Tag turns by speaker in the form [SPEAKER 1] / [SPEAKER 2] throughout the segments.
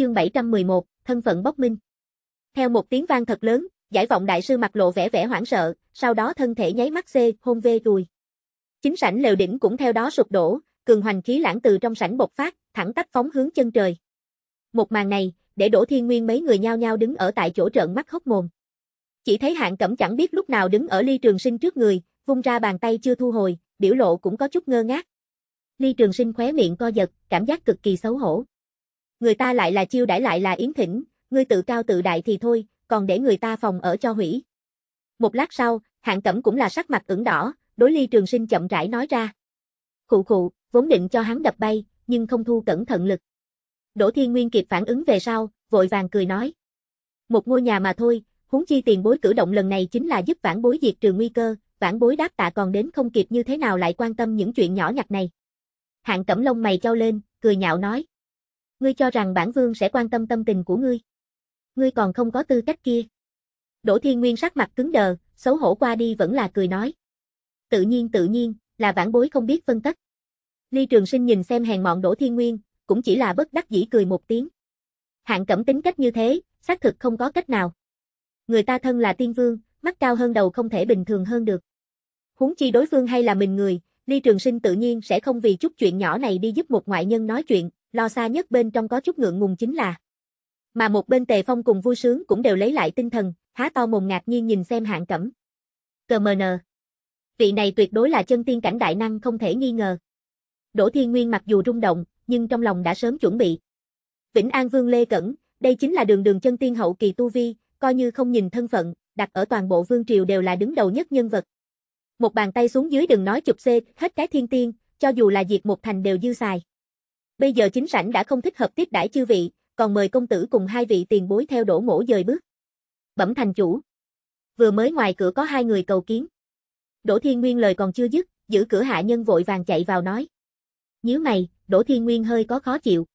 [SPEAKER 1] Chương 711, thân phận bốc minh. Theo một tiếng vang thật lớn, giải vọng đại sư mặt lộ vẻ vẻ hoảng sợ, sau đó thân thể nháy mắt xê, hôn vê đùi. Chính sảnh lều đỉnh cũng theo đó sụp đổ, cường hoành khí lãng từ trong sảnh bộc phát, thẳng tắp phóng hướng chân trời. Một màn này, để Đỗ Thiên Nguyên mấy người nhao nhao đứng ở tại chỗ trợn mắt hốc mồm. Chỉ thấy hạng cẩm chẳng biết lúc nào đứng ở ly trường sinh trước người, vung ra bàn tay chưa thu hồi, biểu lộ cũng có chút ngơ ngác. Ly trường sinh khóe miệng co giật, cảm giác cực kỳ xấu hổ. Người ta lại là chiêu đãi lại là yến thỉnh, ngươi tự cao tự đại thì thôi, còn để người ta phòng ở cho hủy. Một lát sau, hạng cẩm cũng là sắc mặt ửng đỏ, đối ly trường sinh chậm rãi nói ra. Khụ khụ, vốn định cho hắn đập bay, nhưng không thu cẩn thận lực. Đỗ Thiên Nguyên kịp phản ứng về sau, vội vàng cười nói. Một ngôi nhà mà thôi, huống chi tiền bối cử động lần này chính là giúp vãn bối diệt trừ nguy cơ, vãn bối đáp tạ còn đến không kịp như thế nào lại quan tâm những chuyện nhỏ nhặt này. Hạng cẩm lông mày trao lên, cười nhạo nói. Ngươi cho rằng bản vương sẽ quan tâm tâm tình của ngươi. Ngươi còn không có tư cách kia. Đỗ Thiên Nguyên sắc mặt cứng đờ, xấu hổ qua đi vẫn là cười nói. Tự nhiên tự nhiên, là vãn bối không biết phân tất. Ly Trường Sinh nhìn xem hèn mọn Đỗ Thiên Nguyên, cũng chỉ là bất đắc dĩ cười một tiếng. Hạng cẩm tính cách như thế, xác thực không có cách nào. Người ta thân là tiên vương, mắt cao hơn đầu không thể bình thường hơn được. Huống chi đối phương hay là mình người, Ly Trường Sinh tự nhiên sẽ không vì chút chuyện nhỏ này đi giúp một ngoại nhân nói chuyện, lo xa nhất bên trong có chút ngượng ngùng chính là. Mà một bên Tề Phong cùng vui sướng cũng đều lấy lại tinh thần, há to mồm ngạc nhiên nhìn xem hạng cẩm. Cờ mờ nờ. Vị này tuyệt đối là chân tiên cảnh đại năng không thể nghi ngờ. Đỗ Thiên Nguyên mặc dù rung động, nhưng trong lòng đã sớm chuẩn bị. Vĩnh An Vương Lê Cẩn, đây chính là đường đường chân tiên hậu kỳ tu vi, coi như không nhìn thân phận, đặt ở toàn bộ vương triều đều là đứng đầu nhất nhân vật. Một bàn tay xuống dưới đừng nói chụp C, hết cái thiên tiên, cho dù là diệt một thành đều dư xài. Bây giờ chính sảnh đã không thích hợp tiếp đãi chư vị, còn mời công tử cùng hai vị tiền bối theo đổ mổ dời bước. Bẩm thành chủ. Vừa mới ngoài cửa có hai người cầu kiến. Đỗ Thiên Nguyên lời còn chưa dứt, giữ cửa hạ nhân vội vàng chạy vào nói. Nhíu mày, Đỗ Thiên Nguyên hơi có khó chịu.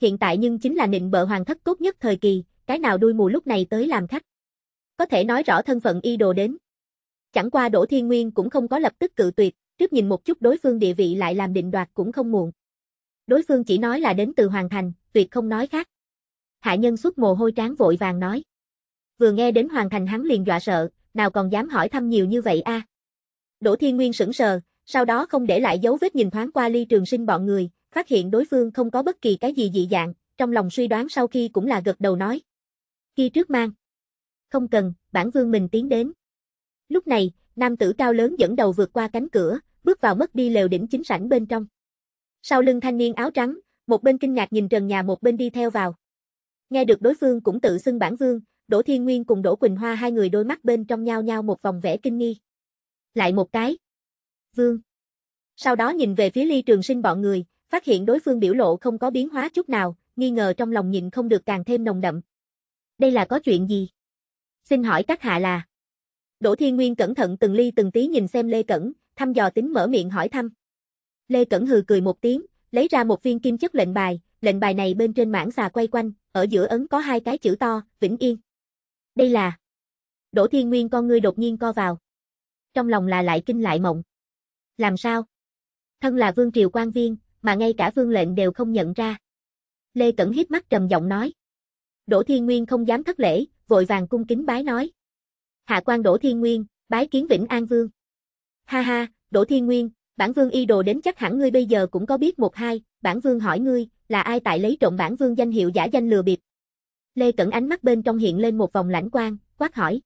[SPEAKER 1] Hiện tại nhưng chính là nịnh bợ hoàng thất tốt nhất thời kỳ, cái nào đuôi mù lúc này tới làm khách. Có thể nói rõ thân phận y đồ đến. Chẳng qua Đỗ Thiên Nguyên cũng không có lập tức cự tuyệt, trước nhìn một chút đối phương địa vị lại làm định đoạt cũng không muộn. Đối phương chỉ nói là đến từ Hoàng Thành, tuyệt không nói khác. Hạ nhân xuất mồ hôi tráng vội vàng nói. Vừa nghe đến Hoàng Thành hắn liền dọa sợ, nào còn dám hỏi thăm nhiều như vậy a? Đỗ Thiên Nguyên sững sờ, sau đó không để lại dấu vết nhìn thoáng qua ly trường sinh bọn người, phát hiện đối phương không có bất kỳ cái gì dị dạng, trong lòng suy đoán sau khi cũng là gật đầu nói. Khi trước mang. Không cần, bản vương mình tiến đến. Lúc này, nam tử cao lớn dẫn đầu vượt qua cánh cửa, bước vào mất đi lều đỉnh chính sảnh bên trong. Sau lưng thanh niên áo trắng, một bên kinh ngạc nhìn trần nhà một bên đi theo vào. Nghe được đối phương cũng tự xưng bản vương, Đỗ Thiên Nguyên cùng Đỗ Quỳnh Hoa hai người đôi mắt bên trong nhau nhau một vòng vẽ kinh nghi. Lại một cái. Vương. Sau đó nhìn về phía ly trường sinh bọn người, phát hiện đối phương biểu lộ không có biến hóa chút nào, nghi ngờ trong lòng nhịn không được càng thêm nồng đậm. Đây là có chuyện gì? Xin hỏi các hạ là. Đỗ Thiên Nguyên cẩn thận từng ly từng tí nhìn xem Lê Cẩn, thăm dò tính mở miệng hỏi thăm. Lê Cẩn hừ cười một tiếng, lấy ra một viên kim chất lệnh bài, lệnh bài này bên trên mảng xà quay quanh, ở giữa ấn có hai cái chữ to, Vĩnh Yên. Đây là... Đỗ Thiên Nguyên con ngươi đột nhiên co vào. Trong lòng là lại kinh lại mộng. Làm sao? Thân là vương triều quan viên, mà ngay cả vương lệnh đều không nhận ra. Lê Cẩn hít mắt trầm giọng nói. Đỗ Thiên Nguyên không dám thất lễ, vội vàng cung kính bái nói. Hạ quan Đỗ Thiên Nguyên, bái kiến Vĩnh An Vương. Ha ha, Đỗ Thiên Nguyên, bản vương y đồ đến chắc hẳn ngươi bây giờ cũng có biết một hai, bản vương hỏi ngươi, là ai tại lấy trộm bản vương danh hiệu giả danh lừa bịp. Lê Cẩn ánh mắt bên trong hiện lên một vòng lãnh quang, quát hỏi.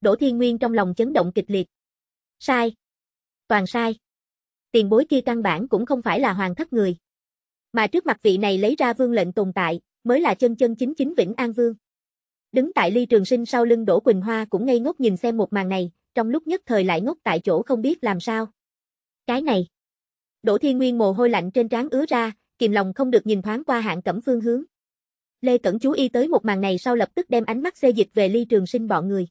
[SPEAKER 1] Đỗ Thiên Nguyên trong lòng chấn động kịch liệt. Sai. Toàn sai. Tiền bối kia căn bản cũng không phải là hoàng thất người. Mà trước mặt vị này lấy ra vương lệnh tồn tại, mới là chân chân chính chính Vĩnh An Vương. Đứng tại ly trường sinh sau lưng Đỗ Quỳnh Hoa cũng ngây ngốc nhìn xem một màn này, trong lúc nhất thời lại ngốc tại chỗ không biết làm sao. Cái này. Đỗ Thiên Nguyên mồ hôi lạnh trên trán ứa ra, kìm lòng không được nhìn thoáng qua hạng cẩm phương hướng. Lê Cẩn chú ý tới một màn này sau lập tức đem ánh mắt xê dịch về ly trường sinh bọn người.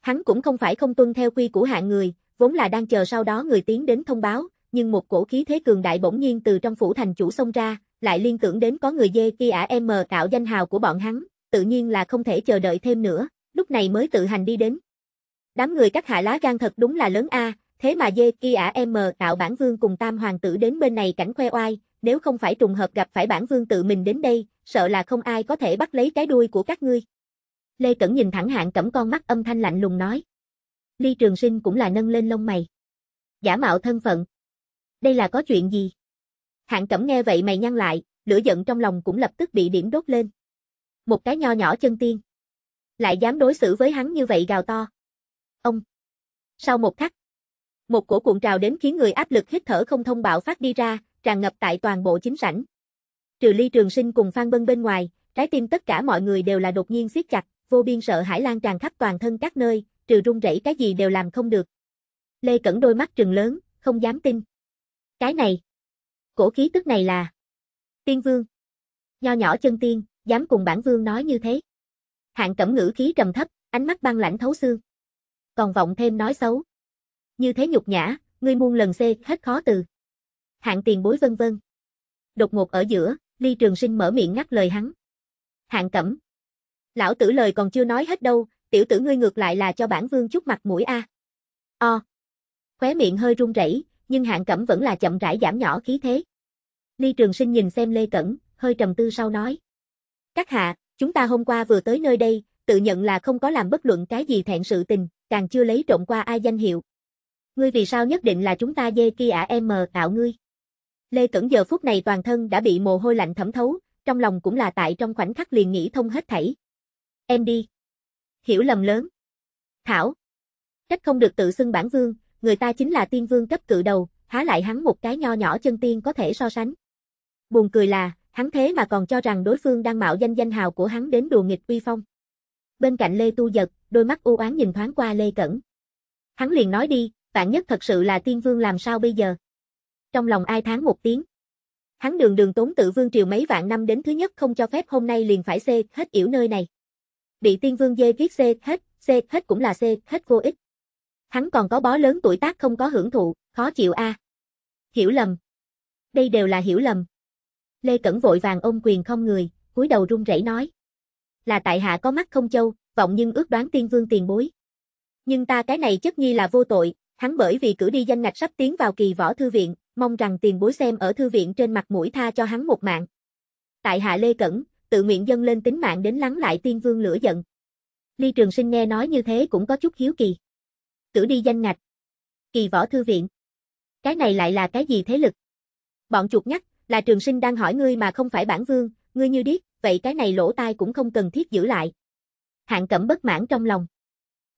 [SPEAKER 1] Hắn cũng không phải không tuân theo quy của hạng người, vốn là đang chờ sau đó người tiến đến thông báo, nhưng một cổ khí thế cường đại bỗng nhiên từ trong phủ thành chủ xông ra, lại liên tưởng đến có người dê kia ả em tạo danh hào của bọn hắn, tự nhiên là không thể chờ đợi thêm nữa, lúc này mới tự hành đi đến. Đám người các hạ lá gan thật đúng là lớn a, thế mà dê kia ả em tạo bản vương cùng tam hoàng tử đến bên này cảnh khoe oai, nếu không phải trùng hợp gặp phải bản vương tự mình đến đây, sợ là không ai có thể bắt lấy cái đuôi của các ngươi. Lê Cẩn nhìn thẳng hạng cẩm con mắt âm thanh lạnh lùng nói. Ly Trường Sinh cũng là nâng lên lông mày. Giả mạo thân phận. Đây là có chuyện gì? Hạng cẩm nghe vậy mày nhăn lại, lửa giận trong lòng cũng lập tức bị điểm đốt lên. Một cái nho nhỏ chân tiên. Lại dám đối xử với hắn như vậy gào to. Ông. Sau một khắc. Một cổ cuộn trào đến khiến người áp lực hít thở không thông bạo phát đi ra, tràn ngập tại toàn bộ chính sảnh. Trừ ly trường sinh cùng Phan Bân bên ngoài, trái tim tất cả mọi người đều là đột nhiên siết chặt, vô biên sợ hãi lan tràn khắp toàn thân các nơi, trừ run rẩy cái gì đều làm không được. Lê Cẩn đôi mắt trừng lớn, không dám tin. Cái này, cổ khí tức này là Tiên Vương. Nho nhỏ chân tiên, dám cùng bản vương nói như thế. Hạng cẩm ngữ khí trầm thấp, ánh mắt băng lãnh thấu xương. Còn vọng thêm nói xấu. Như thế nhục nhã, ngươi muôn lần xê, hết khó từ. Hạng tiền bối vân vân. Đột ngột ở giữa, Ly Trường Sinh mở miệng ngắt lời hắn. Hạng cẩm. Lão tử lời còn chưa nói hết đâu, tiểu tử ngươi ngược lại là cho bản vương chút mặt mũi a. O. Khóe miệng hơi run rẩy, nhưng hạng cẩm vẫn là chậm rãi giảm nhỏ khí thế. Ly Trường Sinh nhìn xem Lê Cẩn, hơi trầm tư sau nói. Các hạ, chúng ta hôm qua vừa tới nơi đây, tự nhận là không có làm bất luận cái gì thẹn sự tình, càng chưa lấy trộm qua ai danh hiệu. Ngươi vì sao nhất định là chúng ta dê kia ả em mờ tạo ngươi? Lê Cẩn giờ phút này toàn thân đã bị mồ hôi lạnh thẩm thấu, trong lòng cũng là tại trong khoảnh khắc liền nghĩ thông hết thảy. Em đi. Hiểu lầm lớn. Thảo. Trách không được tự xưng bản vương, người ta chính là tiên vương cấp cự đầu, há lại hắn một cái nho nhỏ chân tiên có thể so sánh. Buồn cười là, hắn thế mà còn cho rằng đối phương đang mạo danh danh hào của hắn đến đùa nghịch uy phong. Bên cạnh Lê Tu Giật, đôi mắt u oán nhìn thoáng qua Lê Cẩn. Hắn liền nói đi, vạn nhất thật sự là tiên vương làm sao bây giờ? Trong lòng ai tháng một tiếng. Hắn đường đường tốn tự vương triều mấy vạn năm đến thứ nhất không cho phép hôm nay liền phải xê hết yểu nơi này. Bị tiên vương dê viết xê hết, xê hết cũng là xê hết vô ích. Hắn còn có bó lớn tuổi tác không có hưởng thụ, khó chịu a. Hiểu lầm. Đây đều là hiểu lầm. Lê Cẩn vội vàng ôm quyền không người, cúi đầu run rẩy nói. Là tại hạ có mắt không châu, vọng nhưng ước đoán tiên vương tiền bối. Nhưng ta cái này chất nhi là vô tội, hắn bởi vì cử đi danh ngạch sắp tiến vào kỳ võ thư viện, mong rằng tiền bối xem ở thư viện trên mặt mũi tha cho hắn một mạng. Tại hạ Lê Cẩn, tự nguyện dâng lên tính mạng đến lắng lại tiên vương lửa giận. Ly Trường Sinh nghe nói như thế cũng có chút hiếu kỳ. Cử đi danh ngạch. Kỳ võ thư viện. Cái này lại là cái gì thế lực? Bọn chuột nhắc, là Trường Sinh đang hỏi ngươi mà không phải bản vương, ngươi như điếc, vậy cái này lỗ tai cũng không cần thiết giữ lại. Hạng Cẩm bất mãn trong lòng.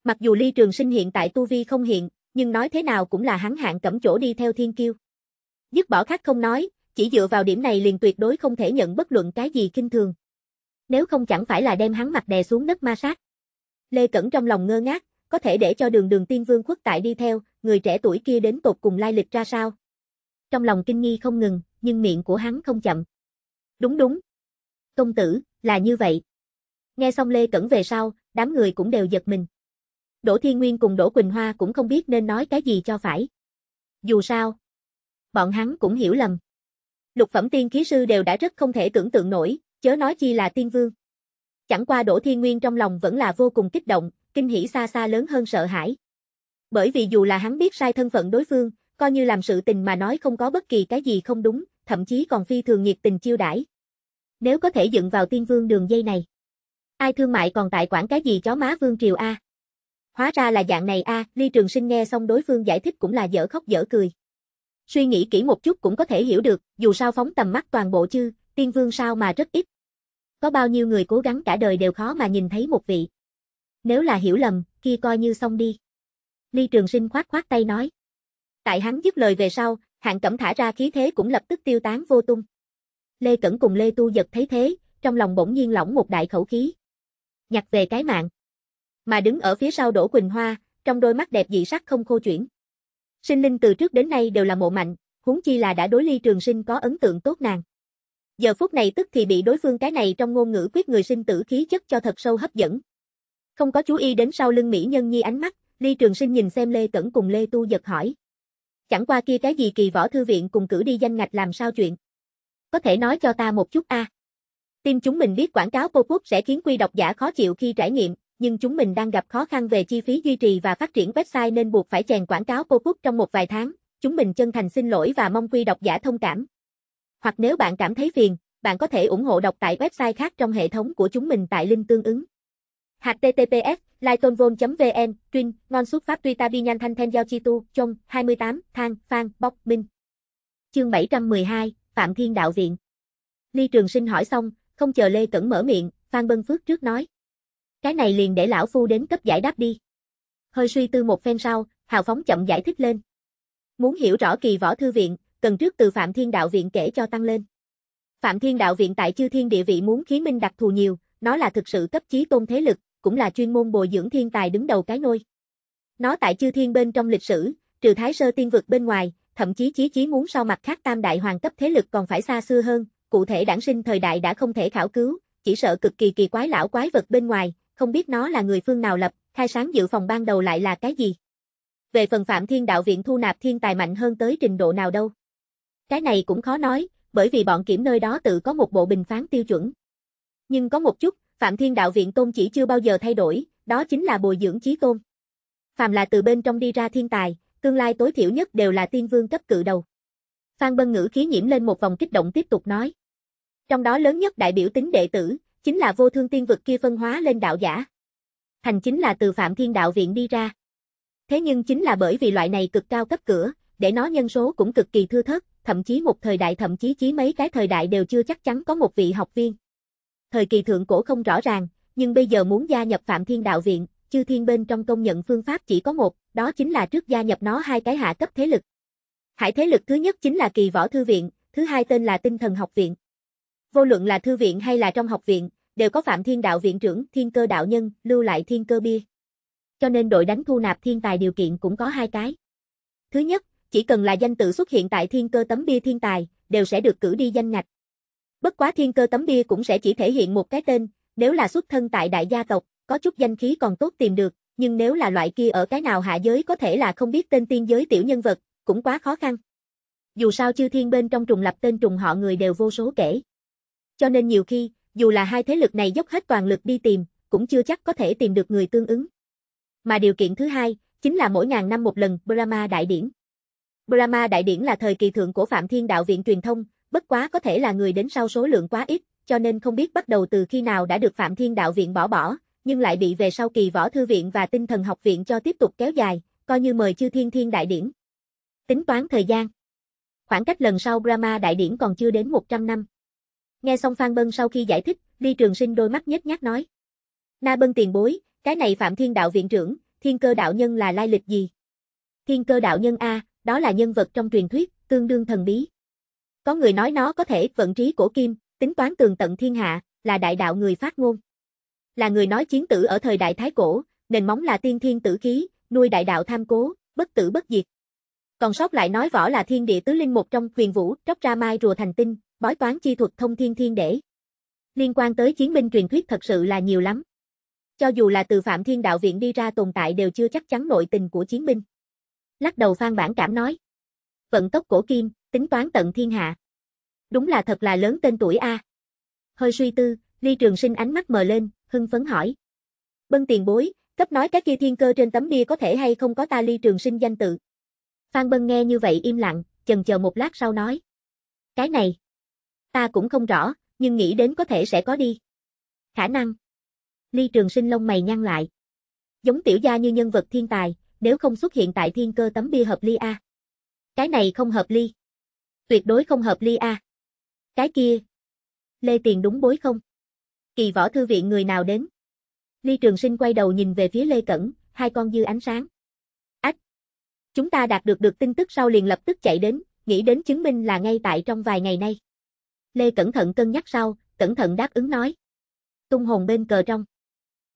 [SPEAKER 1] Mặc dù Ly Trường Sinh hiện tại tu vi không hiện, nhưng nói thế nào cũng là hắn Hạng Cẩm chỗ đi theo thiên kiêu. Dứt bỏ khác không nói, chỉ dựa vào điểm này liền tuyệt đối không thể nhận bất luận cái gì kinh thường. Nếu không chẳng phải là đem hắn mặt đè xuống đất ma sát. Lê Cẩn trong lòng ngơ ngác, có thể để cho đường đường tiên vương khuất tại đi theo, người trẻ tuổi kia đến tột cùng lai lịch ra sao. Trong lòng kinh nghi không ngừng, nhưng miệng của hắn không chậm. Đúng đúng. Công tử, là như vậy. Nghe xong Lê Cẩn về sau, đám người cũng đều giật mình. Đỗ Thiên Nguyên cùng Đỗ Quỳnh Hoa cũng không biết nên nói cái gì cho phải. Dù sao, bọn hắn cũng hiểu lầm. Lục phẩm tiên khí sư đều đã rất không thể tưởng tượng nổi, chớ nói chi là tiên vương. Chẳng qua Đỗ Thiên Nguyên trong lòng vẫn là vô cùng kích động, kinh hỉ xa xa lớn hơn sợ hãi. Bởi vì dù là hắn biết sai thân phận đối phương, coi như làm sự tình mà nói không có bất kỳ cái gì không đúng, thậm chí còn phi thường nhiệt tình chiêu đãi. Nếu có thể dựng vào tiên vương đường dây này, ai thương mại còn tại quản cái gì chó má vương triều a? Hóa ra là dạng này a, Ly Trường Sinh nghe xong đối phương giải thích cũng là dở khóc dở cười. Suy nghĩ kỹ một chút cũng có thể hiểu được, dù sao phóng tầm mắt toàn bộ chứ, tiên vương sao mà rất ít. Có bao nhiêu người cố gắng cả đời đều khó mà nhìn thấy một vị. Nếu là hiểu lầm, kia coi như xong đi. Ly Trường Sinh khoát khoát tay nói. Tại hắn dứt lời về sau, hạng cẩm thả ra khí thế cũng lập tức tiêu tán vô tung. Lê Cẩn cùng Lê Tu giật thấy thế, trong lòng bỗng nhiên lỏng một đại khẩu khí. Nhặt về cái mạng. Mà đứng ở phía sau Đỗ Quỳnh Hoa, trong đôi mắt đẹp dị sắc không khô chuyển. Sinh linh từ trước đến nay đều là mộ mạnh, huống chi là đã đối ly trường sinh có ấn tượng tốt nàng. Giờ phút này tức thì bị đối phương cái này trong ngôn ngữ quyết người sinh tử khí chất cho thật sâu hấp dẫn. Không có chú ý đến sau lưng Mỹ Nhân Nhi ánh mắt, Ly Trường Sinh nhìn xem Lê Cẩn cùng Lê Tu giật hỏi. Chẳng qua kia cái gì kỳ võ thư viện cùng cử đi danh ngạch làm sao chuyện. Có thể nói cho ta một chút a Tim chúng mình biết quảng cáo pop sẽ khiến quy độc giả khó chịu khi trải nghiệm, nhưng chúng mình đang gặp khó khăn về chi phí duy trì và phát triển website nên buộc phải chèn quảng cáo pop trong một vài tháng. Chúng mình chân thành xin lỗi và mong quy độc giả thông cảm. Hoặc nếu bạn cảm thấy phiền, bạn có thể ủng hộ đọc tại website khác trong hệ thống của chúng mình tại link tương ứng. https lightonvol.vn, Trinh, ngon xuất pháp tuy ta bi nhanh thanh thanh giao chi tu, trong, 28, thang, phan, bóc, minh. Chương 712, Phạm Thiên Đạo Viện. Ly Trường Sinh hỏi xong, không chờ Lê Cẩn mở miệng, Phan Bân Phước trước nói. Cái này liền để lão phu đến cấp giải đáp đi. Hơi suy tư một phen sau, Hào Phóng chậm giải thích lên. Muốn hiểu rõ kỳ võ thư viện, cần trước từ Phạm Thiên Đạo Viện kể cho tăng lên. Phạm Thiên Đạo Viện tại chư thiên địa vị muốn khí minh đặc thù nhiều, nó là thực sự cấp chí tôn thế lực, cũng là chuyên môn bồi dưỡng thiên tài đứng đầu cái nôi. Nó tại chư thiên bên trong lịch sử, trừ thái sơ tiên vực bên ngoài, thậm chí chí chí muốn sau mặt khác tam đại hoàng cấp thế lực còn phải xa xưa hơn, cụ thể đảng sinh thời đại đã không thể khảo cứu, chỉ sợ cực kỳ kỳ quái lão quái vật bên ngoài, không biết nó là người phương nào lập, khai sáng dự phòng ban đầu lại là cái gì. Về phần Phạm Thiên Đạo Viện thu nạp thiên tài mạnh hơn tới trình độ nào đâu. Cái này cũng khó nói, bởi vì bọn kiểm nơi đó tự có một bộ bình phán tiêu chuẩn. Nhưng có một chút, Phạm Thiên Đạo Viện tôn chỉ chưa bao giờ thay đổi, đó chính là bồi dưỡng trí tôn. Phạm là từ bên trong đi ra thiên tài, tương lai tối thiểu nhất đều là tiên vương cấp cự đầu. Phan Bân Ngữ khí nhiễm lên một vòng kích động tiếp tục nói. Trong đó lớn nhất đại biểu tính đệ tử, chính là vô thương tiên vực kia phân hóa lên đạo giả. Thành chính là từ Phạm Thiên Đạo Viện đi ra. Thế nhưng chính là bởi vì loại này cực cao cấp cửa, để nó nhân số cũng cực kỳ thưa thớt, thậm chí một thời đại thậm chí chí mấy cái thời đại đều chưa chắc chắn có một vị học viên. Thời kỳ thượng cổ không rõ ràng, nhưng bây giờ muốn gia nhập Phạm Thiên Đạo Viện, chư thiên bên trong công nhận phương pháp chỉ có một, đó chính là trước gia nhập nó hai cái hạ cấp thế lực. Hải thế lực thứ nhất chính là kỳ võ thư viện, thứ hai tên là tinh thần học viện. Vô luận là thư viện hay là trong học viện, đều có Phạm Thiên Đạo viện trưởng, Thiên Cơ đạo nhân, lưu lại Thiên Cơ bia. Cho nên đội đánh thu nạp thiên tài điều kiện cũng có hai cái. Thứ nhất, chỉ cần là danh tự xuất hiện tại Thiên Cơ tấm bia thiên tài, đều sẽ được cử đi danh ngạch. Bất quá Thiên Cơ tấm bia cũng sẽ chỉ thể hiện một cái tên, nếu là xuất thân tại đại gia tộc, có chút danh khí còn tốt tìm được, nhưng nếu là loại kia ở cái nào hạ giới có thể là không biết tên tiên giới tiểu nhân vật, cũng quá khó khăn. Dù sao chư thiên bên trong trùng lập tên trùng họ người đều vô số kể. Cho nên nhiều khi, dù là hai thế lực này dốc hết toàn lực đi tìm, cũng chưa chắc có thể tìm được người tương ứng. Mà điều kiện thứ hai, chính là mỗi ngàn năm một lần Brahma Đại Điển. Brahma Đại Điển là thời kỳ thượng của Phạm Thiên Đạo Viện truyền thông, bất quá có thể là người đến sau số lượng quá ít, cho nên không biết bắt đầu từ khi nào đã được Phạm Thiên Đạo Viện bỏ bỏ, nhưng lại bị về sau kỳ võ thư viện và tinh thần học viện cho tiếp tục kéo dài, coi như mời chư thiên thiên đại điển. Tính toán thời gian. Khoảng cách lần sau Brahma đại điển còn chưa đến 100 năm. Nghe xong Phan Bân sau khi giải thích, Ly Trường Sinh đôi mắt nhếch nhác nói. Na Bân tiền bối, cái này Phạm Thiên Đạo viện trưởng, Thiên Cơ Đạo Nhân là lai lịch gì? Thiên Cơ Đạo Nhân A, đó là nhân vật trong truyền thuyết, tương đương thần bí. Có người nói nó có thể vận trí cổ kim, tính toán tường tận thiên hạ, là đại đạo người phát ngôn là người nói chiến tử ở thời đại Thái Cổ, nền móng là tiên thiên tử khí, nuôi đại đạo tham cố, bất tử bất diệt. Còn sót lại nói võ là thiên địa tứ linh một trong quyền vũ, tróc ra mai rùa thành tinh, bói toán chi thuật thông thiên thiên để. Liên quan tới chiến binh truyền thuyết thật sự là nhiều lắm. Cho dù là từ Phạm Thiên Đạo Viện đi ra tồn tại đều chưa chắc chắn nội tình của chiến binh. Lắc đầu Phan Bản Cảm nói. Vận tốc cổ kim, tính toán tận thiên hạ. Đúng là thật là lớn tên tuổi A. Hơi suy tư, Ly Trường Sinh ánh mắt mờ lên, hưng phấn hỏi. Bân tiền bối, cấp nói cái kia thiên cơ trên tấm bia có thể hay không có ta ly trường sinh danh tự. Phan Bân nghe như vậy im lặng, chần chờ một lát sau nói. Cái này, ta cũng không rõ, nhưng nghĩ đến có thể sẽ có đi. Khả năng. Ly trường sinh lông mày nhăn lại. Giống tiểu gia như nhân vật thiên tài, nếu không xuất hiện tại thiên cơ tấm bia hợp ly A. Cái này không hợp ly. Tuyệt đối không hợp ly A. Cái kia. Lê Tiền đúng bối không? kỳ võ thư viện người nào đến? Ly Trường Sinh quay đầu nhìn về phía Lê Cẩn, hai con dư ánh sáng. Ách! Chúng ta đạt được được tin tức sau liền lập tức chạy đến, nghĩ đến chứng minh là ngay tại trong vài ngày nay. Lê cẩn thận cân nhắc sau, cẩn thận đáp ứng nói. Tung hồn bên cờ trong.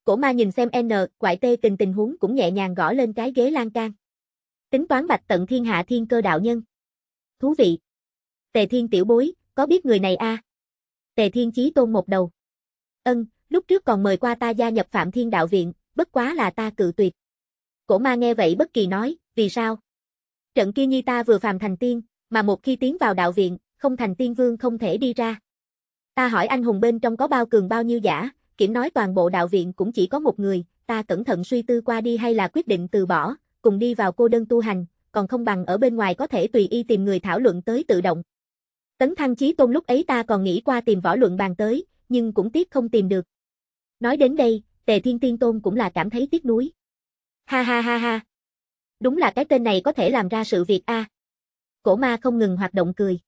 [SPEAKER 1] Cổ ma nhìn xem N, quại tê tình tình huống cũng nhẹ nhàng gõ lên cái ghế lan can. Tính toán bạch tận thiên hạ thiên cơ đạo nhân. Thú vị. Tề thiên tiểu bối, có biết người này a? À? Tề thiên chí tôn một đầu. Ân, lúc trước còn mời qua ta gia nhập Phạm Thiên Đạo Viện, bất quá là ta cự tuyệt. Cổ ma nghe vậy bất kỳ nói, vì sao? Trận kia nhi ta vừa phàm thành tiên, mà một khi tiến vào đạo viện, không thành tiên vương không thể đi ra. Ta hỏi anh hùng bên trong có bao cường bao nhiêu giả, kiểm nói toàn bộ đạo viện cũng chỉ có một người, ta cẩn thận suy tư qua đi hay là quyết định từ bỏ, cùng đi vào cô đơn tu hành, còn không bằng ở bên ngoài có thể tùy y tìm người thảo luận tới tự động. Tấn thăng chí tôn lúc ấy ta còn nghĩ qua tìm võ luận bàn tới, nhưng cũng tiếc không tìm được. Nói đến đây, Tề Thiên Tiên Tôn cũng là cảm thấy tiếc nuối. Ha ha ha ha. Đúng là cái tên này có thể làm ra sự việc a. Cổ ma không ngừng hoạt động cười.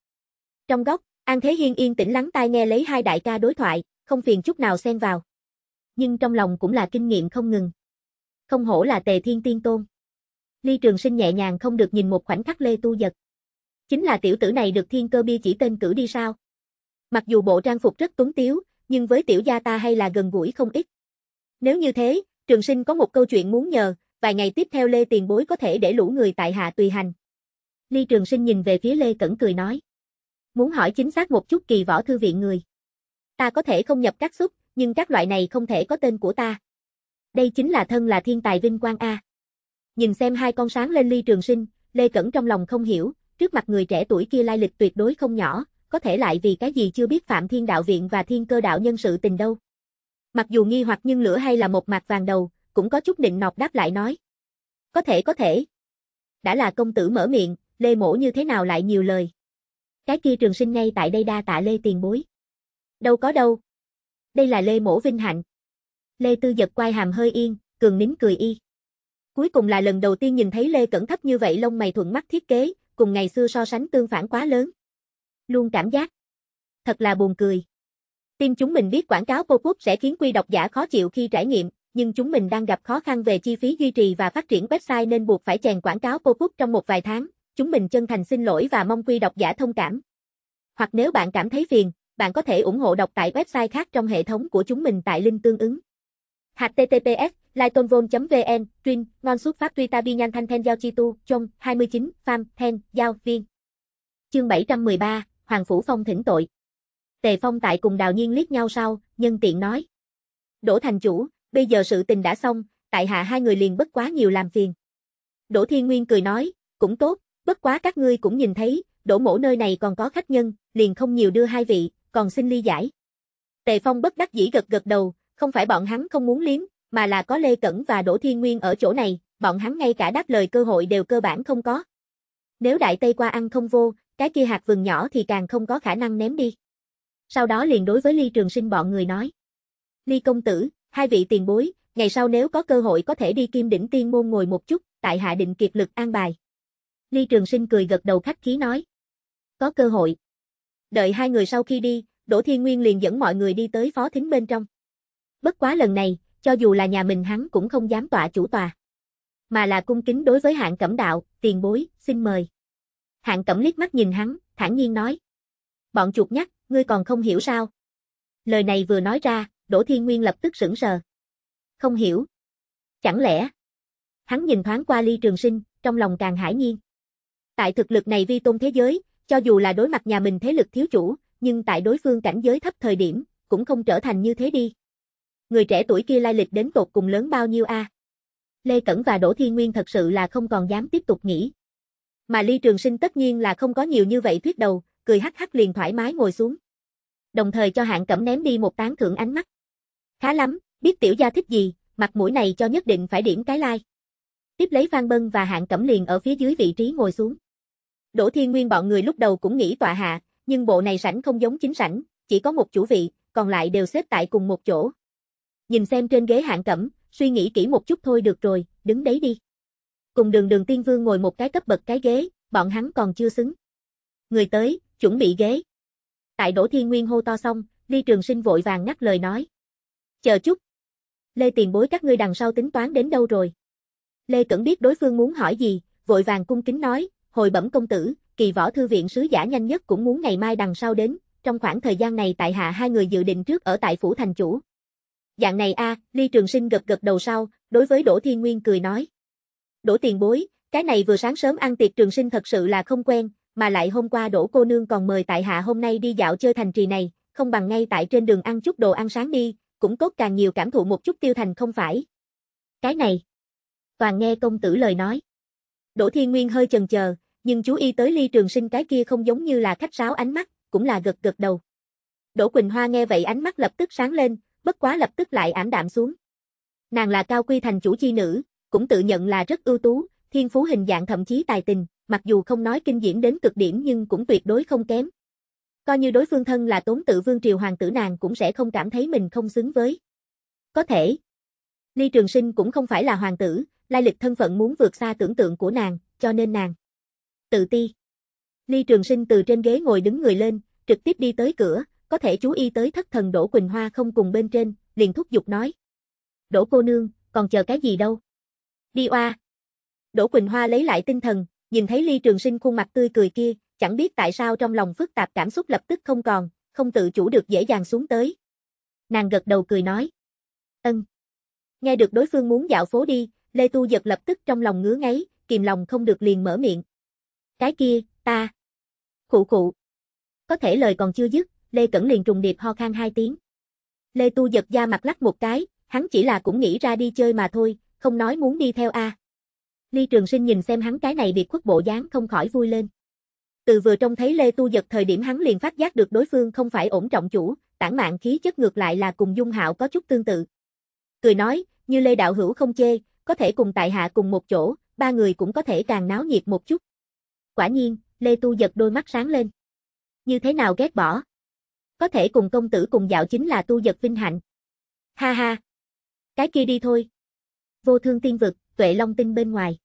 [SPEAKER 1] Trong góc, An Thế Hiên yên tĩnh lắng tai nghe lấy hai đại ca đối thoại, không phiền chút nào xen vào. Nhưng trong lòng cũng là kinh nghiệm không ngừng. Không hổ là Tề Thiên Tiên Tôn. Ly Trường Sinh nhẹ nhàng không được nhìn một khoảnh khắc Lê Tu Giật. Chính là tiểu tử này được thiên cơ bia chỉ tên cử đi sao? Mặc dù bộ trang phục rất tuấn tiếu, nhưng với tiểu gia ta hay là gần gũi không ít. Nếu như thế, Trường Sinh có một câu chuyện muốn nhờ, vài ngày tiếp theo Lê Tiền Bối có thể để lũ người tại hạ tùy hành. Ly Trường Sinh nhìn về phía Lê Cẩn cười nói. Muốn hỏi chính xác một chút kỳ võ thư viện người. Ta có thể không nhập các xúc, nhưng các loại này không thể có tên của ta. Đây chính là thân là thiên tài vinh quang A. Nhìn xem hai con sáng lên Ly Trường Sinh, Lê Cẩn trong lòng không hiểu, trước mặt người trẻ tuổi kia lai lịch tuyệt đối không nhỏ, có thể lại vì cái gì chưa biết Phạm Thiên Đạo Viện và Thiên Cơ Đạo nhân sự tình đâu. Mặc dù nghi hoặc nhưng lửa hay là một mặt vàng đầu, cũng có chút định nọc đáp lại nói. Có thể có thể. Đã là công tử mở miệng, Lê Mổ như thế nào lại nhiều lời. Cái kia trường sinh ngay tại đây đa tạ Lê tiền bối. Đâu có đâu. Đây là Lê Mổ vinh hạnh. Lê Tư giật quay hàm hơi yên, cường nín cười y. Cuối cùng là lần đầu tiên nhìn thấy Lê Cẩn thấp như vậy lông mày thuận mắt thiết kế, cùng ngày xưa so sánh tương phản quá lớn. Luôn cảm giác. Thật là buồn cười. Tim chúng mình biết quảng cáo pop-up sẽ khiến quy độc giả khó chịu khi trải nghiệm, nhưng chúng mình đang gặp khó khăn về chi phí duy trì và phát triển website nên buộc phải chèn quảng cáo pop-up trong một vài tháng. Chúng mình chân thành xin lỗi và mong quy độc giả thông cảm. Hoặc nếu bạn cảm thấy phiền, bạn có thể ủng hộ đọc tại website khác trong hệ thống của chúng mình tại link tương ứng. https lightonvol.vn, Trin, ngon xuất phát bi nhan Thanh then Giao Chi Tu, Trong, 29, Pham, Then, Giao, Viên. Chương 713, Hoàng Phủ Phong thỉnh tội. Tề Phong tại cùng Đào Nhiên liếc nhau sau, nhân tiện nói. Đỗ thành chủ, bây giờ sự tình đã xong, tại hạ hai người liền bất quá nhiều làm phiền. Đỗ Thiên Nguyên cười nói, cũng tốt, bất quá các ngươi cũng nhìn thấy, đổ mổ nơi này còn có khách nhân, liền không nhiều đưa hai vị, còn xin ly giải. Tề Phong bất đắc dĩ gật gật đầu, không phải bọn hắn không muốn liếm, mà là có Lê Cẩn và Đỗ Thiên Nguyên ở chỗ này, bọn hắn ngay cả đáp lời cơ hội đều cơ bản không có. Nếu Đại Tây qua ăn không vô, cái kia hạt vườn nhỏ thì càng không có khả năng ném đi. Sau đó liền đối với Ly Trường Sinh bọn người nói. Ly công tử, hai vị tiền bối, ngày sau nếu có cơ hội có thể đi kim đỉnh tiên môn ngồi một chút, tại hạ định kiệt lực an bài. Ly Trường Sinh cười gật đầu khách khí nói. Có cơ hội. Đợi hai người sau khi đi, Đỗ Thiên Nguyên liền dẫn mọi người đi tới phó thính bên trong. Bất quá lần này, cho dù là nhà mình hắn cũng không dám tọa chủ tòa. Mà là cung kính đối với hạng cẩm đạo, tiền bối, xin mời. Hạng cẩm liếc mắt nhìn hắn, thản nhiên nói. Bọn chuột nhắc, ngươi còn không hiểu sao? Lời này vừa nói ra, Đỗ Thiên Nguyên lập tức sững sờ. Không hiểu. Chẳng lẽ? Hắn nhìn thoáng qua ly trường sinh, trong lòng càng hải nhiên. Tại thực lực này vi tôn thế giới, cho dù là đối mặt nhà mình thế lực thiếu chủ, nhưng tại đối phương cảnh giới thấp thời điểm, cũng không trở thành như thế đi. Người trẻ tuổi kia lai lịch đến tột cùng lớn bao nhiêu a? Lê Cẩn và Đỗ Thiên Nguyên thật sự là không còn dám tiếp tục nghĩ. Mà Ly Trường Sinh tất nhiên là không có nhiều như vậy thuyết đầu, cười hắc hắc liền thoải mái ngồi xuống. Đồng thời cho hạng cẩm ném đi một tán thưởng ánh mắt. Khá lắm, biết tiểu gia thích gì, mặt mũi này cho nhất định phải điểm cái like. Tiếp lấy Phan Bân và hạng cẩm liền ở phía dưới vị trí ngồi xuống. Đỗ Thiên Nguyên bọn người lúc đầu cũng nghĩ tọa hạ, nhưng bộ này sảnh không giống chính sảnh, chỉ có một chủ vị, còn lại đều xếp tại cùng một chỗ. Nhìn xem trên ghế hạng cẩm, suy nghĩ kỹ một chút thôi được rồi, đứng đấy đi. Cùng đường đường tiên vương ngồi một cái cấp bậc cái ghế, bọn hắn còn chưa xứng. Người tới, chuẩn bị ghế. Tại Đỗ Thiên Nguyên hô to xong, Ly Trường Sinh vội vàng ngắt lời nói. Chờ chút. Lê tiền bối các ngươi đằng sau tính toán đến đâu rồi? Lê Cẩn biết đối phương muốn hỏi gì, vội vàng cung kính nói, hồi bẩm công tử, kỳ võ thư viện sứ giả nhanh nhất cũng muốn ngày mai đằng sau đến, trong khoảng thời gian này tại hạ hai người dự định trước ở tại phủ thành chủ. Dạng này a, Ly Trường Sinh gật gật đầu sau, đối với Đỗ Thiên Nguyên cười nói. Đỗ tiền bối, cái này vừa sáng sớm ăn tiệc Trường Sinh thật sự là không quen, mà lại hôm qua Đỗ cô nương còn mời tại hạ hôm nay đi dạo chơi thành trì này, không bằng ngay tại trên đường ăn chút đồ ăn sáng đi, cũng tốt càng nhiều cảm thụ một chút tiêu thành không phải. Cái này. Toàn nghe công tử lời nói. Đỗ Thiên Nguyên hơi chần chờ, nhưng chú ý tới ly trường sinh cái kia không giống như là khách sáo ánh mắt, cũng là gật gật đầu. Đỗ Quỳnh Hoa nghe vậy ánh mắt lập tức sáng lên, bất quá lập tức lại ảm đạm xuống. Nàng là cao quy thành chủ chi nữ, cũng tự nhận là rất ưu tú, thiên phú hình dạng thậm chí tài tình, mặc dù không nói kinh diễm đến cực điểm nhưng cũng tuyệt đối không kém. Coi như đối phương thân là tốn tự vương triều hoàng tử nàng cũng sẽ không cảm thấy mình không xứng với. Có thể. Ly Trường Sinh cũng không phải là hoàng tử, lai lịch thân phận muốn vượt xa tưởng tượng của nàng, cho nên nàng. Tự ti. Ly Trường Sinh từ trên ghế ngồi đứng người lên, trực tiếp đi tới cửa, có thể chú ý tới thất thần Đỗ Quỳnh Hoa không cùng bên trên, liền thúc giục nói. Đỗ cô nương, còn chờ cái gì đâu? Đi oa. Đỗ Quỳnh Hoa lấy lại tinh thần, nhìn thấy Ly Trường Sinh khuôn mặt tươi cười kia, chẳng biết tại sao trong lòng phức tạp cảm xúc lập tức không còn, không tự chủ được dễ dàng xuống tới. Nàng gật đầu cười nói. Ân. Nghe được đối phương muốn dạo phố đi, Lê Tu giật lập tức trong lòng ngứa ngáy, kìm lòng không được liền mở miệng. Cái kia, ta. Khụ khụ. Có thể lời còn chưa dứt, Lê Cẩn liền trùng điệp ho khan hai tiếng. Lê Tu giật da mặt lắc một cái, hắn chỉ là cũng nghĩ ra đi chơi mà thôi, không nói muốn đi theo a. Ly Trường Sinh nhìn xem hắn cái này biệt khuất bộ dáng không khỏi vui lên. Từ vừa trông thấy Lê Tu giật thời điểm hắn liền phát giác được đối phương không phải ổn trọng chủ, tản mạn khí chất ngược lại là cùng Dung Hạo có chút tương tự. Cười nói, như Lê Đạo Hữu không chê, có thể cùng tại hạ cùng một chỗ, ba người cũng có thể càng náo nhiệt một chút. Quả nhiên, Lê Tu giật đôi mắt sáng lên. Như thế nào ghét bỏ? Có thể cùng công tử cùng dạo chính là Tu giật vinh hạnh. Ha ha. Cái kia đi thôi. Vô thương tiên vực, tuệ long tinh bên ngoài.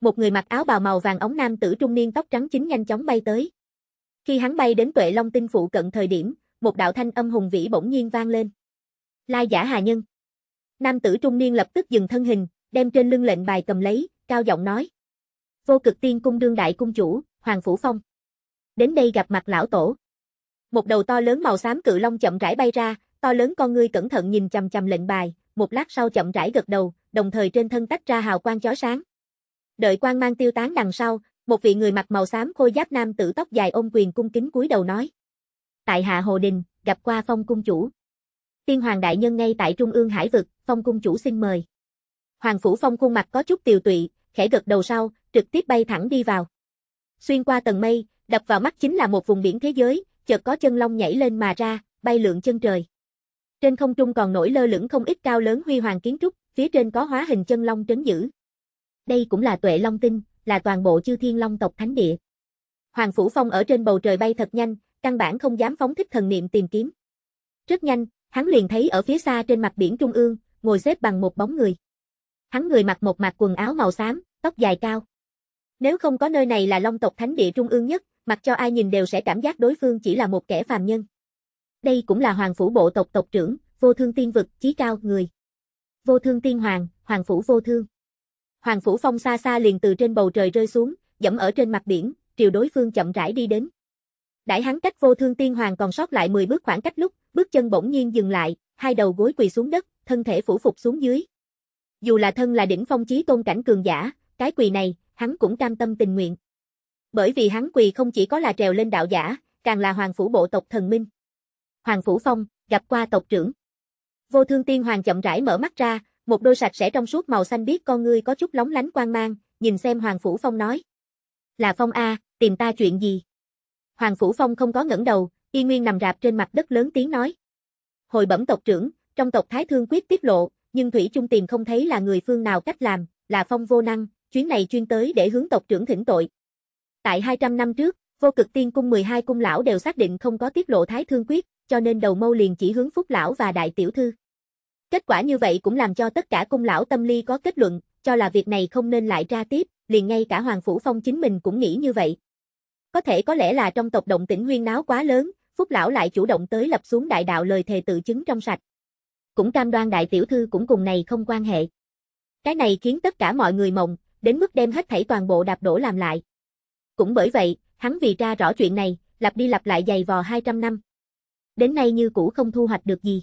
[SPEAKER 1] Một người mặc áo bào màu vàng ống nam tử trung niên tóc trắng chính nhanh chóng bay tới. Khi hắn bay đến tuệ long tinh phụ cận thời điểm, một đạo thanh âm hùng vĩ bỗng nhiên vang lên. Lai giả hà nhân. Nam tử trung niên lập tức dừng thân hình, đem trên lưng lệnh bài cầm lấy, cao giọng nói. Vô cực tiên cung đương đại cung chủ, Hoàng Phủ Phong. Đến đây gặp mặt lão tổ. Một đầu to lớn màu xám cự long chậm rãi bay ra, to lớn con ngươi cẩn thận nhìn chằm chằm lệnh bài, một lát sau chậm rãi gật đầu, đồng thời trên thân tách ra hào quang chói sáng. Đợi quang mang tiêu tán đằng sau, một vị người mặc màu xám khôi giáp nam tử tóc dài ôm quyền cung kính cúi đầu nói. Tại hạ Hồ Đình, gặp qua phong cung chủ. Tiên hoàng đại nhân ngay tại trung ương hải vực, phong cung chủ xin mời. Hoàng phủ phong khuôn mặt có chút tiều tụy, khẽ gật đầu sau, trực tiếp bay thẳng đi vào. Xuyên qua tầng mây, đập vào mắt chính là một vùng biển thế giới, chợt có chân long nhảy lên mà ra, bay lượn chân trời. Trên không trung còn nổi lơ lửng không ít cao lớn huy hoàng kiến trúc, phía trên có hóa hình chân long trấn giữ. Đây cũng là tuệ long tinh, là toàn bộ chư thiên long tộc thánh địa. Hoàng Phủ Phong ở trên bầu trời bay thật nhanh, căn bản không dám phóng thích thần niệm tìm kiếm. Rất nhanh, hắn liền thấy ở phía xa trên mặt biển trung ương, ngồi xếp bằng một bóng người. Hắn người mặc một mặc quần áo màu xám, tóc dài cao. Nếu không có nơi này là long tộc thánh địa trung ương nhất, mặc cho ai nhìn đều sẽ cảm giác đối phương chỉ là một kẻ phàm nhân. Đây cũng là hoàng phủ bộ tộc tộc trưởng, vô thương tiên vực, chí cao, người. Vô thương tiên hoàng, hoàng phủ vô thương. Hoàng phủ phong xa xa liền từ trên bầu trời rơi xuống, dẫm ở trên mặt biển, triều đối phương chậm rãi đi đến. Đãi hắn cách vô thương tiên hoàng còn sót lại 10 bước khoảng cách lúc, bước chân bỗng nhiên dừng lại, hai đầu gối quỳ xuống đất, thân thể phủ phục xuống dưới. Dù là thân là đỉnh phong chí tôn cảnh cường giả, cái quỳ này, hắn cũng cam tâm tình nguyện. Bởi vì hắn quỳ không chỉ có là trèo lên đạo giả, càng là hoàng phủ bộ tộc thần minh. Hoàng phủ phong, gặp qua tộc trưởng. Vô thương tiên hoàng chậm rãi mở mắt ra, một đôi sạch sẽ trong suốt màu xanh biết con ngươi có chút lóng lánh quang mang, nhìn xem Hoàng Phủ Phong nói. Là Phong A, tìm ta chuyện gì? Hoàng Phủ Phong không có ngẩng đầu, y nguyên nằm rạp trên mặt đất lớn tiếng nói. Hồi bẩm tộc trưởng, trong tộc Thái Thương quyết tiết lộ, nhưng Thủy Trung tìm không thấy là người phương nào cách làm, là Phong vô năng, chuyến này chuyên tới để hướng tộc trưởng thỉnh tội. Tại 200 năm trước, vô cực tiên cung 12 cung lão đều xác định không có tiết lộ Thái Thương quyết, cho nên đầu mâu liền chỉ hướng Phúc lão và đại tiểu thư. Kết quả như vậy cũng làm cho tất cả cung lão tâm ly có kết luận, cho là việc này không nên lại ra tiếp, liền ngay cả Hoàng Phủ Phong chính mình cũng nghĩ như vậy. Có thể có lẽ là trong tộc động tĩnh huyên náo quá lớn, Phúc Lão lại chủ động tới lập xuống đại đạo lời thề tự chứng trong sạch. Cũng cam đoan đại tiểu thư cũng cùng này không quan hệ. Cái này khiến tất cả mọi người mộng, đến mức đem hết thảy toàn bộ đạp đổ làm lại. Cũng bởi vậy, hắn vì ra rõ chuyện này, lặp đi lặp lại dày vò 200 năm. Đến nay như cũ không thu hoạch được gì.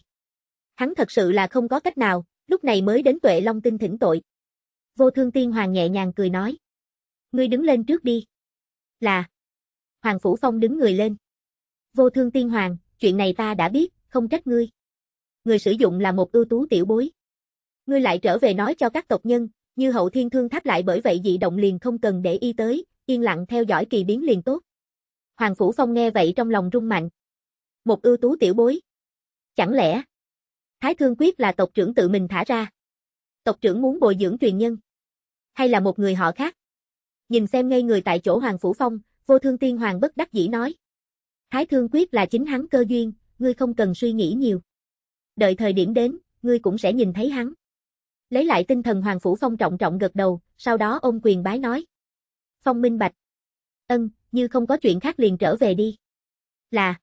[SPEAKER 1] Hắn thật sự là không có cách nào, lúc này mới đến tuệ long tinh thỉnh tội. Vô thương tiên hoàng nhẹ nhàng cười nói. Ngươi đứng lên trước đi. Là. Hoàng Phủ Phong đứng người lên. Vô thương tiên hoàng, chuyện này ta đã biết, không trách ngươi. Người sử dụng là một ưu tú tiểu bối. Ngươi lại trở về nói cho các tộc nhân, như hậu thiên thương tháp lại bởi vậy dị động liền không cần để ý tới, yên lặng theo dõi kỳ biến liền tốt. Hoàng Phủ Phong nghe vậy trong lòng rung mạnh. Một ưu tú tiểu bối. Chẳng lẽ, Thái Thương Quyết là tộc trưởng tự mình thả ra. Tộc trưởng muốn bồi dưỡng truyền nhân. Hay là một người họ khác? Nhìn xem ngay người tại chỗ Hoàng Phủ Phong, vô thương tiên hoàng bất đắc dĩ nói. Thái thương quyết là chính hắn cơ duyên, ngươi không cần suy nghĩ nhiều. Đợi thời điểm đến, ngươi cũng sẽ nhìn thấy hắn. Lấy lại tinh thần Hoàng Phủ Phong trọng trọng gật đầu, sau đó ôm quyền bái nói. Phong minh bạch. Ân, như không có chuyện khác liền trở về đi. Là.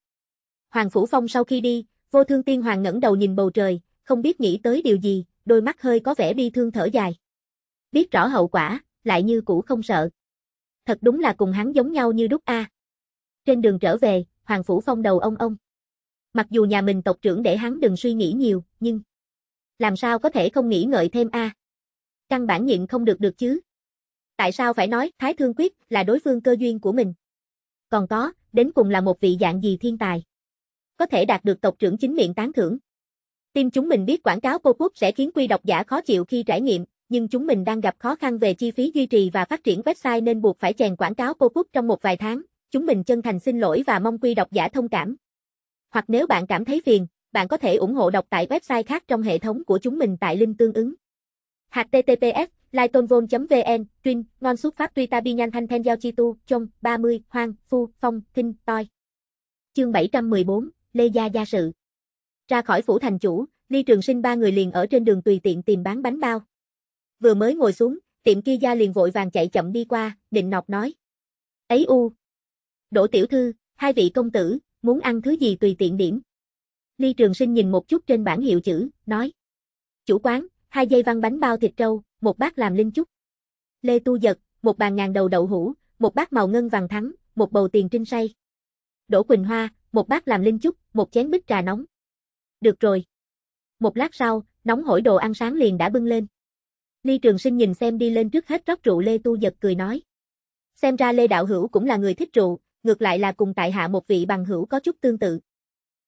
[SPEAKER 1] Hoàng Phủ Phong sau khi đi, vô thương tiên hoàng ngẩng đầu nhìn bầu trời, không biết nghĩ tới điều gì, đôi mắt hơi có vẻ bi thương thở dài. Biết rõ hậu quả, lại như cũ không sợ. Thật đúng là cùng hắn giống nhau như đúc A. Trên đường trở về, Hoàng Phủ Phong đầu ông ông. Mặc dù nhà mình tộc trưởng để hắn đừng suy nghĩ nhiều, nhưng làm sao có thể không nghĩ ngợi thêm A. Căn bản nhịn không được được chứ. Tại sao phải nói Thái Thương Quyết là đối phương cơ duyên của mình? Còn có, đến cùng là một vị dạng gì thiên tài? Có thể đạt được tộc trưởng chính miệng tán thưởng. Tim chúng mình biết quảng cáo cô quốc sẽ khiến quy độc giả khó chịu khi trải nghiệm, nhưng chúng mình đang gặp khó khăn về chi phí duy trì và phát triển website nên buộc phải chèn quảng cáo cô quốc trong một vài tháng. Chúng mình chân thành xin lỗi và mong quy độc giả thông cảm. Hoặc nếu bạn cảm thấy phiền, bạn có thể ủng hộ đọc tại website khác trong hệ thống của chúng mình tại link tương ứng. https lightonvol.vn, Trin, ngon xuất pháp tuy ta bi nhanh thanh then giao chi tu, trong, 30, hoang, phu, phong, kinh, toi. Chương 714, Lê Gia Gia Sự Ra khỏi phủ thành chủ, Ly Trường Sinh ba người liền ở trên đường tùy tiện tìm bán bánh bao. Vừa mới ngồi xuống, tiệm kia gia liền vội vàng chạy chậm đi qua, định nọc nói. Ấy u. Đỗ tiểu thư, hai vị công tử, muốn ăn thứ gì tùy tiện điểm. Ly Trường Sinh nhìn một chút trên bảng hiệu chữ, nói. Chủ quán, hai dây văn bánh bao thịt trâu, một bát làm linh chúc. Lê Tu Giật, một bàn ngàn đầu đậu hũ, một bát màu ngân vàng thắng, một bầu tiền trinh say. Đỗ Quỳnh Hoa, một bát làm linh chúc, một chén bích trà nóng. Được rồi. Một lát sau, nóng hổi đồ ăn sáng liền đã bưng lên. Ly Trường Sinh nhìn xem đi lên trước hết rót rượu Lê Tu Giật cười nói. Xem ra Lê Đạo Hữu cũng là người thích rượu, ngược lại là cùng tại hạ một vị bằng hữu có chút tương tự.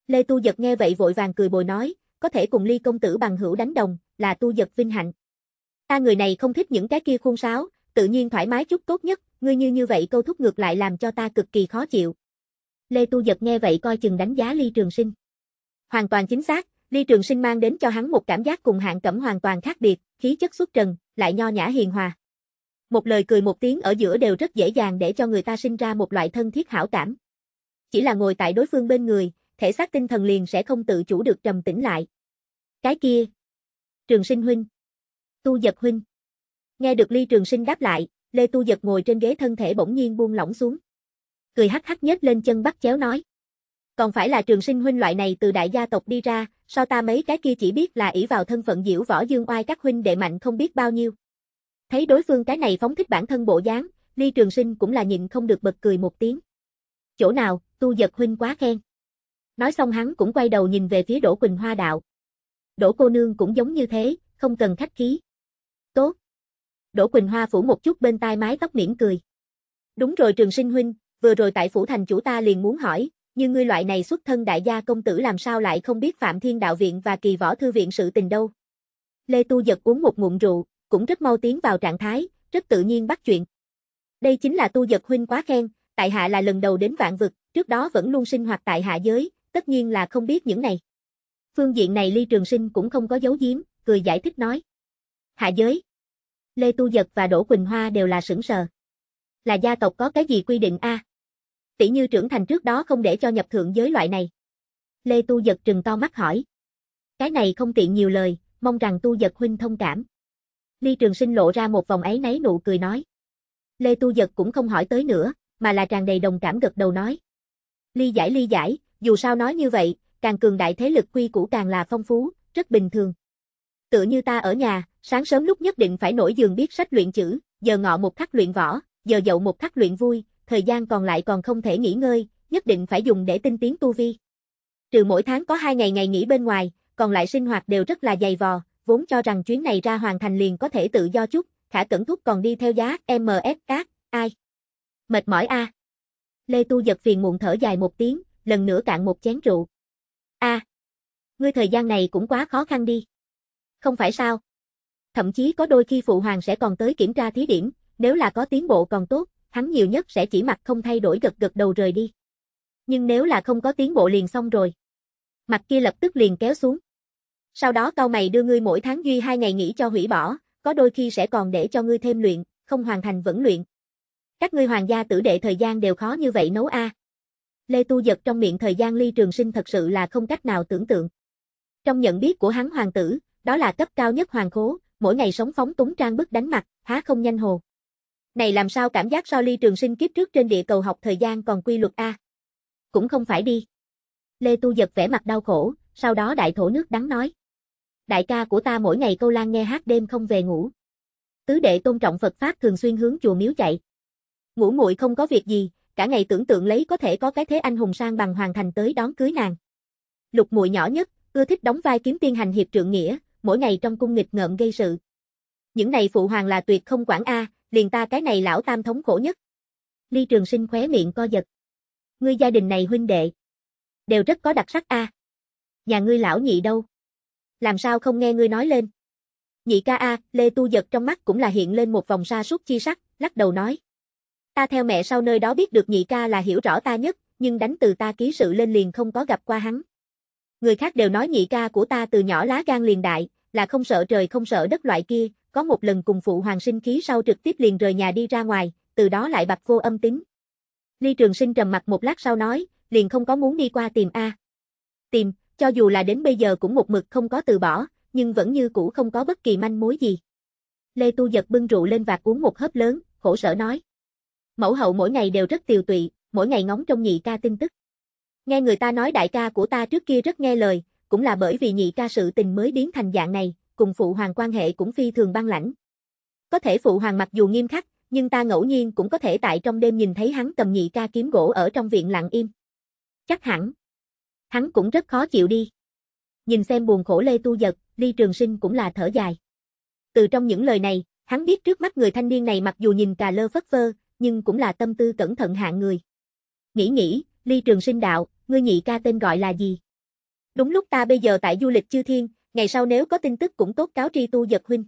[SPEAKER 1] Lê Tu Giật nghe vậy vội vàng cười bồi nói, có thể cùng Ly công tử bằng hữu đánh đồng, là Tu Giật vinh hạnh. Ta người này không thích những cái kia khuôn sáo, tự nhiên thoải mái chút tốt nhất, ngươi như như vậy câu thúc ngược lại làm cho ta cực kỳ khó chịu. Lê Tu Giật nghe vậy coi chừng đánh giá Ly Trường Sinh. Hoàn toàn chính xác, Ly Trường Sinh mang đến cho hắn một cảm giác cùng hạng cẩm hoàn toàn khác biệt, khí chất xuất trần, lại nho nhã hiền hòa. Một lời cười một tiếng ở giữa đều rất dễ dàng để cho người ta sinh ra một loại thân thiết hảo cảm. Chỉ là ngồi tại đối phương bên người, thể xác tinh thần liền sẽ không tự chủ được trầm tĩnh lại. Cái kia. Trường sinh huynh. Tu giật huynh. Nghe được ly trường sinh đáp lại, Lê Tu giật ngồi trên ghế thân thể bỗng nhiên buông lỏng xuống. Cười hắc hắc nhếch lên chân bắt chéo nói. Còn phải là trường sinh huynh loại này từ đại gia tộc đi ra, so ta mấy cái kia chỉ biết là ỷ vào thân phận diễu võ dương oai các huynh đệ mạnh không biết bao nhiêu. Thấy đối phương cái này phóng thích bản thân bộ dáng, Ly Trường Sinh cũng là nhịn không được bật cười một tiếng. Chỗ nào, tu giật huynh quá khen. Nói xong hắn cũng quay đầu nhìn về phía Đỗ Quỳnh Hoa đạo. Đỗ cô nương cũng giống như thế, không cần khách khí. Tốt. Đỗ Quỳnh Hoa phủ một chút bên tai mái tóc mỉm cười. Đúng rồi Trường Sinh huynh, vừa rồi tại phủ thành chủ ta liền muốn hỏi, như ngươi loại này xuất thân đại gia công tử làm sao lại không biết Phạm Thiên Đạo Viện và Kỳ Võ Thư Viện sự tình đâu. Lê Tu Giật uống một ngụm rượu, cũng rất mau tiến vào trạng thái, rất tự nhiên bắt chuyện. Đây chính là Tu Giật huynh quá khen, tại hạ là lần đầu đến vạn vực, trước đó vẫn luôn sinh hoạt tại hạ giới, tất nhiên là không biết những này. Phương diện này Ly Trường Sinh cũng không có giấu giếm, cười giải thích nói. Hạ giới. Lê Tu Giật và Đỗ Quỳnh Hoa đều là sững sờ. Là gia tộc có cái gì quy định a? Tỷ như trưởng thành trước đó không để cho nhập thượng giới loại này. Lê Tu Giật trừng to mắt hỏi. Cái này không tiện nhiều lời, mong rằng Tu Giật huynh thông cảm. Ly Trường Sinh lộ ra một vòng ấy náy nụ cười nói. Lê Tu Giật cũng không hỏi tới nữa, mà là tràn đầy đồng cảm gật đầu nói. Ly giải ly giải, dù sao nói như vậy, càng cường đại thế lực quy củ càng là phong phú, rất bình thường. Tựa như ta ở nhà, sáng sớm lúc nhất định phải nổi giường biết sách luyện chữ, giờ ngọ một khắc luyện võ, giờ dậu một khắc luyện vui, thời gian còn lại còn không thể nghỉ ngơi, nhất định phải dùng để tinh tiến tu vi. Trừ mỗi tháng có hai ngày ngày nghỉ bên ngoài, còn lại sinh hoạt đều rất là dày vò, vốn cho rằng chuyến này ra hoàn thành liền có thể tự do chút, khả cẩn thúc còn đi theo giá MS cát, ai. Mệt mỏi a. Lê Tu giật phiền muộn thở dài một tiếng, lần nữa cạn một chén rượu. A, ngươi thời gian này cũng quá khó khăn đi. Không phải sao? Thậm chí có đôi khi phụ hoàng sẽ còn tới kiểm tra thí điểm, nếu là có tiến bộ còn tốt, hắn nhiều nhất sẽ chỉ mặt không thay đổi gật gật đầu rời đi. Nhưng nếu là không có tiến bộ liền xong rồi. Mặt kia lập tức liền kéo xuống. Sau đó cao mày đưa ngươi mỗi tháng duy hai ngày nghỉ cho hủy bỏ, có đôi khi sẽ còn để cho ngươi thêm luyện, không hoàn thành vẫn luyện. Các ngươi hoàng gia tử đệ thời gian đều khó như vậy nấu a. Lê Tu Giật trong miệng thời gian ly trường sinh thật sự là không cách nào tưởng tượng. Trong nhận biết của hắn hoàng tử, đó là cấp cao nhất hoàng khố, mỗi ngày sống phóng túng trang bức đánh mặt, há không nhanh hồ. Này làm sao cảm giác so ly trường sinh kiếp trước trên địa cầu học thời gian còn quy luật A. Cũng không phải đi. Lê Tu giật vẻ mặt đau khổ, sau đó đại thổ nước đắng nói. Đại ca của ta mỗi ngày câu lan nghe hát đêm không về ngủ. Tứ đệ tôn trọng Phật Pháp thường xuyên hướng chùa miếu chạy. Ngủ muội không có việc gì, cả ngày tưởng tượng lấy có thể có cái thế anh hùng sang bằng hoàn thành tới đón cưới nàng. Lục muội nhỏ nhất, ưa thích đóng vai kiếm tiên hành hiệp trượng nghĩa, mỗi ngày trong cung nghịch ngợm gây sự. Những này phụ hoàng là tuyệt không quản a, liền ta cái này lão tam thống khổ nhất. Ly Trường Sinh khóe miệng co giật. Ngươi gia đình này huynh đệ đều rất có đặc sắc a. Nhà ngươi lão nhị đâu? Làm sao không nghe ngươi nói lên? Nhị ca a, Lê Tu giật trong mắt cũng là hiện lên một vòng sa sút chi sắc, lắc đầu nói. Ta theo mẹ sau nơi đó biết được nhị ca là hiểu rõ ta nhất, nhưng đánh từ ta ký sự lên liền không có gặp qua hắn. Người khác đều nói nhị ca của ta từ nhỏ lá gan liền đại, là không sợ trời không sợ đất loại kia, có một lần cùng phụ hoàng sinh khí sau trực tiếp liền rời nhà đi ra ngoài, từ đó lại bạc vô âm tính. Ly Trường Sinh trầm mặt một lát sau nói, liền không có muốn đi qua tìm A. Tìm, cho dù là đến bây giờ cũng một mực không có từ bỏ, nhưng vẫn như cũ không có bất kỳ manh mối gì. Lê Tu giật bưng rượu lên vạt uống một hớp lớn, khổ sở nói. Mẫu hậu mỗi ngày đều rất tiều tụy, mỗi ngày ngóng trong nhị ca tin tức. Nghe người ta nói đại ca của ta trước kia rất nghe lời, cũng là bởi vì nhị ca sự tình mới biến thành dạng này, cùng phụ hoàng quan hệ cũng phi thường băng lãnh. Có thể phụ hoàng mặc dù nghiêm khắc, nhưng ta ngẫu nhiên cũng có thể tại trong đêm nhìn thấy hắn cầm nhị ca kiếm gỗ ở trong viện lặng im. Chắc hẳn, hắn cũng rất khó chịu đi. Nhìn xem buồn khổ Lê Tu Giật, Ly Trường Sinh cũng là thở dài. Từ trong những lời này, hắn biết trước mắt người thanh niên này mặc dù nhìn cà lơ phất phơ, nhưng cũng là tâm tư cẩn thận hạng người. Nghĩ nghĩ, Ly Trường Sinh đạo, ngươi nhị ca tên gọi là gì? Đúng lúc ta bây giờ tại du lịch chư thiên, ngày sau nếu có tin tức cũng tốt cáo tri tu giật huynh.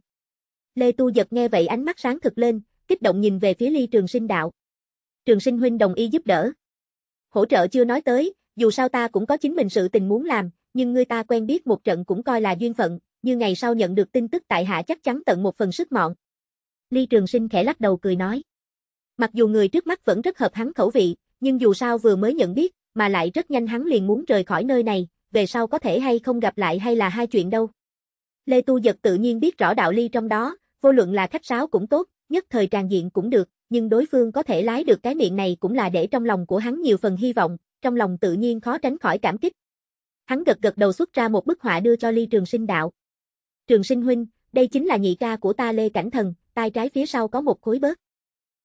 [SPEAKER 1] Lê Tu Giật nghe vậy ánh mắt sáng thực lên, kích động nhìn về phía Ly Trường Sinh đạo. Trường Sinh huynh đồng ý giúp đỡ. Hỗ trợ chưa nói tới, dù sao ta cũng có chính mình sự tình muốn làm, nhưng ngươi ta quen biết một trận cũng coi là duyên phận, như ngày sau nhận được tin tức tại hạ chắc chắn tận một phần sức mọn. Ly Trường Sinh khẽ lắc đầu cười nói. Mặc dù người trước mắt vẫn rất hợp hắn khẩu vị, nhưng dù sao vừa mới nhận biết, mà lại rất nhanh hắn liền muốn rời khỏi nơi này, về sau có thể hay không gặp lại hay là hai chuyện đâu. Lê Tu Giật tự nhiên biết rõ đạo ly trong đó, vô luận là khách sáo cũng tốt, nhất thời tràn diện cũng được, nhưng đối phương có thể lái được cái miệng này cũng là để trong lòng của hắn nhiều phần hy vọng, trong lòng tự nhiên khó tránh khỏi cảm kích. Hắn gật gật đầu xuất ra một bức họa đưa cho Ly Trường Sinh đạo. Trường Sinh huynh, đây chính là nhị ca của ta Lê Cảnh Thần, tay trái phía sau có một khối bớt.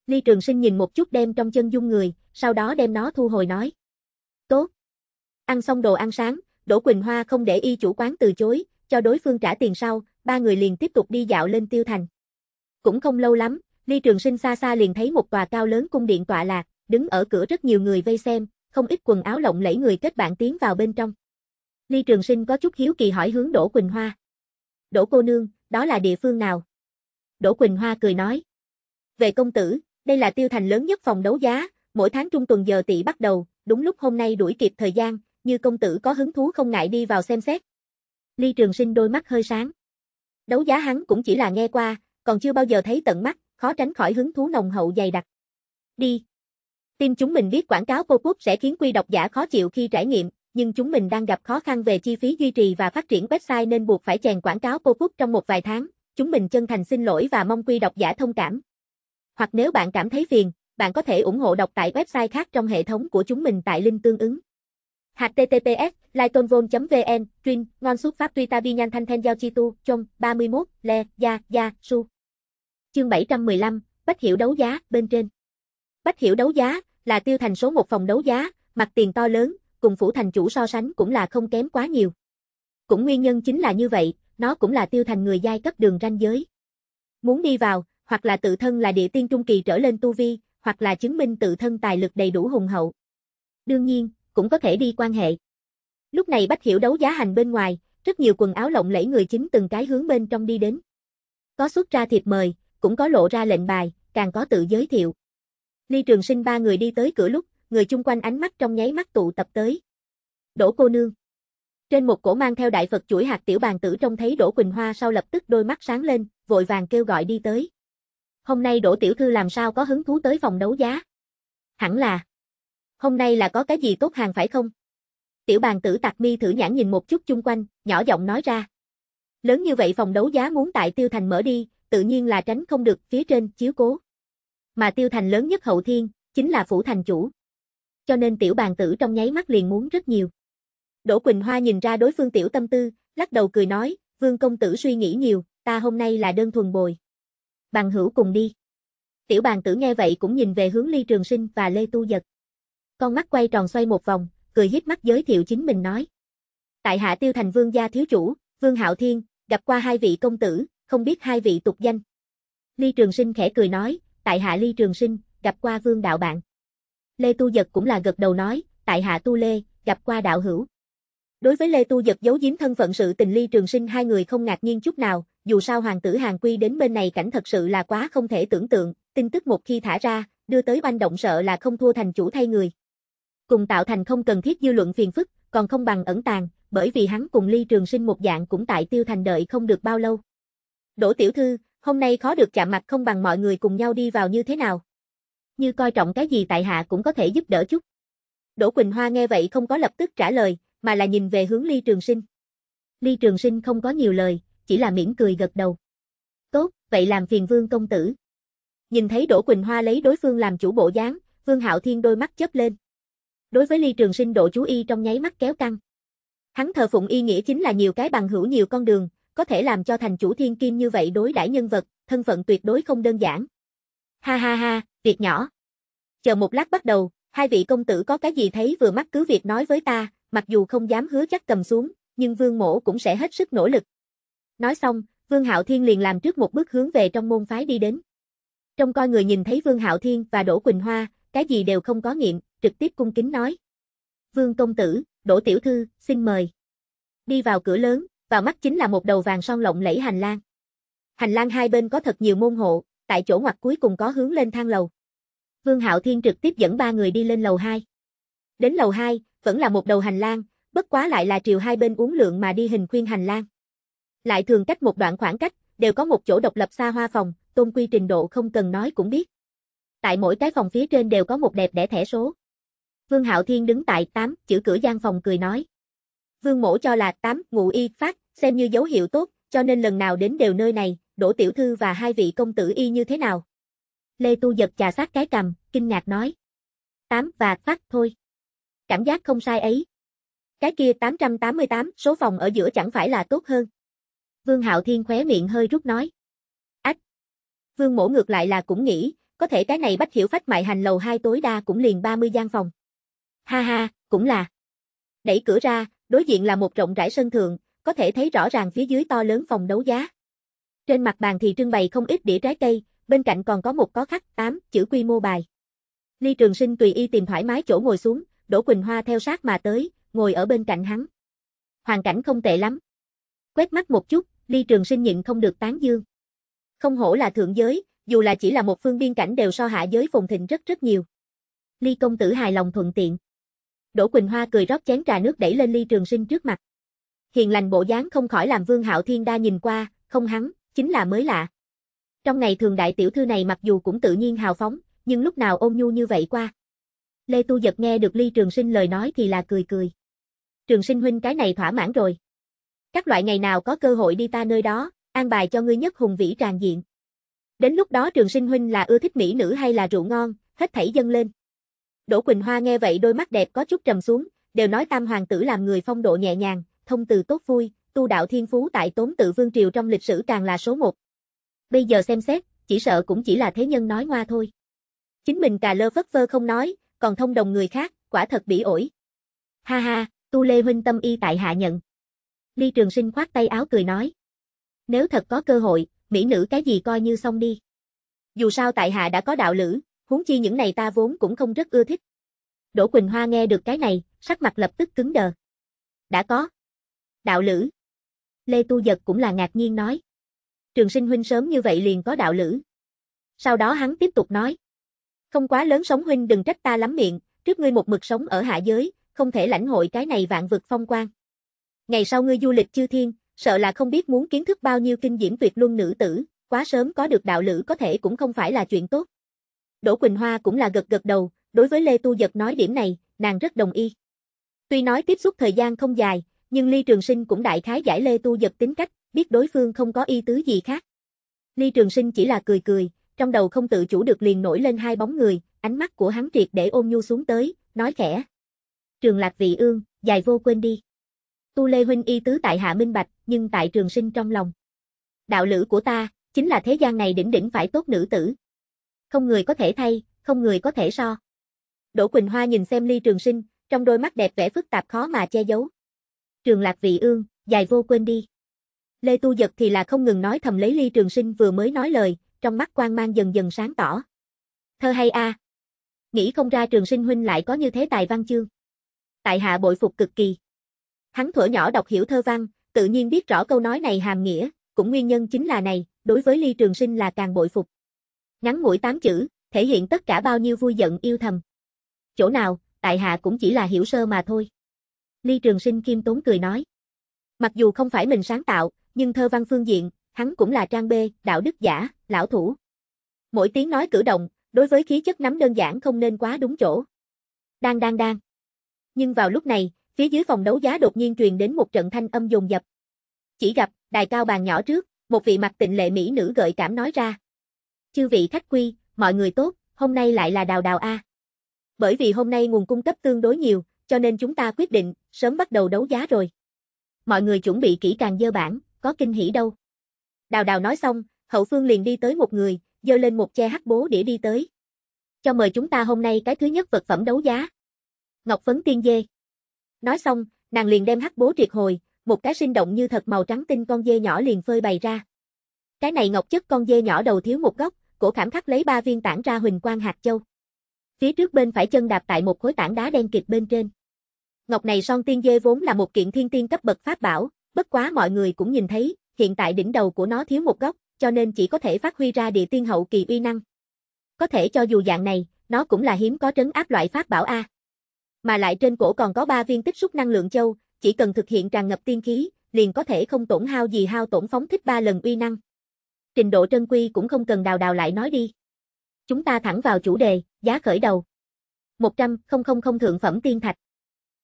[SPEAKER 1] Ly Trường Sinh nhìn một chút đem trong chân dung người, sau đó đem nó thu hồi nói. Tốt. Ăn xong đồ ăn sáng, Đỗ Quỳnh Hoa không để y chủ quán từ chối, cho đối phương trả tiền sau, ba người liền tiếp tục đi dạo lên tiêu thành. Cũng không lâu lắm, Ly Trường Sinh xa xa liền thấy một tòa cao lớn cung điện tọa lạc, đứng ở cửa rất nhiều người vây xem, không ít quần áo lộng lẫy người kết bạn tiến vào bên trong. Ly Trường Sinh có chút hiếu kỳ hỏi hướng Đỗ Quỳnh Hoa. Đỗ cô nương, đó là địa phương nào? Đỗ Quỳnh Hoa cười nói. Về công tử, đây là tiêu thành lớn nhất phòng đấu giá, mỗi tháng trung tuần giờ tỷ bắt đầu, đúng lúc hôm nay đuổi kịp thời gian, như công tử có hứng thú không ngại đi vào xem xét. Ly Trường Sinh đôi mắt hơi sáng. Đấu giá hắn cũng chỉ là nghe qua, còn chưa bao giờ thấy tận mắt, khó tránh khỏi hứng thú nồng hậu dày đặc. Đi. Tim chúng mình biết quảng cáo pop sẽ khiến quy độc giả khó chịu khi trải nghiệm, nhưng chúng mình đang gặp khó khăn về chi phí duy trì và phát triển website nên buộc phải chèn quảng cáo pop trong một vài tháng. Chúng mình chân thành xin lỗi và mong quy độc giả thông cảm. Hoặc nếu bạn cảm thấy phiền, bạn có thể ủng hộ đọc tại website khác trong hệ thống của chúng mình tại link tương ứng. https lightonvol.vn, Trinh, ngon xuất pháp truy ta vi nhan thanh thanh giao chi tu, trong, 31, le, gia, gia, su. Chương 715, Bách Hiểu đấu giá, bên trên. Bách Hiểu đấu giá, là tiêu thành số một phòng đấu giá, mặt tiền to lớn, cùng phủ thành chủ so sánh cũng là không kém quá nhiều. Cũng nguyên nhân chính là như vậy, nó cũng là tiêu thành người giai cấp đường ranh giới. Muốn đi vào, hoặc là tự thân là địa tiên trung kỳ trở lên tu vi, hoặc là chứng minh tự thân tài lực đầy đủ hùng hậu. Đương nhiên, cũng có thể đi quan hệ. Lúc này Bách Hiểu đấu giá hành bên ngoài, rất nhiều quần áo lộng lẫy người chính từng cái hướng bên trong đi đến. Có xuất ra thiệp mời, cũng có lộ ra lệnh bài, càng có tự giới thiệu. Ly Trường Sinh ba người đi tới cửa lúc, người chung quanh ánh mắt trong nháy mắt tụ tập tới. Đỗ cô nương. Trên một cổ mang theo đại Phật chuỗi hạt tiểu bàn tử trông thấy Đỗ Quỳnh Hoa sau lập tức đôi mắt sáng lên, vội vàng kêu gọi đi tới. Hôm nay Đỗ tiểu thư làm sao có hứng thú tới phòng đấu giá? Hẳn là Hôm nay là có cái gì tốt hàng phải không? Tiểu bàn tử tạc mi thử nhãn nhìn một chút chung quanh, nhỏ giọng nói ra. Lớn như vậy phòng đấu giá muốn tại Tiêu Thành mở đi, tự nhiên là tránh không được phía trên chiếu cố. Mà Tiêu Thành lớn nhất hậu thiên, chính là phủ thành chủ. Cho nên tiểu bàn tử trong nháy mắt liền muốn rất nhiều. Đỗ Quỳnh Hoa nhìn ra đối phương tiểu tâm tư, lắc đầu cười nói, vương công tử suy nghĩ nhiều, ta hôm nay là đơn thuần bồi. Bằng hữu cùng đi. Tiểu bàn tử nghe vậy cũng nhìn về hướng Ly Trường Sinh và Lê Tu Giật. Con mắt quay tròn xoay một vòng, cười hiếp mắt giới thiệu chính mình nói. Tại hạ tiêu thành vương gia thiếu chủ, vương hạo thiên, gặp qua hai vị công tử, không biết hai vị tục danh. Ly Trường Sinh khẽ cười nói, tại hạ Ly Trường Sinh, gặp qua vương đạo bạn. Lê Tu Giật cũng là gật đầu nói, tại hạ Tu Lê, gặp qua đạo hữu. Đối với Lê Tu Giật giấu giếm thân phận sự tình Ly Trường Sinh hai người không ngạc nhiên chút nào, dù sao hoàng tử Hàng Quy đến bên này cảnh thật sự là quá không thể tưởng tượng, tin tức một khi thả ra, đưa tới banh động sợ là không thua thành chủ thay người. Cùng tạo thành không cần thiết dư luận phiền phức, còn không bằng ẩn tàng, bởi vì hắn cùng Ly Trường Sinh một dạng cũng tại Tiêu Thành đợi không được bao lâu. Đỗ tiểu thư, hôm nay khó được chạm mặt không bằng mọi người cùng nhau đi vào như thế nào? Như coi trọng cái gì tại hạ cũng có thể giúp đỡ chút. Đỗ Quỳnh Hoa nghe vậy không có lập tức trả lời, mà là nhìn về hướng Ly Trường Sinh. Ly Trường Sinh không có nhiều lời, chỉ là mỉm cười gật đầu. Tốt, vậy làm phiền Vương công tử. Nhìn thấy Đỗ Quỳnh Hoa lấy đối phương làm chủ bộ dáng, Vương Hạo Thiên đôi mắt chớp lên. Đối với Ly Trường Sinh độ chú y trong nháy mắt kéo căng. Hắn thờ phụng y nghĩa chính là nhiều cái bằng hữu nhiều con đường, có thể làm cho thành chủ thiên kim như vậy đối đãi nhân vật, thân phận tuyệt đối không đơn giản. Ha ha ha, việc nhỏ. Chờ một lát bắt đầu, hai vị công tử có cái gì thấy vừa mắt cứ việc nói với ta, mặc dù không dám hứa chắc cầm xuống, nhưng Vương Mổ cũng sẽ hết sức nỗ lực. Nói xong, Vương Hạo Thiên liền làm trước một bước hướng về trong môn phái đi đến. Trong coi người nhìn thấy Vương Hạo Thiên và Đỗ Quỳnh Hoa, cái gì đều không có nghiệm, trực tiếp cung kính nói. Vương công tử, Đỗ tiểu thư, xin mời. Đi vào cửa lớn, vào mắt chính là một đầu vàng son lộng lẫy hành lang. Hành lang hai bên có thật nhiều môn hộ, tại chỗ ngoặt cuối cùng có hướng lên thang lầu. Vương Hạo Thiên trực tiếp dẫn ba người đi lên lầu 2. Đến lầu 2, vẫn là một đầu hành lang, bất quá lại là triều hai bên uống lượng mà đi hình khuyên hành lang. Lại thường cách một đoạn khoảng cách, đều có một chỗ độc lập xa hoa phòng, tôn quy trình độ không cần nói cũng biết. Tại mỗi cái phòng phía trên đều có một đẹp đẽ thẻ số. Vương Hạo Thiên đứng tại 8, chữ cửa gian phòng cười nói. Vương mổ cho là 8, ngụ y phát, xem như dấu hiệu tốt, cho nên lần nào đến đều nơi này, đổ tiểu thư và hai vị công tử y như thế nào. Lê Tu giật trà sát cái cầm, kinh ngạc nói. 8 và phát thôi. Cảm giác không sai ấy. Cái kia 888, số phòng ở giữa chẳng phải là tốt hơn. Vương Hạo Thiên khóe miệng hơi rút nói. Ách! Vương mổ ngược lại là cũng nghĩ, có thể cái này bách hiểu phách mại hành lầu 2 tối đa cũng liền 30 gian phòng. Ha ha, cũng là. Đẩy cửa ra, đối diện là một rộng rãi sân thượng, có thể thấy rõ ràng phía dưới to lớn phòng đấu giá. Trên mặt bàn thì trưng bày không ít đĩa trái cây, bên cạnh còn có một có khắc 8 chữ quy mô bài. Ly Trường Sinh tùy y tìm thoải mái chỗ ngồi xuống, Đỗ Quỳnh Hoa theo sát mà tới, ngồi ở bên cạnh hắn. Hoàn cảnh không tệ lắm. Quét mắt một chút, Ly Trường Sinh nhịn không được tán dương. Không hổ là thượng giới, dù là chỉ là một phương biên cảnh đều so hạ giới phồn thịnh rất rất nhiều. Ly công tử hài lòng thuận tiện. Đỗ Quỳnh Hoa cười rót chén trà nước đẩy lên Ly Trường Sinh trước mặt. Hiền lành bộ dáng không khỏi làm Vương Hạo Thiên đa nhìn qua, không hắn, chính là mới lạ. Trong ngày thường đại tiểu thư này mặc dù cũng tự nhiên hào phóng, nhưng lúc nào ôn nhu như vậy qua. Lê Tu Giật nghe được Ly Trường Sinh lời nói thì là cười cười. Trường Sinh huynh cái này thỏa mãn rồi. Các loại ngày nào có cơ hội đi ta nơi đó, an bài cho ngươi nhất hùng vĩ tràn diện. Đến lúc đó Trường Sinh huynh là ưa thích mỹ nữ hay là rượu ngon, hết thảy dâng lên. Đỗ Quỳnh Hoa nghe vậy đôi mắt đẹp có chút trầm xuống, đều nói tam hoàng tử làm người phong độ nhẹ nhàng, thông từ tốt vui, tu đạo thiên phú tại tốn tự vương triều trong lịch sử càng là số một. Bây giờ xem xét, chỉ sợ cũng chỉ là thế nhân nói ngoa thôi. Chính mình cà lơ phất phơ không nói, còn thông đồng người khác, quả thật bỉ ổi. Ha ha, tu lê huynh tâm y tại hạ nhận. Ly Trường Sinh khoát tay áo cười nói. Nếu thật có cơ hội, mỹ nữ cái gì coi như xong đi. Dù sao tại hạ đã có đạo lữ, huống chi những này ta vốn cũng không rất ưa thích. Đỗ Quỳnh Hoa nghe được cái này, sắc mặt lập tức cứng đờ. Đã có. Đạo lữ. Lê Tu Giật cũng là ngạc nhiên nói. Trường sinh huynh sớm như vậy liền có đạo lữ. Sau đó hắn tiếp tục nói. Không quá lớn sống huynh đừng trách ta lắm miệng, trước ngươi một mực sống ở hạ giới, không thể lãnh hội cái này vạn vực phong quang. Ngày sau ngươi du lịch chư thiên, sợ là không biết muốn kiến thức bao nhiêu kinh diễm tuyệt luân nữ tử, quá sớm có được đạo lữ có thể cũng không phải là chuyện tốt. Đỗ Quỳnh Hoa cũng là gật gật đầu, đối với Lê Tu Giật nói điểm này, nàng rất đồng ý. Tuy nói tiếp xúc thời gian không dài, nhưng Ly Trường Sinh cũng đại khái giải Lê Tu Giật tính cách, biết đối phương không có ý tứ gì khác. Ly Trường Sinh chỉ là cười cười, trong đầu không tự chủ được liền nổi lên hai bóng người, ánh mắt của hắn triệt để ôm nhu xuống tới, nói khẽ. Trường Lạc Vị Ương, dài vô quên đi. Tu Lê Huynh y tứ tại hạ minh bạch, nhưng tại trường sinh trong lòng. Đạo lữ của ta, chính là thế gian này đỉnh đỉnh phải tốt nữ tử. Không người có thể thay, không người có thể so. Đỗ Quỳnh Hoa nhìn xem ly trường sinh, trong đôi mắt đẹp vẻ phức tạp khó mà che giấu. Trường lạc vị ương, dài vô quên đi. Lê Tu Giật thì là không ngừng nói thầm lấy ly trường sinh vừa mới nói lời, trong mắt quang mang dần dần sáng tỏ. Thơ hay a Nghĩ không ra trường sinh huynh lại có như thế tài văn chương. Tại hạ bội phục cực kỳ. Hắn thuở nhỏ đọc hiểu thơ văn, tự nhiên biết rõ câu nói này hàm nghĩa, cũng nguyên nhân chính là này, đối với ly trường sinh là càng bội phục. Ngắn mũi tám chữ, thể hiện tất cả bao nhiêu vui giận yêu thầm. Chỗ nào, tại hạ cũng chỉ là hiểu sơ mà thôi. Ly Trường Sinh kim tốn cười nói. Mặc dù không phải mình sáng tạo, nhưng thơ văn phương diện, hắn cũng là trang bê, đạo đức giả, lão thủ. Mỗi tiếng nói cử động, đối với khí chất nắm đơn giản không nên quá đúng chỗ. Đang đang đang. Nhưng vào lúc này, phía dưới phòng đấu giá đột nhiên truyền đến một trận thanh âm dồn dập. Chỉ gặp, đài cao bàn nhỏ trước, một vị mặt tịnh lệ mỹ nữ gợi cảm nói ra. Chư vị khách quy, mọi người tốt, hôm nay lại là đào đào A. Bởi vì hôm nay nguồn cung cấp tương đối nhiều, cho nên chúng ta quyết định, sớm bắt đầu đấu giá rồi. Mọi người chuẩn bị kỹ càng dơ bản, có kinh hỉ đâu. Đào đào nói xong, hậu phương liền đi tới một người, dơ lên một che hắc bố để đi tới. Cho mời chúng ta hôm nay cái thứ nhất vật phẩm đấu giá. Ngọc phấn tiên dê. Nói xong, nàng liền đem hắc bố triệt hồi, một cái sinh động như thật màu trắng tinh con dê nhỏ liền phơi bày ra. Cái này ngọc chất con dê nhỏ đầu thiếu một góc, cổ khảm khắc lấy ba viên tảng ra huỳnh quang hạt châu. Phía trước bên phải chân đạp tại một khối tảng đá đen kịt bên trên. Ngọc này son tiên dê vốn là một kiện thiên tiên cấp bậc pháp bảo, bất quá mọi người cũng nhìn thấy, hiện tại đỉnh đầu của nó thiếu một góc, cho nên chỉ có thể phát huy ra địa tiên hậu kỳ uy năng. Có thể cho dù dạng này, nó cũng là hiếm có trấn áp loại pháp bảo A. Mà lại trên cổ còn có ba viên tích xúc năng lượng châu, chỉ cần thực hiện tràn ngập tiên khí, liền có thể không tổn hao gì hao tổn phóng thích ba lần uy năng. Trình độ trân quy cũng không cần đào đào lại nói đi. Chúng ta thẳng vào chủ đề, giá khởi đầu. 100, không không không thượng phẩm tiên thạch.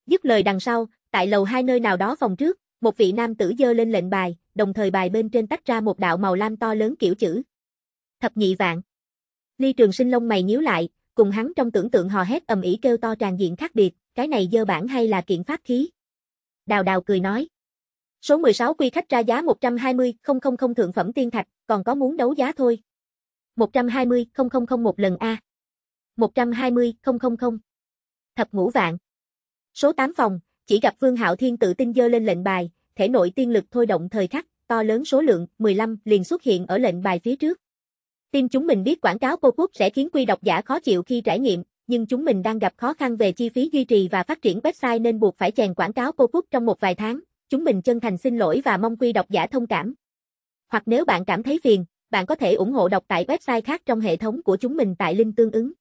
[SPEAKER 1] Dứt lời đằng sau, tại lầu hai nơi nào đó phòng trước, một vị nam tử dơ lên lệnh bài, đồng thời bài bên trên tách ra một đạo màu lam to lớn kiểu chữ. Thập nhị vạn. Ly Trường Sinh lông mày nhíu lại, cùng hắn trong tưởng tượng hò hét ầm ĩ kêu to tràn diện khác biệt, cái này dơ bản hay là kiện pháp khí? Đào đào cười nói. Số 16 quy khách ra giá 120, không không không thượng phẩm tiên thạch, còn có muốn đấu giá thôi. 120, không không không một lần A. 120, không không không. Thập ngũ vạn. Số 8 phòng, chỉ gặp Vương Hạo Thiên tự tin dơ lên lệnh bài, thể nội tiên lực thôi động thời khắc, to lớn số lượng, 15, liền xuất hiện ở lệnh bài phía trước. Tin chúng mình biết quảng cáo cô quốc sẽ khiến quy độc giả khó chịu khi trải nghiệm, nhưng chúng mình đang gặp khó khăn về chi phí duy trì và phát triển website nên buộc phải chèn quảng cáo cô quốc trong một vài tháng. Chúng mình chân thành xin lỗi và mong quy độc giả thông cảm. Hoặc nếu bạn cảm thấy phiền, bạn có thể ủng hộ đọc tại website khác trong hệ thống của chúng mình tại link tương ứng.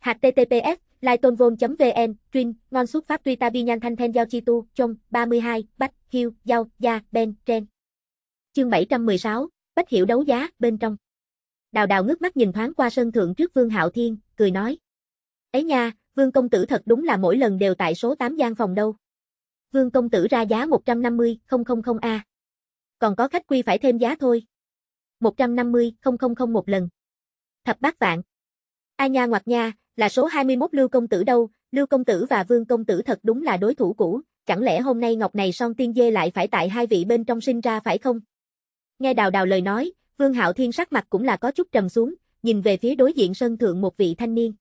[SPEAKER 1] https lightonvol.vn, Trinh, ngon xuất Phát, tuy ta bi nhan thanh then giao chi tu, trong, 32, Bách, Hiêu, Giao, Gia, Ben, Tren. Chương 716, Bách hiểu đấu giá, bên trong. Đào đào ngước mắt nhìn thoáng qua sân thượng trước Vương Hạo Thiên, cười nói. Ấy nha, Vương công tử thật đúng là mỗi lần đều tại số 8 gian phòng đâu. Vương công tử ra giá 150, 000A. Còn có khách quy phải thêm giá thôi. 150, 000 một lần. Thập bát vạn. a nha ngoặc nha, là số 21 Lưu công tử đâu, Lưu công tử và Vương công tử thật đúng là đối thủ cũ, chẳng lẽ hôm nay ngọc này son tiên dê lại phải tại hai vị bên trong sinh ra phải không? Nghe đào đào lời nói, Vương Hạo Thiên sắc mặt cũng là có chút trầm xuống, nhìn về phía đối diện sân thượng một vị thanh niên.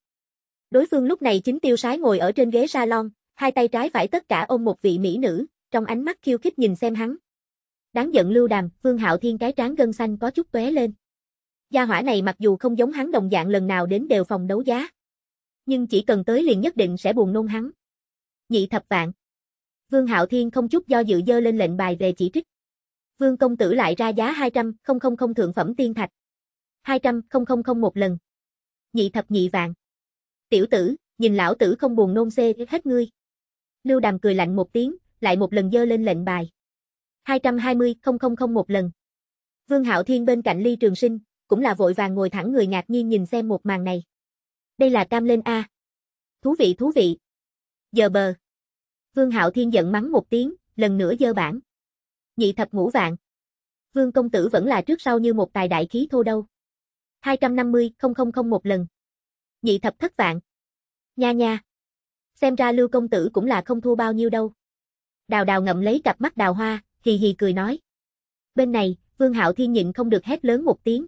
[SPEAKER 1] Đối phương lúc này chính tiêu sái ngồi ở trên ghế salon, hai tay trái phải tất cả ôm một vị mỹ nữ, trong ánh mắt khiêu khích nhìn xem hắn. Đáng giận lưu đàm, Vương Hạo Thiên cái trán gân xanh có chút tóe lên. Gia hỏa này mặc dù không giống hắn đồng dạng lần nào đến đều phòng đấu giá. Nhưng chỉ cần tới liền nhất định sẽ buồn nôn hắn. Nhị thập vạn. Vương Hạo Thiên không chút do dự dơ lên lệnh bài về chỉ trích. Vương công tử lại ra giá 200, không không không thượng phẩm tiên thạch. 200, không không không một lần. Nhị thập nhị vạn. Tiểu tử, nhìn lão tử không buồn nôn xê hết ngươi. Lưu Đàm cười lạnh một tiếng, lại một lần dơ lên lệnh bài. 220, không không không một lần. Vương Hạo Thiên bên cạnh Ly Trường Sinh, cũng là vội vàng ngồi thẳng người ngạc nhiên nhìn xem một màn này. Đây là cam lên A. Thú vị thú vị. Giờ bờ. Vương Hạo Thiên giận mắng một tiếng, lần nữa dơ bản. Nhị thập ngũ vạn. Vương công tử vẫn là trước sau như một tài đại khí thô đâu. 250, 0001 một lần. Nhị thập thất vạn. Nha nha. Xem ra Lưu công tử cũng là không thua bao nhiêu đâu. Đào đào ngậm lấy cặp mắt đào hoa, hì hì cười nói. Bên này, Vương Hạo Thiên nhịn không được hét lớn một tiếng.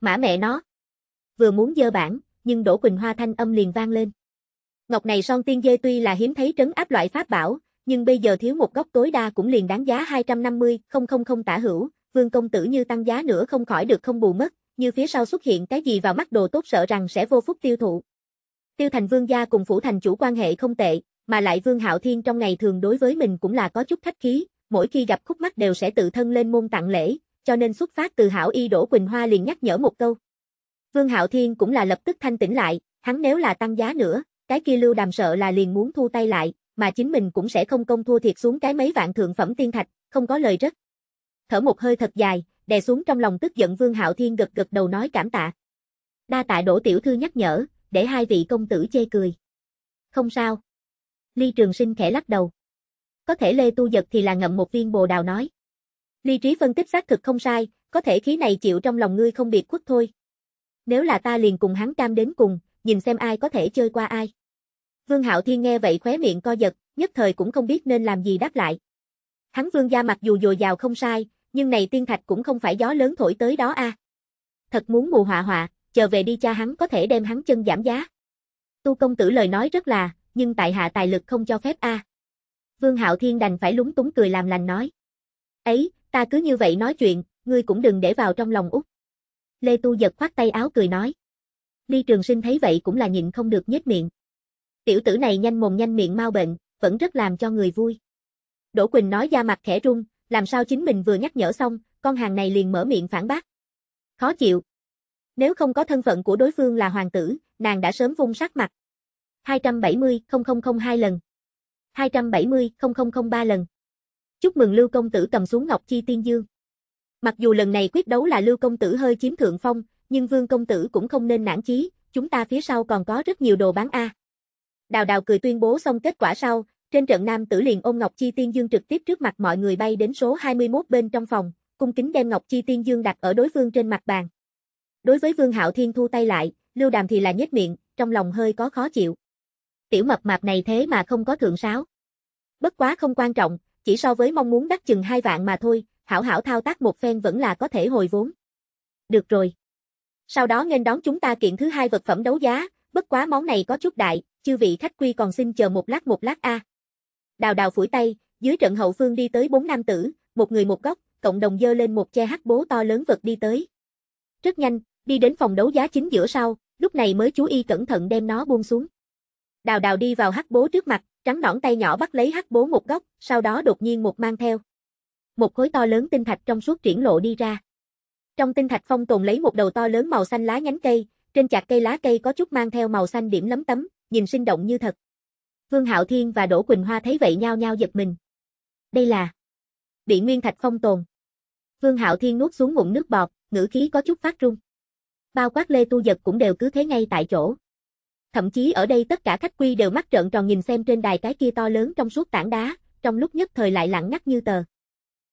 [SPEAKER 1] Mã mẹ nó. Vừa muốn dơ bản, nhưng Đỗ Quỳnh Hoa thanh âm liền vang lên. Ngọc này son tiên dê tuy là hiếm thấy trấn áp loại pháp bảo, nhưng bây giờ thiếu một góc tối đa cũng liền đáng giá 250, không không không tả hữu, vương công tử như tăng giá nữa không khỏi được không bù mất, như phía sau xuất hiện cái gì vào mắt đồ tốt sợ rằng sẽ vô phúc tiêu thụ. Tiêu thành vương gia cùng phủ thành chủ quan hệ không tệ, mà lại vương hạo thiên trong ngày thường đối với mình cũng là có chút khách khí, mỗi khi gặp khúc mắt đều sẽ tự thân lên môn tặng lễ, cho nên xuất phát từ hảo y đổ Quỳnh Hoa liền nhắc nhở một câu. Vương hạo thiên cũng là lập tức thanh tỉnh lại, hắn nếu là tăng giá nữa, cái kia lưu đàm sợ là liền muốn thu tay lại, mà chính mình cũng sẽ không công thua thiệt xuống cái mấy vạn thượng phẩm tiên thạch, không có lời rất. Thở một hơi thật dài, đè xuống trong lòng tức giận Vương Hạo Thiên gật gật đầu nói cảm tạ. Đa tạ Đỗ tiểu thư nhắc nhở, để hai vị công tử chê cười. Không sao. Ly Trường Sinh khẽ lắc đầu. Có thể Lê Tu Giật thì là ngậm một viên bồ đào nói. Ly Trí phân tích xác thực không sai, có thể khí này chịu trong lòng ngươi không biệt khuất thôi. Nếu là ta liền cùng hắn cam đến cùng, nhìn xem ai có thể chơi qua ai. Vương Hạo Thiên nghe vậy khóe miệng co giật, nhất thời cũng không biết nên làm gì đáp lại. Hắn vương gia mặc dù dồi dào không sai, nhưng này tiên thạch cũng không phải gió lớn thổi tới đó a. Thật muốn mù họa họa, chờ về đi cha hắn có thể đem hắn chân giảm giá. Tu công tử lời nói rất là, nhưng tại hạ tài lực không cho phép a. Vương Hạo Thiên đành phải lúng túng cười làm lành nói. Ấy, ta cứ như vậy nói chuyện, ngươi cũng đừng để vào trong lòng út. Lê Tu giật khoát tay áo cười nói. Ly Trường Sinh thấy vậy cũng là nhịn không được nhếch miệng. Tiểu tử này nhanh mồm nhanh miệng mau bệnh, vẫn rất làm cho người vui. Đỗ Quỳnh nói da mặt khẽ run, làm sao chính mình vừa nhắc nhở xong, con hàng này liền mở miệng phản bác. Khó chịu. Nếu không có thân phận của đối phương là hoàng tử, nàng đã sớm vung sát mặt. 270 0002 lần. 270 0003 lần. Chúc mừng Lưu công tử cầm xuống Ngọc Chi Tiên Dương. Mặc dù lần này quyết đấu là Lưu công tử hơi chiếm thượng phong, nhưng Vương công tử cũng không nên nản chí, chúng ta phía sau còn có rất nhiều đồ bán a. Đào đào cười tuyên bố xong kết quả sau, trên trận nam tử liền ôm Ngọc Chi Tiên Dương trực tiếp trước mặt mọi người bay đến số 21 bên trong phòng, cung kính đem Ngọc Chi Tiên Dương đặt ở đối phương trên mặt bàn. Đối với Vương Hạo Thiên thu tay lại, Lưu Đàm thì là nhếch miệng, trong lòng hơi có khó chịu. Tiểu mập mạp này thế mà không có thượng sáo. Bất quá không quan trọng, chỉ so với mong muốn đắt chừng hai vạn mà thôi, hảo hảo thao tác một phen vẫn là có thể hồi vốn. Được rồi. Sau đó nên đón chúng ta kiện thứ hai vật phẩm đấu giá, bất quá món này có chút đại, chư vị khách quy còn xin chờ một lát một lát a. Đào đào phủi tay, dưới trận hậu phương đi tới bốn nam tử, một người một góc, cộng đồng dơ lên một che hắc bố to lớn vật đi tới. Rất nhanh, đi đến phòng đấu giá chính giữa sau, lúc này mới chú ý cẩn thận đem nó buông xuống. Đào đào đi vào hắc bố trước mặt, trắng nõn tay nhỏ bắt lấy hắc bố một góc, sau đó đột nhiên một mang theo. Một khối to lớn tinh thạch trong suốt triển lộ đi ra. Trong tinh thạch phong tồn lấy một đầu to lớn màu xanh lá nhánh cây, trên chạc cây lá cây có chút mang theo màu xanh điểm lấm tấm, nhìn sinh động như thật. Vương Hạo Thiên và Đỗ Quỳnh Hoa thấy vậy nhao nhao giật mình. Đây là Bị Nguyên Thạch phong tồn. Vương Hạo Thiên nuốt xuống ngụm nước bọt, ngữ khí có chút phát run. Bao quát Lê Tu Giật cũng đều cứ thế ngay tại chỗ. Thậm chí ở đây tất cả khách quy đều mắt trợn tròn nhìn xem trên đài cái kia to lớn trong suốt tảng đá, trong lúc nhất thời lại lặng ngắt như tờ.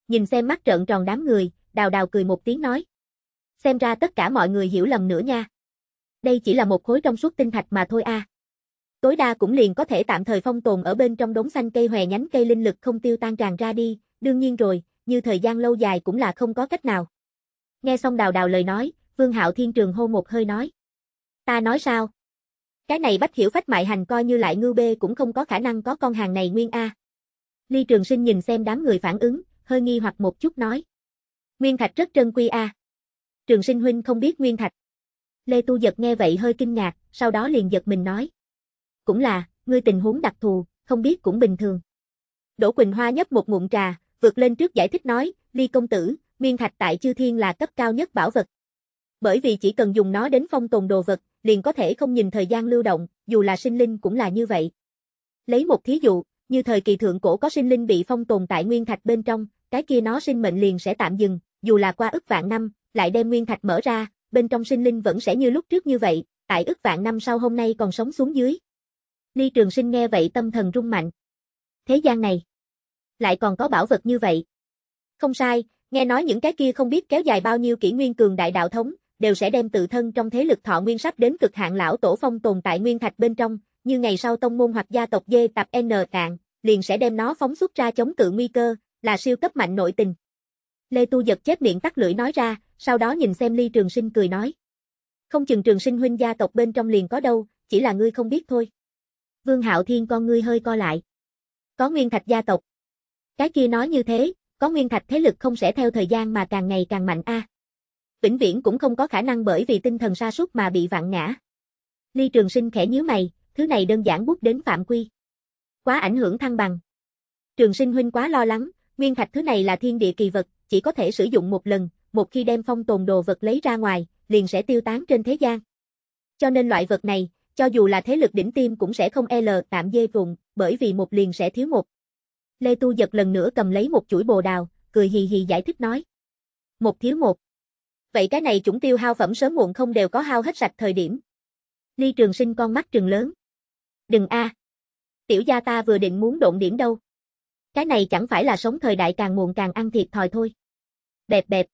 [SPEAKER 1] Nhìn xem mắt trợn tròn đám người, đào đào cười một tiếng nói. Xem ra tất cả mọi người hiểu lầm nữa nha. Đây chỉ là một khối trong suốt tinh thạch mà thôi a. Tối đa cũng liền có thể tạm thời phong tồn ở bên trong đống xanh cây hòe nhánh cây linh lực không tiêu tan tràn ra đi, đương nhiên rồi, như thời gian lâu dài cũng là không có cách nào. Nghe xong đào đào lời nói, Vương Hạo Thiên Trường hô một hơi nói. Ta nói sao? Cái này bách hiểu phách mại hành coi như lại ngư bê cũng không có khả năng có con hàng này nguyên A. Ly Trường Sinh nhìn xem đám người phản ứng, hơi nghi hoặc một chút nói. Nguyên thạch rất trân quy A. Trường Sinh huynh không biết Nguyên thạch. Lê Tu Giật nghe vậy hơi kinh ngạc, sau đó liền giật mình nói. Cũng là, ngươi tình huống đặc thù, không biết cũng bình thường. Đỗ Quỳnh Hoa nhấp một ngụm trà, vượt lên trước giải thích nói, Ly công tử, Nguyên thạch tại Chư Thiên là cấp cao nhất bảo vật. Bởi vì chỉ cần dùng nó đến phong tồn đồ vật, liền có thể không nhìn thời gian lưu động, dù là sinh linh cũng là như vậy. Lấy một thí dụ, như thời kỳ thượng cổ có sinh linh bị phong tồn tại nguyên thạch bên trong, cái kia nó sinh mệnh liền sẽ tạm dừng, dù là qua ức vạn năm, lại đem nguyên thạch mở ra, bên trong sinh linh vẫn sẽ như lúc trước như vậy, tại ức vạn năm sau hôm nay còn sống xuống dưới. Ly Trường Sinh nghe vậy tâm thần rung mạnh. Thế gian này, lại còn có bảo vật như vậy. Không sai, nghe nói những cái kia không biết kéo dài bao nhiêu kỷ nguyên cường đại đạo thống, đều sẽ đem tự thân trong thế lực thọ nguyên sắp đến cực hạn lão tổ phong tồn tại nguyên thạch bên trong, như ngày sau tông môn hoặc gia tộc dê tập N cạn, liền sẽ đem nó phóng xuất ra chống cự nguy cơ, là siêu cấp mạnh nội tình. Lê Tu giật chết miệng tắt lưỡi nói ra, sau đó nhìn xem Ly Trường Sinh cười nói. Không chừng Trường Sinh huynh gia tộc bên trong liền có đâu, chỉ là ngươi không biết thôi. Vương Hạo Thiên con ngươi hơi co lại. Có nguyên thạch gia tộc. Cái kia nói như thế, có nguyên thạch thế lực không sẽ theo thời gian mà càng ngày càng mạnh a. Vĩnh viễn cũng không có khả năng bởi vì tinh thần sa sút mà bị vặn ngã. Ly Trường Sinh khẽ nhíu mày, thứ này đơn giản bút đến phạm quy. Quá ảnh hưởng thăng bằng. Trường Sinh huynh quá lo lắng, nguyên thạch thứ này là thiên địa kỳ vật, chỉ có thể sử dụng một lần, một khi đem phong tồn đồ vật lấy ra ngoài, liền sẽ tiêu tán trên thế gian. Cho nên loại vật này, cho dù là thế lực đỉnh tim cũng sẽ không L tạm dê vùng, bởi vì một liền sẽ thiếu một. Lê Tu giật lần nữa cầm lấy một chuỗi bồ đào, cười hì hì giải thích nói. Một thiếu một. Vậy cái này chúng tiêu hao phẩm sớm muộn không đều có hao hết sạch thời điểm. Ly Trường Sinh con mắt trừng lớn. Đừng a. Tiểu gia ta vừa định muốn độn điểm đâu. Cái này chẳng phải là sống thời đại càng muộn càng ăn thiệt thòi thôi. Bẹp bẹp.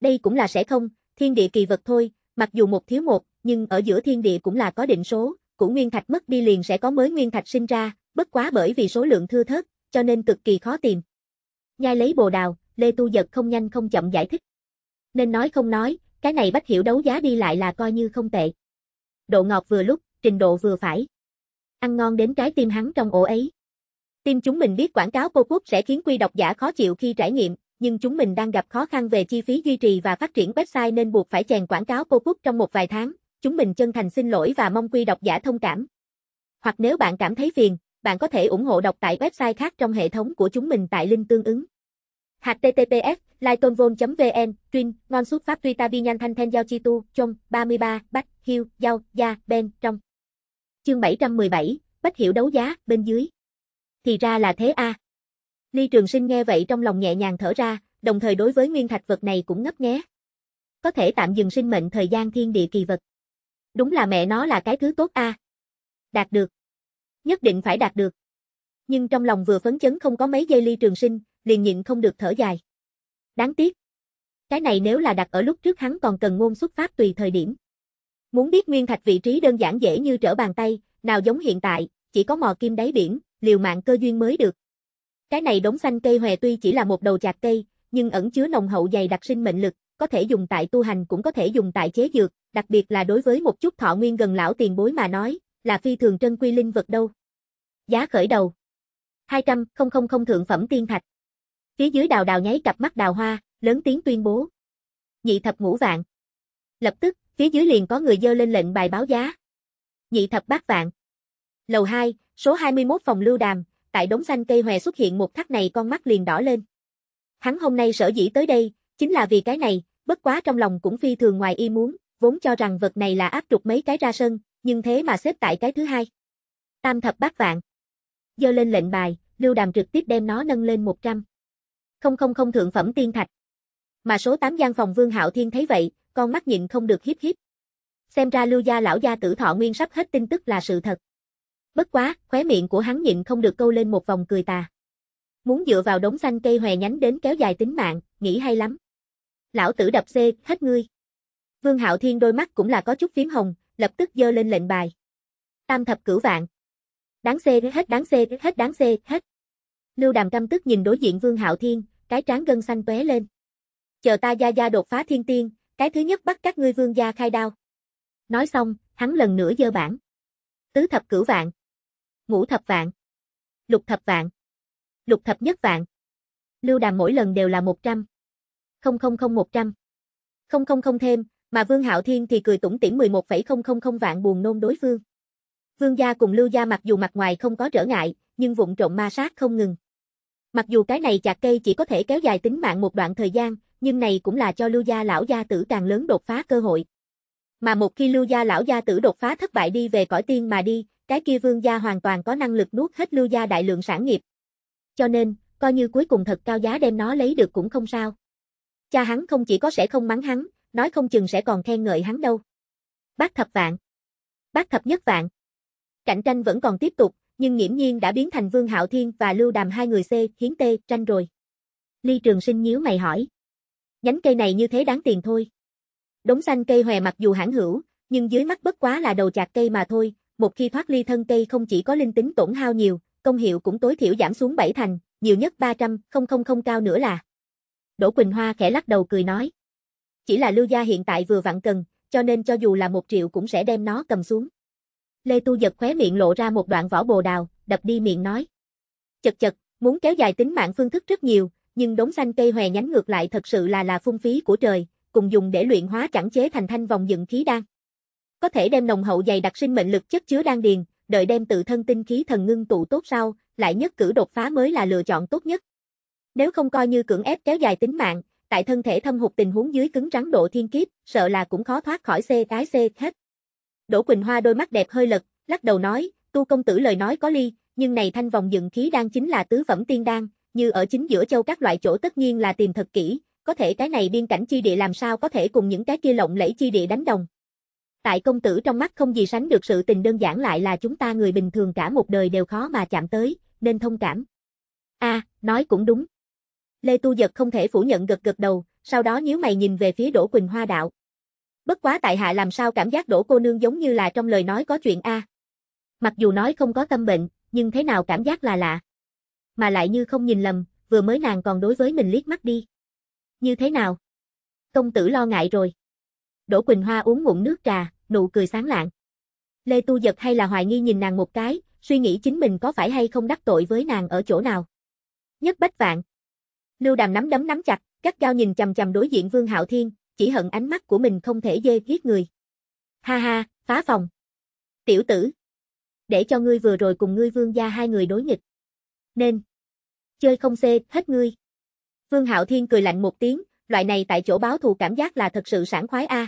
[SPEAKER 1] Đây cũng là sẽ không, thiên địa kỳ vật thôi, mặc dù một thiếu một, nhưng ở giữa thiên địa cũng là có định số, cũ nguyên thạch mất đi liền sẽ có mới nguyên thạch sinh ra, bất quá bởi vì số lượng thưa thớt, cho nên cực kỳ khó tìm. Nhai lấy bồ đào, Lê Tu Giật không nhanh không chậm giải thích. Nên nói không nói, cái này bách hiểu đấu giá đi lại là coi như không tệ. Độ ngọt vừa lúc, trình độ vừa phải. Ăn ngon đến trái tim hắn trong ổ ấy. Tim chúng mình biết quảng cáo cô quốc sẽ khiến quy độc giả khó chịu khi trải nghiệm, nhưng chúng mình đang gặp khó khăn về chi phí duy trì và phát triển website nên buộc phải chèn quảng cáo pop-up trong một vài tháng. Chúng mình chân thành xin lỗi và mong quy độc giả thông cảm. Hoặc nếu bạn cảm thấy phiền, bạn có thể ủng hộ đọc tại website khác trong hệ thống của chúng mình tại link tương ứng. https lightonvol.vn, Trin, ngon xuất pháp truy ta bi nhanh thanh thanh giao chi tu, trong, 33, bách, hiêu, giao, gia, ben, trong. Chương 717, bách hiểu đấu giá, bên dưới. Thì ra là thế a. Ly Trường Sinh nghe vậy trong lòng nhẹ nhàng thở ra, đồng thời đối với nguyên thạch vật này cũng ngấp nghé. Có thể tạm dừng sinh mệnh thời gian thiên địa kỳ vật. Đúng là mẹ nó là cái thứ tốt a. Đạt được. Nhất định phải đạt được. Nhưng trong lòng vừa phấn chấn không có mấy giây Ly Trường Sinh, liền nhịn không được thở dài. Đáng tiếc. Cái này nếu là đặt ở lúc trước hắn còn cần ngôn xuất phát tùy thời điểm. Muốn biết nguyên thạch vị trí đơn giản dễ như trở bàn tay, nào giống hiện tại, chỉ có mò kim đáy biển, liều mạng cơ duyên mới được. Cái này đống xanh cây hòe tuy chỉ là một đầu chạc cây, nhưng ẩn chứa nồng hậu dày đặc sinh mệnh lực, có thể dùng tại tu hành cũng có thể dùng tại chế dược, đặc biệt là đối với một chút thọ nguyên gần lão tiền bối mà nói, là phi thường trân quy linh vật đâu. Giá khởi đầu 200 000 thượng phẩm tiên thạch. Phía dưới đào đào nháy cặp mắt đào hoa, lớn tiếng tuyên bố. Nhị thập ngũ vạn. Lập tức, phía dưới liền có người dơ lên lệnh bài báo giá. Nhị thập bát vạn. Lầu 2, số 21 phòng lưu đàm, tại đống xanh cây hòe xuất hiện một khắc này con mắt liền đỏ lên. Hắn hôm nay sở dĩ tới đây, chính là vì cái này, bất quá trong lòng cũng phi thường ngoài y muốn, vốn cho rằng vật này là áp trục mấy cái ra sân, nhưng thế mà xếp tại cái thứ hai. Tam thập bát vạn. Dơ lên lệnh bài, lưu đàm trực tiếp đem nó nâng lên 100. Không không không thượng phẩm tiên thạch. Mà số 8 gian phòng Vương Hạo Thiên thấy vậy, con mắt nhịn không được hiếp hiếp. Xem ra lưu gia lão gia tử thọ nguyên sắp hết tin tức là sự thật. Bất quá, khóe miệng của hắn nhịn không được câu lên một vòng cười tà. Muốn dựa vào đống xanh cây hòe nhánh đến kéo dài tính mạng, nghĩ hay lắm. Lão tử đập xê, hết ngươi. Vương Hạo Thiên đôi mắt cũng là có chút phím hồng, lập tức dơ lên lệnh bài. Tam thập cửu vạn. Đáng xê hết đáng xê hết đáng xê hết. Lưu Đàm căm tức nhìn đối diện Vương Hạo Thiên, cái trán gân xanh tóe lên. Chờ ta gia gia đột phá thiên tiên, cái thứ nhất bắt các ngươi vương gia khai đao. Nói xong, hắn lần nữa dơ bản. Tứ thập cửu vạn ngũ thập vạn, lục thập vạn, lục thập nhất vạn. Lưu đàm mỗi lần đều là 100. Không không không 100. Không không không thêm, mà Vương Hạo Thiên thì cười tủm tỉm 11,000 vạn buồn nôn đối phương. Vương gia cùng Lưu gia mặc dù mặt ngoài không có trở ngại, nhưng vụng trộm ma sát không ngừng. Mặc dù cái này chặt cây chỉ có thể kéo dài tính mạng một đoạn thời gian, nhưng này cũng là cho Lưu gia lão gia tử càng lớn đột phá cơ hội. Mà một khi Lưu gia lão gia tử đột phá thất bại đi về cõi tiên mà đi, cái kia vương gia hoàn toàn có năng lực nuốt hết lưu gia đại lượng sản nghiệp. Cho nên, coi như cuối cùng thật cao giá đem nó lấy được cũng không sao. Cha hắn không chỉ có sẽ không mắng hắn, nói không chừng sẽ còn khen ngợi hắn đâu. Bác thập vạn. Bác thập nhất vạn. Cạnh tranh vẫn còn tiếp tục, nhưng nghiễm nhiên đã biến thành Vương Hạo Thiên và Lưu Đàm hai người C, hiến tê, tranh rồi. Ly Trường Sinh nhíu mày hỏi. Nhánh cây này như thế đáng tiền thôi. Đống xanh cây hòe mặc dù hãn hữu, nhưng dưới mắt bất quá là đầu chạc cây mà thôi, một khi thoát ly thân cây không chỉ có linh tính tổn hao nhiều, công hiệu cũng tối thiểu giảm xuống 7 thành, nhiều nhất 300, không không không cao nữa là. Đỗ Quỳnh Hoa khẽ lắc đầu cười nói. Chỉ là lưu gia hiện tại vừa vặn cần, cho nên cho dù là một triệu cũng sẽ đem nó cầm xuống. Lê Tu giật khóe miệng lộ ra một đoạn vỏ bồ đào, đập đi miệng nói. Chật chật, muốn kéo dài tính mạng phương thức rất nhiều, nhưng đống xanh cây hòe nhánh ngược lại thật sự là là phung phí của trời, cùng dùng để luyện hóa chẳng chế thành thanh vòng dựng khí đan. Có thể đem nồng hậu dày đặc sinh mệnh lực chất chứa đan điền, đợi đem tự thân tinh khí thần ngưng tụ tốt sau, lại nhất cử đột phá mới là lựa chọn tốt nhất. Nếu không coi như cưỡng ép kéo dài tính mạng, tại thân thể thâm hụt tình huống dưới cứng rắn độ thiên kiếp, sợ là cũng khó thoát khỏi xê cái xê hết. Đỗ Quỳnh Hoa đôi mắt đẹp hơi lật, lắc đầu nói, tu công tử lời nói có ly, nhưng này thanh vòng dựng khí đan chính là tứ phẩm tiên đan, như ở chính giữa châu các loại chỗ tất nhiên là tìm thật kỹ, có thể cái này biên cảnh chi địa làm sao có thể cùng những cái kia lộng lẫy chi địa đánh đồng. Tại công tử trong mắt không gì sánh được sự tình đơn giản lại là chúng ta người bình thường cả một đời đều khó mà chạm tới, nên thông cảm. a nói cũng đúng. Lê Tu Giật không thể phủ nhận gật gật đầu, sau đó nhíu mày nhìn về phía Đỗ Quỳnh Hoa đạo. Bất quá tại hạ làm sao cảm giác Đỗ cô nương giống như là trong lời nói có chuyện a. Mặc dù nói không có tâm bệnh, nhưng thế nào cảm giác là lạ. Mà lại như không nhìn lầm, vừa mới nàng còn đối với mình liếc mắt đi. Như thế nào? Công tử lo ngại rồi. Đỗ Quỳnh Hoa uống ngụm nước trà, nụ cười sáng lạng. Lê Tu Giật hay là hoài nghi nhìn nàng một cái, suy nghĩ chính mình có phải hay không đắc tội với nàng ở chỗ nào. Nhất bách vạn. Lưu Đàm nắm đấm nắm chặt, cắt gao nhìn chầm chầm đối diện Vương Hạo Thiên, chỉ hận ánh mắt của mình không thể dê giết người. Ha ha, phá phòng. Tiểu tử. Để cho ngươi vừa rồi cùng ngươi vương gia hai người đối nghịch. Nên. Chơi không xê, hết ngươi. Vương Hạo Thiên cười lạnh một tiếng, loại này tại chỗ báo thù cảm giác là thật sự sảng khoái a.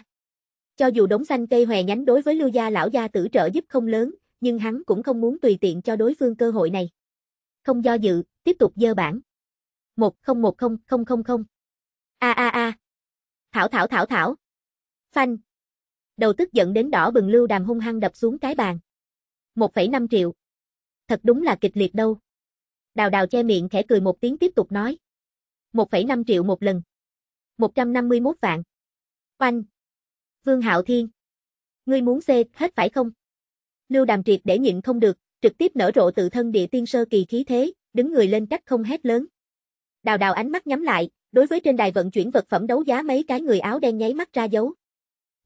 [SPEAKER 1] Cho dù đống xanh cây hòe nhánh đối với Lưu gia lão gia tử trợ giúp không lớn, nhưng hắn cũng không muốn tùy tiện cho đối phương cơ hội này. Không do dự, tiếp tục dơ bản. 1010000. A a a. Thảo thảo thảo thảo. Phanh. Đầu tức giận đến đỏ bừng lưu đàm hung hăng đập xuống cái bàn. 1,5 triệu. Thật đúng là kịch liệt đâu. Đào đào che miệng khẽ cười một tiếng tiếp tục nói. 1,5 triệu một lần. 151 vạn. Oanh. Vương Hạo Thiên. Ngươi muốn xê hết phải không? Lưu Đàm Triệt để nhịn không được, trực tiếp nở rộ tự thân địa tiên sơ kỳ khí thế, đứng người lên cách không hét lớn. Đào đào ánh mắt nhắm lại, đối với trên đài vận chuyển vật phẩm đấu giá mấy cái người áo đen nháy mắt ra dấu.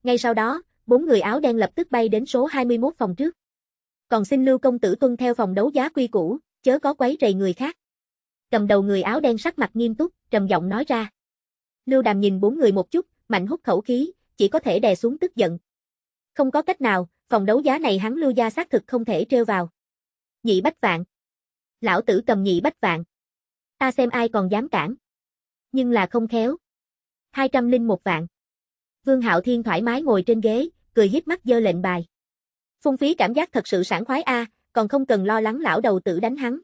[SPEAKER 1] Ngay sau đó, bốn người áo đen lập tức bay đến số 21 phòng trước. Còn xin Lưu công tử tuân theo phòng đấu giá quy củ, chớ có quấy rầy người khác. Cầm đầu người áo đen sắc mặt nghiêm túc, trầm giọng nói ra. Lưu Đàm nhìn bốn người một chút, mạnh hút khẩu khí, chỉ có thể đè xuống tức giận. Không có cách nào, phòng đấu giá này hắn Lưu gia xác thực không thể trêu vào. Nhị bách vạn. Lão tử cầm nhị bách vạn. Ta xem ai còn dám cản. Nhưng là không khéo. 201 vạn. Vương Hạo Thiên thoải mái ngồi trên ghế, cười hiếp mắt dơ lệnh bài. Phung phí cảm giác thật sự sảng khoái a, còn không cần lo lắng lão đầu tử đánh hắn.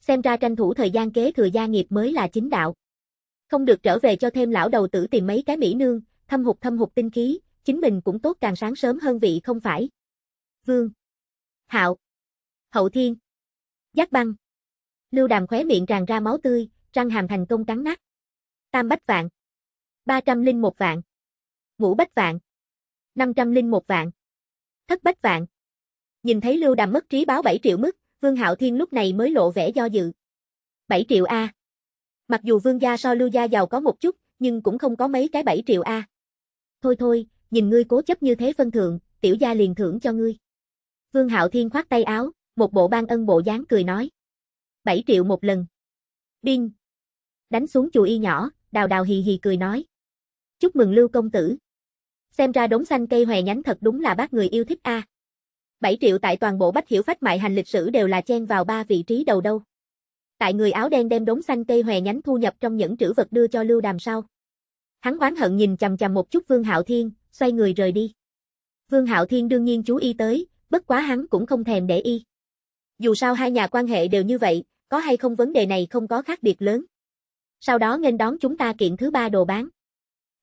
[SPEAKER 1] Xem ra tranh thủ thời gian kế thừa gia nghiệp mới là chính đạo. Không được trở về cho thêm lão đầu tử tìm mấy cái mỹ nương, thâm hụt thâm hụt tinh khí, chính mình cũng tốt càng sáng sớm hơn vị không phải. Vương. Hạo. Hậu Thiên. Giác băng. Lưu đàm khóe miệng tràn ra máu tươi, răng hàm thành công cắn nát. Tam bách vạn. 301 vạn. Ngũ bách vạn. 501 vạn. Thất bách vạn. Nhìn thấy Lưu Đàm mất trí báo 7 triệu mức, Vương Hạo Thiên lúc này mới lộ vẻ do dự. 7 triệu A. Mặc dù Vương gia so Lưu gia giàu có một chút, nhưng cũng không có mấy cái 7 triệu A. Thôi thôi, nhìn ngươi cố chấp như thế phân thượng, tiểu gia liền thưởng cho ngươi. Vương Hạo Thiên khoát tay áo, một bộ ban ân bộ dáng cười nói. 7 triệu một lần. Biên. Đánh xuống chùi y nhỏ, đào đào hì hì cười nói. Chúc mừng Lưu công tử. Xem ra đống xanh cây hòe nhánh thật đúng là bác người yêu thích a. 7 triệu tại toàn bộ bách hiểu phách mại hành lịch sử đều là chen vào ba vị trí đầu đâu. Tại người áo đen đem đống xanh cây hòe nhánh thu nhập trong những trữ vật đưa cho Lưu Đàm sau. Hắn oán hận nhìn chằm chằm một chút Vương Hạo Thiên, xoay người rời đi. Vương Hạo Thiên đương nhiên chú ý tới, bất quá hắn cũng không thèm để ý. Dù sao hai nhà quan hệ đều như vậy, có hay không vấn đề này không có khác biệt lớn. Sau đó nghênh đón chúng ta kiện thứ ba đồ bán.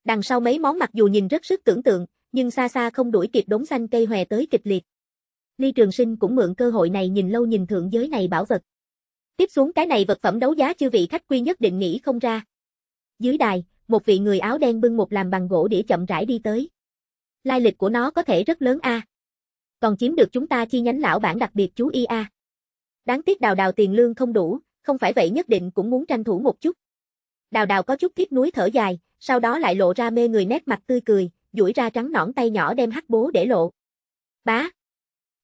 [SPEAKER 1] Đằng sau mấy món mặc dù nhìn rất sức tưởng tượng, nhưng xa xa không đuổi kịp đống xanh cây hòe tới kịch liệt. Ly Trường Sinh cũng mượn cơ hội này nhìn lâu nhìn thượng giới này bảo vật. Tiếp xuống cái này vật phẩm đấu giá chư vị khách quy nhất định nghĩ không ra. Dưới đài, một vị người áo đen bưng một làm bằng gỗ đĩa chậm rãi đi tới. Lai lịch của nó có thể rất lớn a. Còn chiếm được chúng ta chi nhánh lão bản đặc biệt chú ý a. Đáng tiếc đào đào tiền lương không đủ, không phải vậy nhất định cũng muốn tranh thủ một chút. Đào đào có chút tiếc núi thở dài, sau đó lại lộ ra mê người nét mặt tươi cười, duỗi ra trắng nõn tay nhỏ đem hắc bố để lộ. Bá.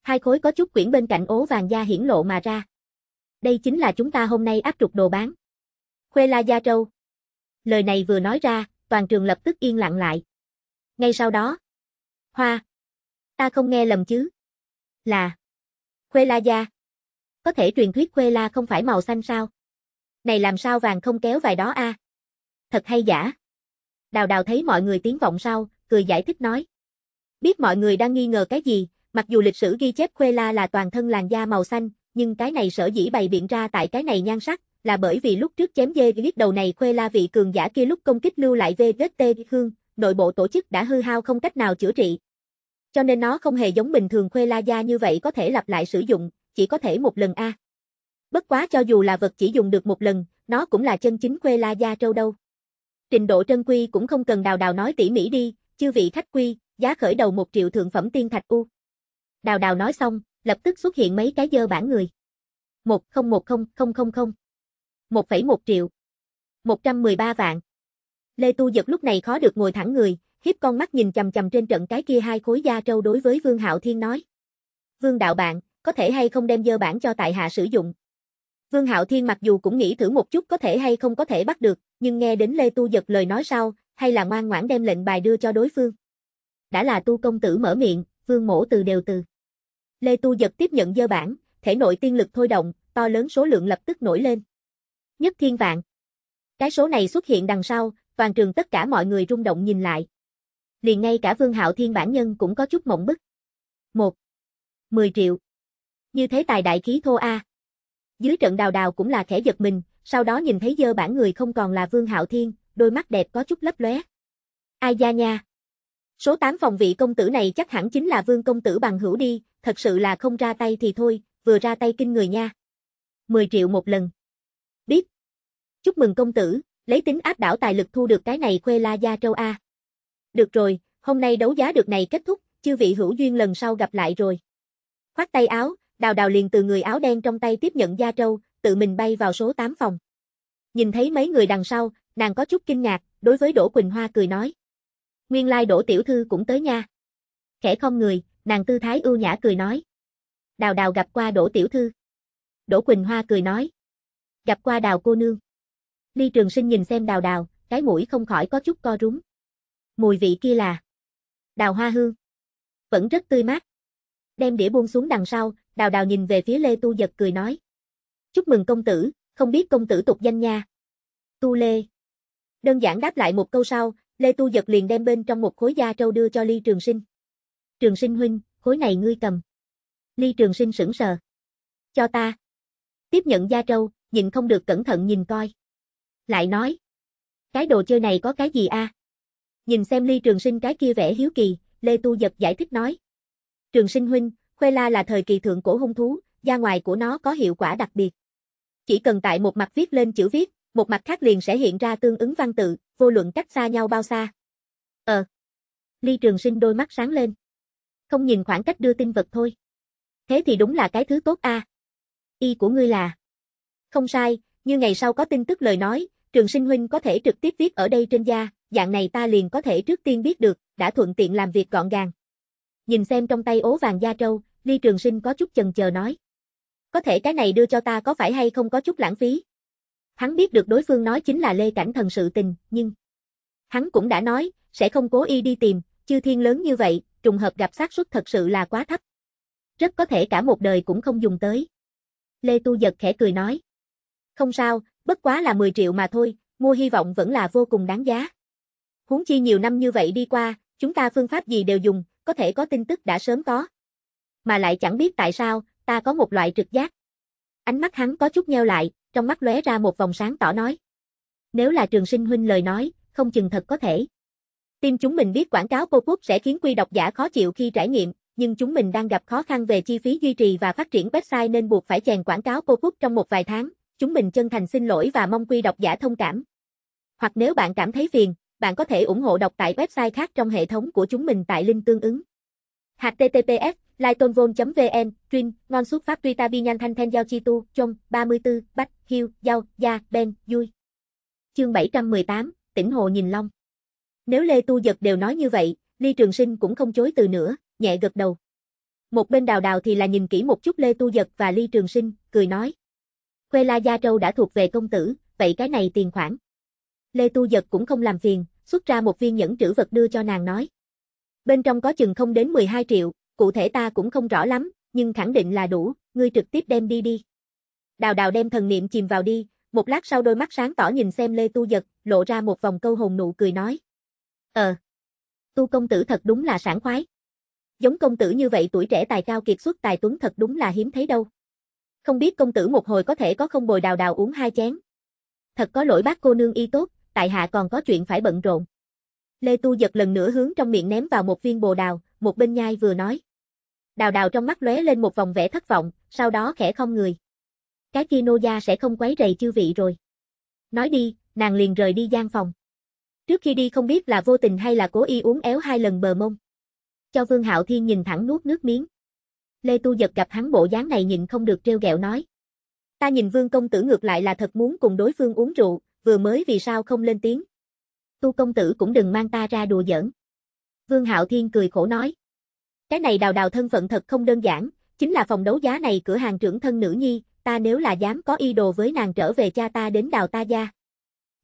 [SPEAKER 1] Hai khối có chút quyển bên cạnh ố vàng da hiển lộ mà ra. Đây chính là chúng ta hôm nay áp trục đồ bán. Khuê La Gia Trâu. Lời này vừa nói ra, toàn trường lập tức yên lặng lại. Ngay sau đó. Hoa. Ta không nghe lầm chứ. Là. Khuê La Gia. Có thể truyền thuyết Khuê La không phải màu xanh sao? Này làm sao vàng không kéo vài đó a? Thật hay giả? Đào đào thấy mọi người tiếng vọng sau, cười giải thích nói. Biết mọi người đang nghi ngờ cái gì, mặc dù lịch sử ghi chép Khuê La là toàn thân làn da màu xanh, nhưng cái này sở dĩ bày biện ra tại cái này nhan sắc, là bởi vì lúc trước chém dê biết đầu này Khuê La vị cường giả kia lúc công kích lưu lại VGT hương, nội bộ tổ chức đã hư hao không cách nào chữa trị. Cho nên nó không hề giống bình thường Khuê La da như vậy có thể lặp lại sử dụng, chỉ có thể một lần a. Bất quá cho dù là vật chỉ dùng được một lần, nó cũng là chân chính Khuê La da trâu đâu. Trình độ trân quy cũng không cần đào đào nói tỉ mỉ đi, chư vị khách quy, giá khởi đầu một triệu thượng phẩm tiên thạch u. Đào đào nói xong, lập tức xuất hiện mấy cái dơ bản người. 1010000. 1,1 triệu. 113 vạn. Lê Tu Giật lúc này khó được ngồi thẳng người, hiếp con mắt nhìn chầm chầm trên trận cái kia hai khối da trâu đối với Vương Hạo Thiên nói. Vương đạo bạn, có thể hay không đem dơ bản cho tại hạ sử dụng. Vương Hạo Thiên mặc dù cũng nghĩ thử một chút có thể hay không có thể bắt được, nhưng nghe đến Lê Tu Giật lời nói sau, hay là ngoan ngoãn đem lệnh bài đưa cho đối phương. Đã là tu công tử mở miệng, Vương Mổ từ đều từ. Lê Tu Giật tiếp nhận dơ bản, thể nội tiên lực thôi động, to lớn số lượng lập tức nổi lên. Nhất thiên vạn. Cái số này xuất hiện đằng sau, toàn trường tất cả mọi người rung động nhìn lại. Liền ngay cả Vương Hạo Thiên bản nhân cũng có chút mộng bức. Một. Mười triệu. Như thế tài đại khí thô A. Dưới trận đào đào cũng là khẽ giật mình, sau đó nhìn thấy dơ bản người không còn là Vương Hạo Thiên, đôi mắt đẹp có chút lấp lóe. Ai da nha. Số 8 phòng vị công tử này chắc hẳn chính là Vương công tử bằng hữu đi, thật sự là không ra tay thì thôi, vừa ra tay kinh người nha. 10 triệu một lần. Chúc mừng công tử, lấy tính áp đảo tài lực thu được cái này khuê la gia châu A. Được rồi, hôm nay đấu giá được này kết thúc, chư vị hữu duyên lần sau gặp lại rồi. Khoát tay áo, đào đào liền từ người áo đen trong tay tiếp nhận gia trâu, tự mình bay vào số 8 phòng. Nhìn thấy mấy người đằng sau, nàng có chút kinh ngạc, đối với Đỗ Quỳnh Hoa cười nói. Nguyên lai Đỗ Tiểu Thư cũng tới nha. Khẽ không người, nàng tư thái ưu nhã cười nói. Đào đào gặp qua Đỗ Tiểu Thư. Đỗ Quỳnh Hoa cười nói. Gặp qua đào cô nương. Ly Trường Sinh nhìn xem đào đào, cái mũi không khỏi có chút co rúm. Mùi vị kia là đào hoa hương. Vẫn rất tươi mát. Đem đĩa buông xuống đằng sau, đào đào nhìn về phía Lê Tu Giật cười nói. Chúc mừng công tử, không biết công tử tục danh nha. Tu Lê. Đơn giản đáp lại một câu sau, Lê Tu Giật liền đem bên trong một khối da trâu đưa cho Ly Trường Sinh. Trường Sinh huynh, khối này ngươi cầm. Ly Trường Sinh sững sờ. Cho ta. Tiếp nhận da trâu, nhìn không được cẩn thận nhìn coi. Lại nói. Cái đồ chơi này có cái gì a? Nhìn xem Ly Trường Sinh cái kia vẻ hiếu kỳ, Lê Tu Giật giải thích nói. Trường Sinh huynh, Khuê La là thời kỳ thượng cổ hung thú, da ngoài của nó có hiệu quả đặc biệt. Chỉ cần tại một mặt viết lên chữ viết, một mặt khác liền sẽ hiện ra tương ứng văn tự, vô luận cách xa nhau bao xa. Ờ. Ly Trường Sinh đôi mắt sáng lên. Không nhìn khoảng cách đưa tin vật thôi. Thế thì đúng là cái thứ tốt a. Y của ngươi là. Không sai, như ngày sau có tin tức lời nói, Trường Sinh huynh có thể trực tiếp viết ở đây trên da, dạng này ta liền có thể trước tiên biết được, đã thuận tiện làm việc gọn gàng. Nhìn xem trong tay ố vàng da trâu, Ly Trường Sinh có chút chần chờ nói. Có thể cái này đưa cho ta có phải hay không có chút lãng phí? Hắn biết được đối phương nói chính là Lê Cảnh Thần sự tình, nhưng... Hắn cũng đã nói, sẽ không cố ý đi tìm, chư thiên lớn như vậy, trùng hợp gặp xác suất thật sự là quá thấp. Rất có thể cả một đời cũng không dùng tới. Lê Tu Giật khẽ cười nói. Không sao, bất quá là 10 triệu mà thôi, mua hy vọng vẫn là vô cùng đáng giá. Huống chi nhiều năm như vậy đi qua, chúng ta phương pháp gì đều dùng, có thể có tin tức đã sớm có. Mà lại chẳng biết tại sao, ta có một loại trực giác. Ánh mắt hắn có chút nheo lại, trong mắt lóe ra một vòng sáng tỏ nói. Nếu là trường sinh huynh lời nói, không chừng thật có thể. Tim chúng mình biết quảng cáo cô quốc sẽ khiến quy độc giả khó chịu khi trải nghiệm, nhưng chúng mình đang gặp khó khăn về chi phí duy trì và phát triển website nên buộc phải chèn quảng cáo cô quốc trong một vài tháng. Chúng mình chân thành xin lỗi và mong quy độc giả thông cảm. Hoặc nếu bạn cảm thấy phiền, bạn có thể ủng hộ đọc tại website khác trong hệ thống của chúng mình tại link tương ứng. https lightonvon.vn, Trin, ngon xuất pháp truy ta bi nhanh thanh thanh giao chi tu, trong, 34, bách, hiu, giao, gia, ben, vui. Chương 718, tỉnh hồ nhìn long. Nếu Lê Tu Giật đều nói như vậy, Ly Trường Sinh cũng không chối từ nữa, nhẹ gật đầu. Một bên đào đào thì là nhìn kỹ một chút Lê Tu Giật và Ly Trường Sinh, cười nói. Quê La Gia Trâu đã thuộc về công tử, vậy cái này tiền khoản. Lê Tu Giật cũng không làm phiền, xuất ra một viên nhẫn trữ vật đưa cho nàng nói. Bên trong có chừng không đến 12 triệu, cụ thể ta cũng không rõ lắm, nhưng khẳng định là đủ, ngươi trực tiếp đem đi đi. Đào đào đem thần niệm chìm vào đi, một lát sau đôi mắt sáng tỏ nhìn xem Lê Tu Giật, lộ ra một vòng câu hồn nụ cười nói. Ờ, tu công tử thật đúng là sảng khoái. Giống công tử như vậy tuổi trẻ tài cao kiệt xuất tài tuấn thật đúng là hiếm thấy đâu. Không biết công tử một hồi có thể có không bồi đào đào uống hai chén. Thật có lỗi bác cô nương y tốt, tại hạ còn có chuyện phải bận rộn. Lê Tu giật lần nữa hướng trong miệng ném vào một viên bồ đào, một bên nhai vừa nói. Đào đào trong mắt lóe lên một vòng vẻ thất vọng, sau đó khẽ không người. Cái kia nô gia sẽ không quấy rầy chư vị rồi. Nói đi, nàng liền rời đi gian phòng. Trước khi đi không biết là vô tình hay là cố ý uống éo hai lần bờ mông. Cho Vương Hạo Thiên nhìn thẳng nuốt nước miếng. Lê Tu giật gặp hắn bộ dáng này nhìn không được treo ghẹo nói. Ta nhìn Vương công tử ngược lại là thật muốn cùng đối phương uống rượu, vừa mới vì sao không lên tiếng. Tu công tử cũng đừng mang ta ra đùa giỡn. Vương Hạo Thiên cười khổ nói. Cái này đào đào thân phận thật không đơn giản, chính là phòng đấu giá này cửa hàng trưởng thân nữ nhi, ta nếu là dám có y đồ với nàng trở về cha ta đến đào ta gia.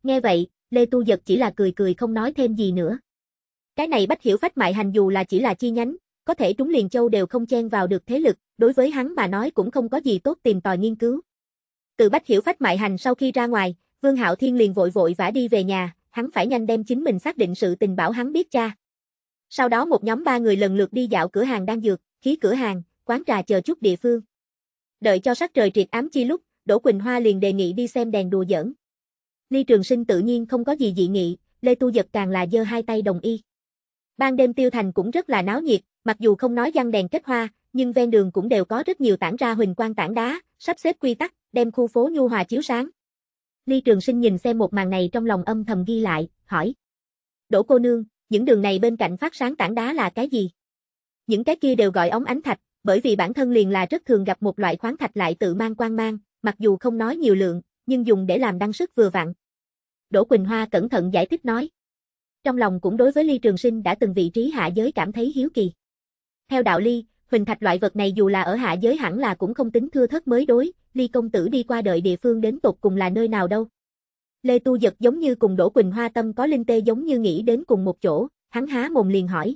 [SPEAKER 1] Nghe vậy, Lê Tu Giật chỉ là cười cười không nói thêm gì nữa. Cái này bách hiểu phách mại hành dù là chỉ là chi nhánh, có thể trúng liền châu đều không chen vào được thế lực, đối với hắn mà nói cũng không có gì tốt tìm tòi nghiên cứu. Từ bách hiểu phách mại hành sau khi ra ngoài, Vương Hạo Thiên liền vội vội vã đi về nhà, hắn phải nhanh đem chính mình xác định sự tình bảo hắn biết cha. Sau đó một nhóm ba người lần lượt đi dạo cửa hàng đang dược, khí cửa hàng, quán trà chờ chút địa phương. Đợi cho sắc trời triệt ám chi lúc, Đỗ Quỳnh Hoa liền đề nghị đi xem đèn đùa giỡn. Ly Trường Sinh tự nhiên không có gì dị nghị, Lê Tu Giật càng là giơ hai tay đồng ý. Ban đêm tiêu thành cũng rất là náo nhiệt, mặc dù không nói giăng đèn kết hoa, nhưng ven đường cũng đều có rất nhiều tảng ra huỳnh quang tảng đá, sắp xếp quy tắc, đem khu phố nhu hòa chiếu sáng. Ly Trường Sinh nhìn xem một màn này trong lòng âm thầm ghi lại, hỏi. Đỗ cô nương, những đường này bên cạnh phát sáng tảng đá là cái gì? Những cái kia đều gọi ống ánh thạch, bởi vì bản thân liền là rất thường gặp một loại khoáng thạch lại tự mang quang mang, mặc dù không nói nhiều lượng, nhưng dùng để làm đăng sức vừa vặn. Đỗ Quỳnh Hoa cẩn thận giải thích nói. Trong lòng cũng đối với Ly Trường Sinh đã từng vị trí hạ giới cảm thấy hiếu kỳ. Theo đạo Ly, huỳnh thạch loại vật này dù là ở hạ giới hẳn là cũng không tính thưa thất mới đối, Ly công tử đi qua đợi địa phương đến tột cùng là nơi nào đâu. Lê Tu Giật giống như cùng Đỗ Quỳnh Hoa tâm có linh tê giống như nghĩ đến cùng một chỗ, hắn há mồm liền hỏi.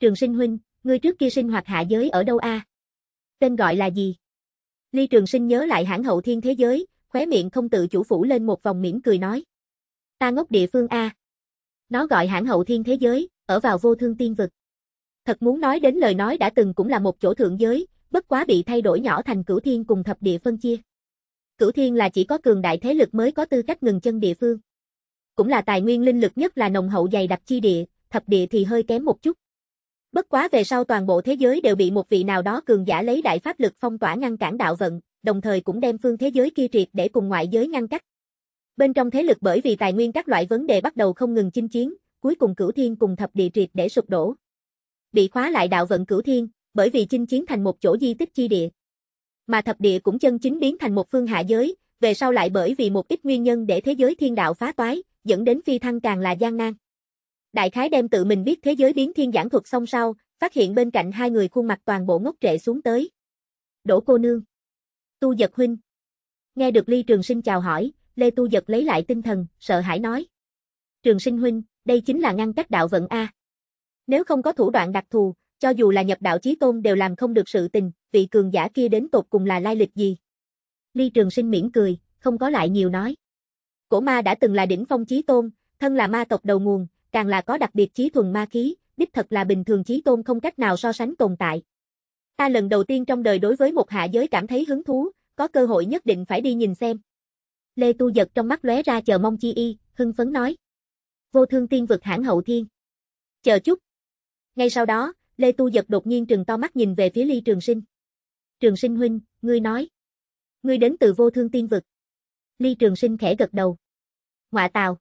[SPEAKER 1] Trường sinh huynh, ngươi trước kia sinh hoạt hạ giới ở đâu a? Tên gọi là gì? Ly Trường Sinh nhớ lại hãng hậu thiên thế giới, khóe miệng không tự chủ phủ lên một vòng mỉm cười nói. Ta ngốc địa phương A. Nó gọi hãng hậu thiên thế giới, ở vào vô thương tiên vực. Thật muốn nói đến lời nói đã từng cũng là một chỗ thượng giới, bất quá bị thay đổi nhỏ thành cửu thiên cùng thập địa phân chia. Cửu thiên là chỉ có cường đại thế lực mới có tư cách ngừng chân địa phương. Cũng là tài nguyên linh lực nhất là nồng hậu dày đặc chi địa, thập địa thì hơi kém một chút. Bất quá về sau toàn bộ thế giới đều bị một vị nào đó cường giả lấy đại pháp lực phong tỏa ngăn cản đạo vận, đồng thời cũng đem phương thế giới kia triệt để cùng ngoại giới ngăn cách. Bên trong thế lực bởi vì tài nguyên các loại vấn đề bắt đầu không ngừng chinh chiến, cuối cùng cửu thiên cùng thập địa triệt để sụp đổ. Bị khóa lại đạo vận cửu thiên, bởi vì chinh chiến thành một chỗ di tích chi địa. Mà thập địa cũng chân chính biến thành một phương hạ giới, về sau lại bởi vì một ít nguyên nhân để thế giới thiên đạo phá toái, dẫn đến phi thăng càng là gian nan. Đại khái đem tự mình biết thế giới biến thiên giảng thuật xong sau, phát hiện bên cạnh hai người khuôn mặt toàn bộ ngốc trệ xuống tới. Đỗ cô nương. Tu giật huynh. Nghe được ly trường sinh chào hỏi, Lê Tu giật lấy lại tinh thần, sợ hãi nói. Trường sinh huynh, đây chính là ngăn cách đạo vận A. Nếu không có thủ đoạn đặc thù, cho dù là nhập đạo chí tôn đều làm không được sự tình, vị cường giả kia đến tột cùng là lai lịch gì. Ly Trường Sinh miễn cười, không có lại nhiều nói. Cổ ma đã từng là đỉnh phong chí tôn, thân là ma tộc đầu nguồn, càng là có đặc biệt chí thuần ma khí, đích thật là bình thường chí tôn không cách nào so sánh tồn tại. Ta lần đầu tiên trong đời đối với một hạ giới cảm thấy hứng thú, có cơ hội nhất định phải đi nhìn xem. Lê Tu giật trong mắt lóe ra chờ mong chi y, hưng phấn nói. Vô thương tiên vực hãng hậu thiên. Chờ chút. Ngay sau đó, Lê Tu Giật đột nhiên trừng to mắt nhìn về phía Ly Trường Sinh. Trường Sinh huynh, ngươi nói. Ngươi đến từ vô thương tiên vực. Ly Trường Sinh khẽ gật đầu. Ngoạ tào.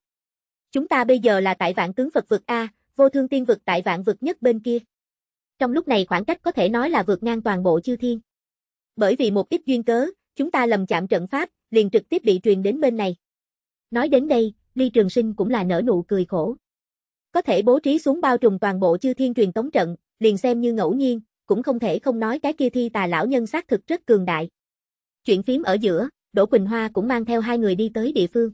[SPEAKER 1] Chúng ta bây giờ là tại vạn tướng Phật vực A, vô thương tiên vực tại vạn vực nhất bên kia. Trong lúc này khoảng cách có thể nói là vượt ngang toàn bộ chư thiên. Bởi vì một ít duyên cớ, chúng ta lầm chạm trận pháp, liền trực tiếp bị truyền đến bên này. Nói đến đây, Ly Trường Sinh cũng là nở nụ cười khổ. Có thể bố trí xuống bao trùm toàn bộ chư thiên truyền tống trận, liền xem như ngẫu nhiên, cũng không thể không nói cái kia thi tà lão nhân xác thực rất cường đại. Chuyện phím ở giữa, Đỗ Quỳnh Hoa cũng mang theo hai người đi tới địa phương.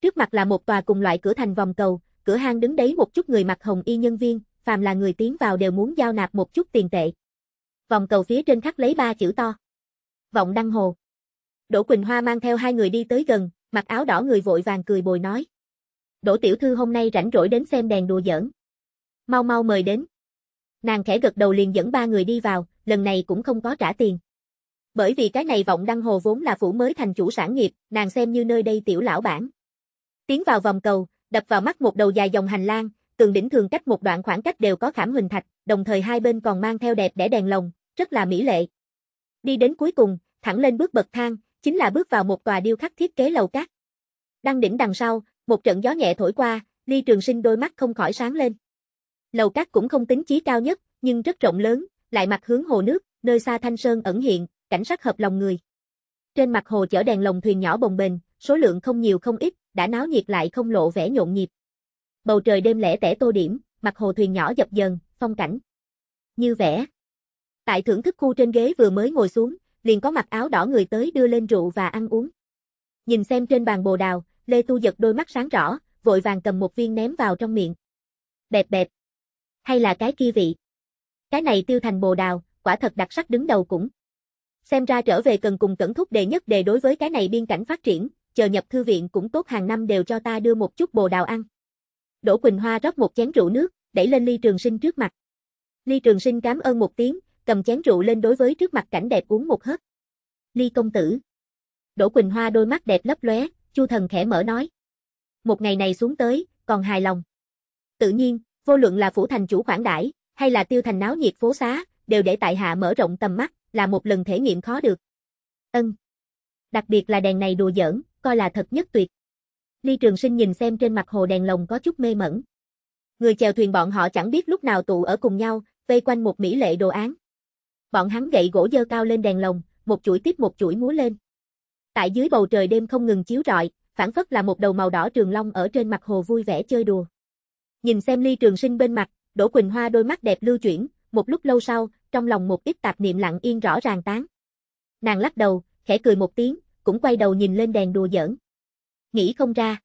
[SPEAKER 1] Trước mặt là một tòa cùng loại cửa thành vòng cầu, cửa hang đứng đấy một chút người mặc hồng y nhân viên, phàm là người tiến vào đều muốn giao nạp một chút tiền tệ. Vòng cầu phía trên khắc lấy ba chữ to. Vọng đăng hồ. Đỗ Quỳnh Hoa mang theo hai người đi tới gần, mặc áo đỏ người vội vàng cười bồi nói. Đỗ tiểu thư hôm nay rảnh rỗi đến xem đèn đùa giỡn. Mau mau mời đến. Nàng khẽ gật đầu liền dẫn ba người đi vào, lần này cũng không có trả tiền. Bởi vì cái này vọng đăng hồ vốn là phủ mới thành chủ sản nghiệp, nàng xem như nơi đây tiểu lão bản. Tiến vào vòng cầu, đập vào mắt một đầu dài dòng hành lang, tường đỉnh thường cách một đoạn khoảng cách đều có khảm huỳnh thạch, đồng thời hai bên còn mang theo đẹp đẽ đèn lồng, rất là mỹ lệ. Đi đến cuối cùng, thẳng lên bước bậc thang, chính là bước vào một tòa điêu khắc thiết kế lầu cát. Đăng đỉnh đằng sau, một trận gió nhẹ thổi qua, Ly Trường Sinh đôi mắt không khỏi sáng lên. Lầu cát cũng không tính chí cao nhất, nhưng rất rộng lớn, lại mặt hướng hồ nước, nơi xa thanh sơn ẩn hiện, cảnh sắc hợp lòng người. Trên mặt hồ chở đèn lồng thuyền nhỏ bồng bềnh, số lượng không nhiều không ít, đã náo nhiệt lại không lộ vẻ nhộn nhịp. Bầu trời đêm lẻ tẻ tô điểm, mặt hồ thuyền nhỏ dập dần, phong cảnh. Như vẽ. Tại thưởng thức khu trên ghế vừa mới ngồi xuống, liền có mặc áo đỏ người tới đưa lên rượu và ăn uống. Nhìn xem trên bàn bồ đào, Lê Tu giật đôi mắt sáng rõ, vội vàng cầm một viên ném vào trong miệng. Bẹp bẹp. Hay là cái kia vị? Cái này tiêu thành bồ đào, quả thật đặc sắc đứng đầu cũng. Xem ra trở về cần cùng cẩn thúc đề nhất đề đối với cái này biên cảnh phát triển, chờ nhập thư viện cũng tốt hàng năm đều cho ta đưa một chút bồ đào ăn. Đỗ Quỳnh Hoa rót một chén rượu nước, đẩy lên ly trường sinh trước mặt. Ly trường sinh cảm ơn một tiếng, cầm chén rượu lên đối với trước mặt cảnh đẹp uống một hớp. Ly công tử. Đỗ Quỳnh Hoa đôi mắt đẹp lấp lóe, Chu thần khẽ mở nói. Một ngày này xuống tới, còn hài lòng. Tự nhiên, vô luận là phủ thành chủ khoản đãi, hay là tiêu thành náo nhiệt phố xá, đều để tại hạ mở rộng tầm mắt, là một lần thể nghiệm khó được. Ân. Đặc biệt là đèn này đùa giỡn, coi là thật nhất tuyệt. Ly Trường Sinh nhìn xem trên mặt hồ đèn lồng có chút mê mẩn. Người chèo thuyền bọn họ chẳng biết lúc nào tụ ở cùng nhau, vây quanh một mỹ lệ đồ án. Bọn hắn gậy gỗ dơ cao lên đèn lồng, một chuỗi tiếp một chuỗi múa lên. Tại dưới bầu trời đêm không ngừng chiếu rọi, phản phất là một đầu màu đỏ trường long ở trên mặt hồ vui vẻ chơi đùa. Nhìn xem Ly Trường Sinh bên mặt, Đỗ Quỳnh Hoa đôi mắt đẹp lưu chuyển, một lúc lâu sau, trong lòng một ít tạp niệm lặng yên rõ ràng tán. Nàng lắc đầu, khẽ cười một tiếng, cũng quay đầu nhìn lên đèn đùa giỡn. Nghĩ không ra.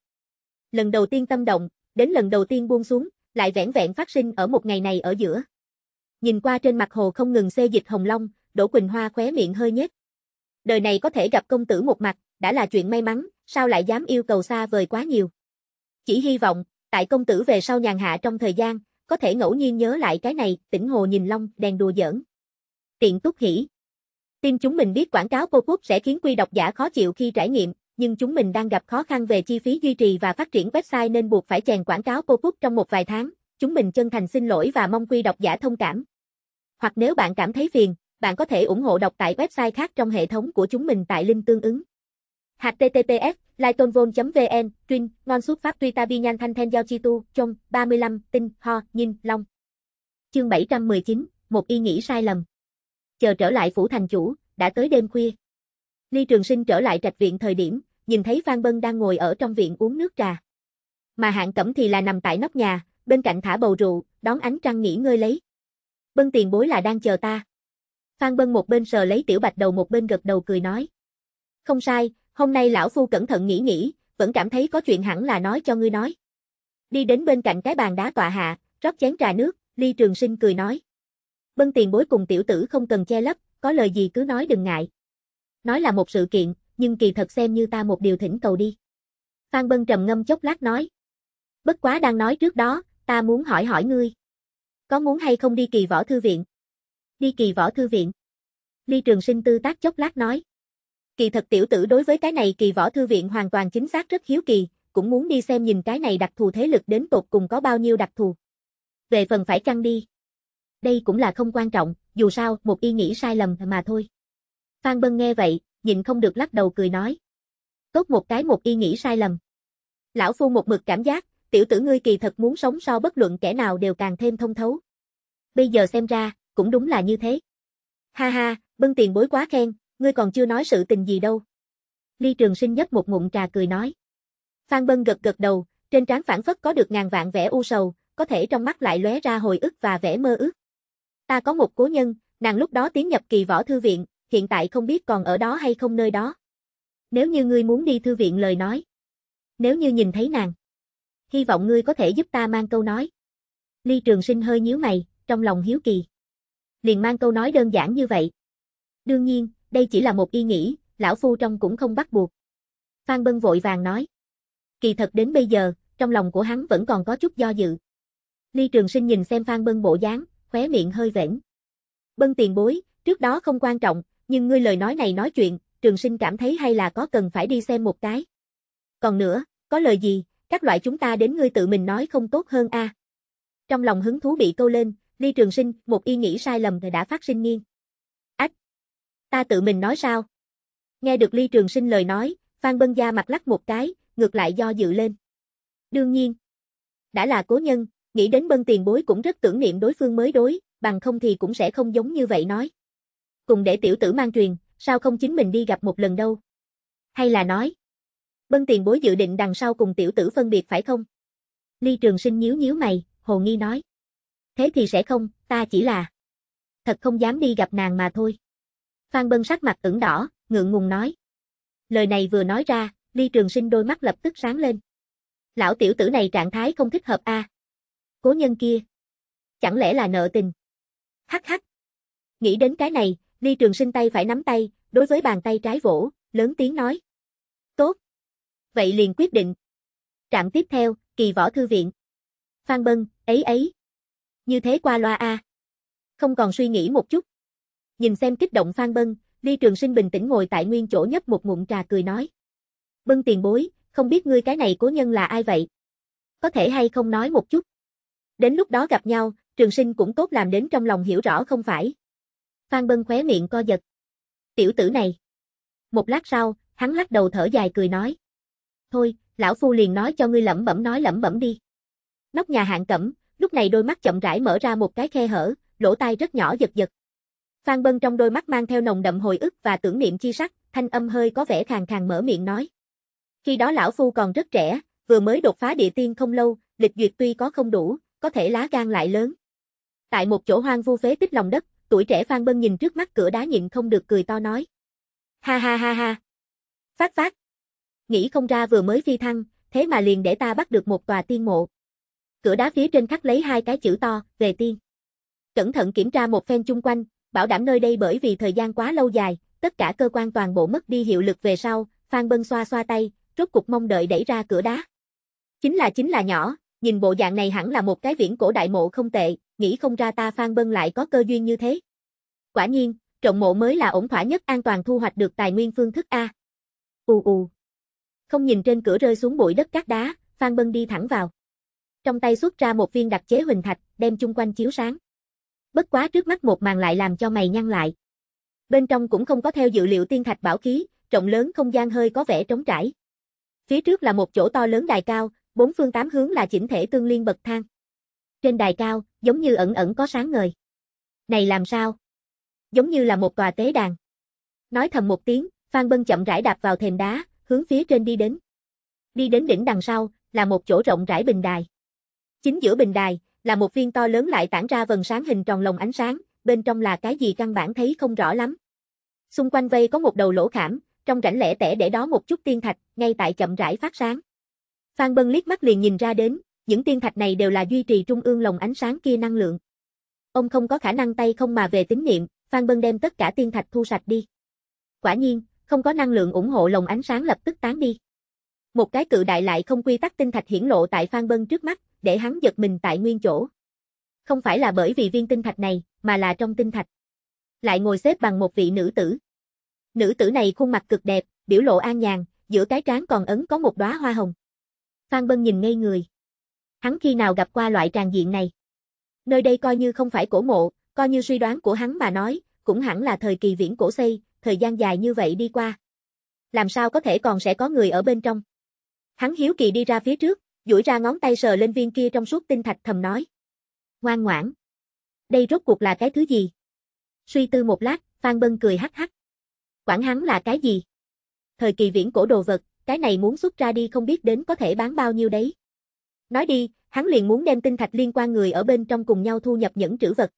[SPEAKER 1] Lần đầu tiên tâm động, đến lần đầu tiên buông xuống, lại vẻn vẹn phát sinh ở một ngày này ở giữa. Nhìn qua trên mặt hồ không ngừng xê dịch hồng long, Đỗ Quỳnh Hoa khóe miệng hơi nhếch. Đời này có thể gặp công tử một mặt, đã là chuyện may mắn, sao lại dám yêu cầu xa vời quá nhiều. Chỉ hy vọng, tại công tử về sau nhàn hạ trong thời gian, có thể ngẫu nhiên nhớ lại cái này, tỉnh hồ nhìn long, đèn đùa giỡn. Tiện túc hỉ. Tin chúng mình biết quảng cáo cô quốc sẽ khiến quy độc giả khó chịu khi trải nghiệm, nhưng chúng mình đang gặp khó khăn về chi phí duy trì và phát triển website nên buộc phải chèn quảng cáo cô quốc trong một vài tháng. Chúng mình chân thành xin lỗi và mong quy độc giả thông cảm. Hoặc nếu bạn cảm thấy phiền, bạn có thể ủng hộ đọc tại website khác trong hệ thống của chúng mình tại link tương ứng. https lightonvol.vn, Trin, ngon xuất pháp truy ta bi nhan thanh then giao chi tu, trong 35, tinh, ho, nhìn, long. Chương 719, một y nghĩ sai lầm. Chờ trở lại phủ thành chủ, đã tới đêm khuya. Ly Trường Sinh trở lại trạch viện thời điểm, nhìn thấy Phan Bân đang ngồi ở trong viện uống nước trà. Mà Hạng Cẩm thì là nằm tại nóc nhà, bên cạnh thả bầu rượu, đón ánh trăng nghỉ ngơi lấy. Bân tiền bối là đang chờ ta. Phan Bân một bên sờ lấy tiểu bạch đầu một bên gật đầu cười nói. Không sai, hôm nay lão phu cẩn thận nghĩ nghĩ, vẫn cảm thấy có chuyện hẳn là nói cho ngươi nói. Đi đến bên cạnh cái bàn đá tọa hạ, rót chén trà nước, Ly Trường Sinh cười nói. Bân tiền bối cùng tiểu tử không cần che lấp, có lời gì cứ nói đừng ngại. Nói là một sự kiện, nhưng kỳ thật xem như ta một điều thỉnh cầu đi. Phan Bân trầm ngâm chốc lát nói. Bất quá đang nói trước đó, ta muốn hỏi hỏi ngươi. Có muốn hay không đi kỳ võ thư viện? Đi kỳ võ thư viện. Ly Trường Sinh tư tác chốc lát nói. Kỳ thật tiểu tử đối với cái này kỳ võ thư viện hoàn toàn chính xác rất hiếu kỳ, cũng muốn đi xem nhìn cái này đặc thù thế lực đến tột cùng có bao nhiêu đặc thù. Về phần phải chăng đi. Đây cũng là không quan trọng, dù sao, một ý nghĩ sai lầm mà thôi. Phan Bân nghe vậy, nhìn không được lắc đầu cười nói. Tốt một cái một ý nghĩ sai lầm. Lão Phu một mực cảm giác, tiểu tử ngươi kỳ thật muốn sống so bất luận kẻ nào đều càng thêm thông thấu. Bây giờ xem ra, cũng đúng là như thế. Ha ha, bưng tiền bối quá khen, ngươi còn chưa nói sự tình gì đâu. Ly Trường Sinh nhấp một ngụm trà cười nói. Phan Bân gật gật đầu, trên trán phản phất có được ngàn vạn vẻ u sầu, có thể trong mắt lại lóe ra hồi ức và vẻ mơ ước. Ta có một cố nhân, nàng lúc đó tiến nhập kỳ võ thư viện, hiện tại không biết còn ở đó hay không nơi đó. Nếu như ngươi muốn đi thư viện lời nói. Nếu như nhìn thấy nàng. Hy vọng ngươi có thể giúp ta mang câu nói. Ly Trường Sinh hơi nhíu mày, trong lòng hiếu kỳ. Liền mang câu nói đơn giản như vậy. Đương nhiên, đây chỉ là một ý nghĩ, lão phu trong cũng không bắt buộc. Phan Bân vội vàng nói. Kỳ thật đến bây giờ, trong lòng của hắn vẫn còn có chút do dự. Ly Trường Sinh nhìn xem Phan Bân bộ dáng, khóe miệng hơi vểnh. Bân tiền bối, trước đó không quan trọng, nhưng ngươi lời nói này nói chuyện, Trường Sinh cảm thấy hay là có cần phải đi xem một cái. Còn nữa, có lời gì, các loại chúng ta đến ngươi tự mình nói không tốt hơn a. Trong lòng hứng thú bị câu lên, Ly Trường Sinh, một ý nghĩ sai lầm đã phát sinh nghiêng. Ách! Ta tự mình nói sao? Nghe được Ly Trường Sinh lời nói, Phan Bân Gia mặt lắc một cái, ngược lại do dự lên. Đương nhiên, đã là cố nhân, nghĩ đến Bân tiền bối cũng rất tưởng niệm đối phương mới đối, bằng không thì cũng sẽ không giống như vậy nói. Cùng để tiểu tử mang truyền, sao không chính mình đi gặp một lần đâu? Hay là nói, Bân tiền bối dự định đằng sau cùng tiểu tử phân biệt phải không? Ly Trường Sinh nhíu nhíu mày, hồ nghi nói. Thế thì sẽ không, ta chỉ là thật không dám đi gặp nàng mà thôi. Phan Bân sắc mặt ửng đỏ, ngượng ngùng nói. Lời này vừa nói ra, Ly Trường Sinh đôi mắt lập tức sáng lên. Lão tiểu tử này trạng thái không thích hợp a. Cố nhân kia. Chẳng lẽ là nợ tình? Hắc hắc. Nghĩ đến cái này, Ly Trường Sinh tay phải nắm tay, đối với bàn tay trái vỗ, lớn tiếng nói. Tốt. Vậy liền quyết định. Trạm tiếp theo, kỳ võ thư viện. Phan Bân, ấy ấy. Như thế qua loa a. Không còn suy nghĩ một chút. Nhìn xem kích động Phan Bân, Ly Trường Sinh bình tĩnh ngồi tại nguyên chỗ nhấp một ngụm trà cười nói. Bân tiền bối, không biết ngươi cái này cố nhân là ai vậy? Có thể hay không nói một chút? Đến lúc đó gặp nhau, Trường Sinh cũng tốt làm đến trong lòng hiểu rõ không phải. Phan Bân khóe miệng co giật. Tiểu tử này. Một lát sau, hắn lắc đầu thở dài cười nói. Thôi, lão phu liền nói cho ngươi lẩm bẩm nói lẩm bẩm đi. Nóc nhà hạng cẩm, lúc này đôi mắt chậm rãi mở ra một cái khe hở, lỗ tai rất nhỏ giật giật. Phan Bân trong đôi mắt mang theo nồng đậm hồi ức và tưởng niệm chi sắc, thanh âm hơi có vẻ khàn khàn mở miệng nói. Khi đó lão phu còn rất trẻ, vừa mới đột phá địa tiên không lâu, lịch duyệt tuy có không đủ, có thể lá gan lại lớn. Tại một chỗ hoang vu phế tích lòng đất, tuổi trẻ Phan Bân nhìn trước mắt cửa đá nhịn không được cười to nói. Ha ha ha ha. Phát phát. Nghĩ không ra vừa mới phi thăng, thế mà liền để ta bắt được một tòa tiên mộ. Cửa đá phía trên khắc lấy hai cái chữ to, về tiên. Cẩn thận kiểm tra một phen chung quanh, bảo đảm nơi đây bởi vì thời gian quá lâu dài, tất cả cơ quan toàn bộ mất đi hiệu lực về sau, Phan Bân xoa xoa tay, rốt cục mong đợi đẩy ra cửa đá. Chính là chính là nhỏ, nhìn bộ dạng này hẳn là một cái viễn cổ đại mộ không tệ, nghĩ không ra ta Phan Bân lại có cơ duyên như thế. Quả nhiên, trọng mộ mới là ổn thỏa nhất an toàn thu hoạch được tài nguyên phương thức A. Ù ù. Không nhìn trên cửa rơi xuống bụi đất cát đá, Phan Bân đi thẳng vào. Trong tay xuất ra một viên đặc chế huỳnh thạch, đem chung quanh chiếu sáng. Bất quá trước mắt một màn lại làm cho mày nhăn lại. Bên trong cũng không có theo dự liệu tiên thạch bảo khí, rộng lớn không gian hơi có vẻ trống trải. Phía trước là một chỗ to lớn đài cao, bốn phương tám hướng là chỉnh thể tương liên bậc thang. Trên đài cao, giống như ẩn ẩn có sáng ngời. Này làm sao? Giống như là một tòa tế đàn. Nói thầm một tiếng, Phan Bân chậm rãi đạp vào thềm đá, hướng phía trên đi đến. Đi đến đỉnh đằng sau, là một chỗ rộng rãi bình đài. Chính giữa bình đài, là một viên to lớn lại tản ra vần sáng hình tròn lồng ánh sáng, bên trong là cái gì căn bản thấy không rõ lắm. Xung quanh vây có một đầu lỗ khảm, trong rãnh lẻ tẻ để đó một chút tiên thạch, ngay tại chậm rãi phát sáng. Phan Bân liếc mắt liền nhìn ra đến, những tiên thạch này đều là duy trì trung ương lồng ánh sáng kia năng lượng. Ông không có khả năng tay không mà về tín niệm, Phan Bân đem tất cả tiên thạch thu sạch đi. Quả nhiên, không có năng lượng ủng hộ lồng ánh sáng lập tức tán đi. Một cái cự đại lại không quy tắc tinh thạch hiển lộ tại Phan Bân trước mắt, để hắn giật mình tại nguyên chỗ. Không phải là bởi vì viên tinh thạch này, mà là trong tinh thạch. Lại ngồi xếp bằng một vị nữ tử. Nữ tử này khuôn mặt cực đẹp, biểu lộ an nhàn, giữa cái trán còn ấn có một đóa hoa hồng. Phan Bân nhìn ngây người. Hắn khi nào gặp qua loại tràng diện này? Nơi đây coi như không phải cổ mộ, coi như suy đoán của hắn mà nói, cũng hẳn là thời kỳ viễn cổ xây, thời gian dài như vậy đi qua. Làm sao có thể còn sẽ có người ở bên trong? Hắn hiếu kỳ đi ra phía trước, duỗi ra ngón tay sờ lên viên kia trong suốt tinh thạch thầm nói. Ngoan ngoãn. Đây rốt cuộc là cái thứ gì? Suy tư một lát, Phan Bân cười hắc hắc. Quản hắn là cái gì? Thời kỳ viễn cổ đồ vật, cái này muốn xuất ra đi không biết đến có thể bán bao nhiêu đấy. Nói đi, hắn liền muốn đem tinh thạch liên quan người ở bên trong cùng nhau thu nhập những trữ vật.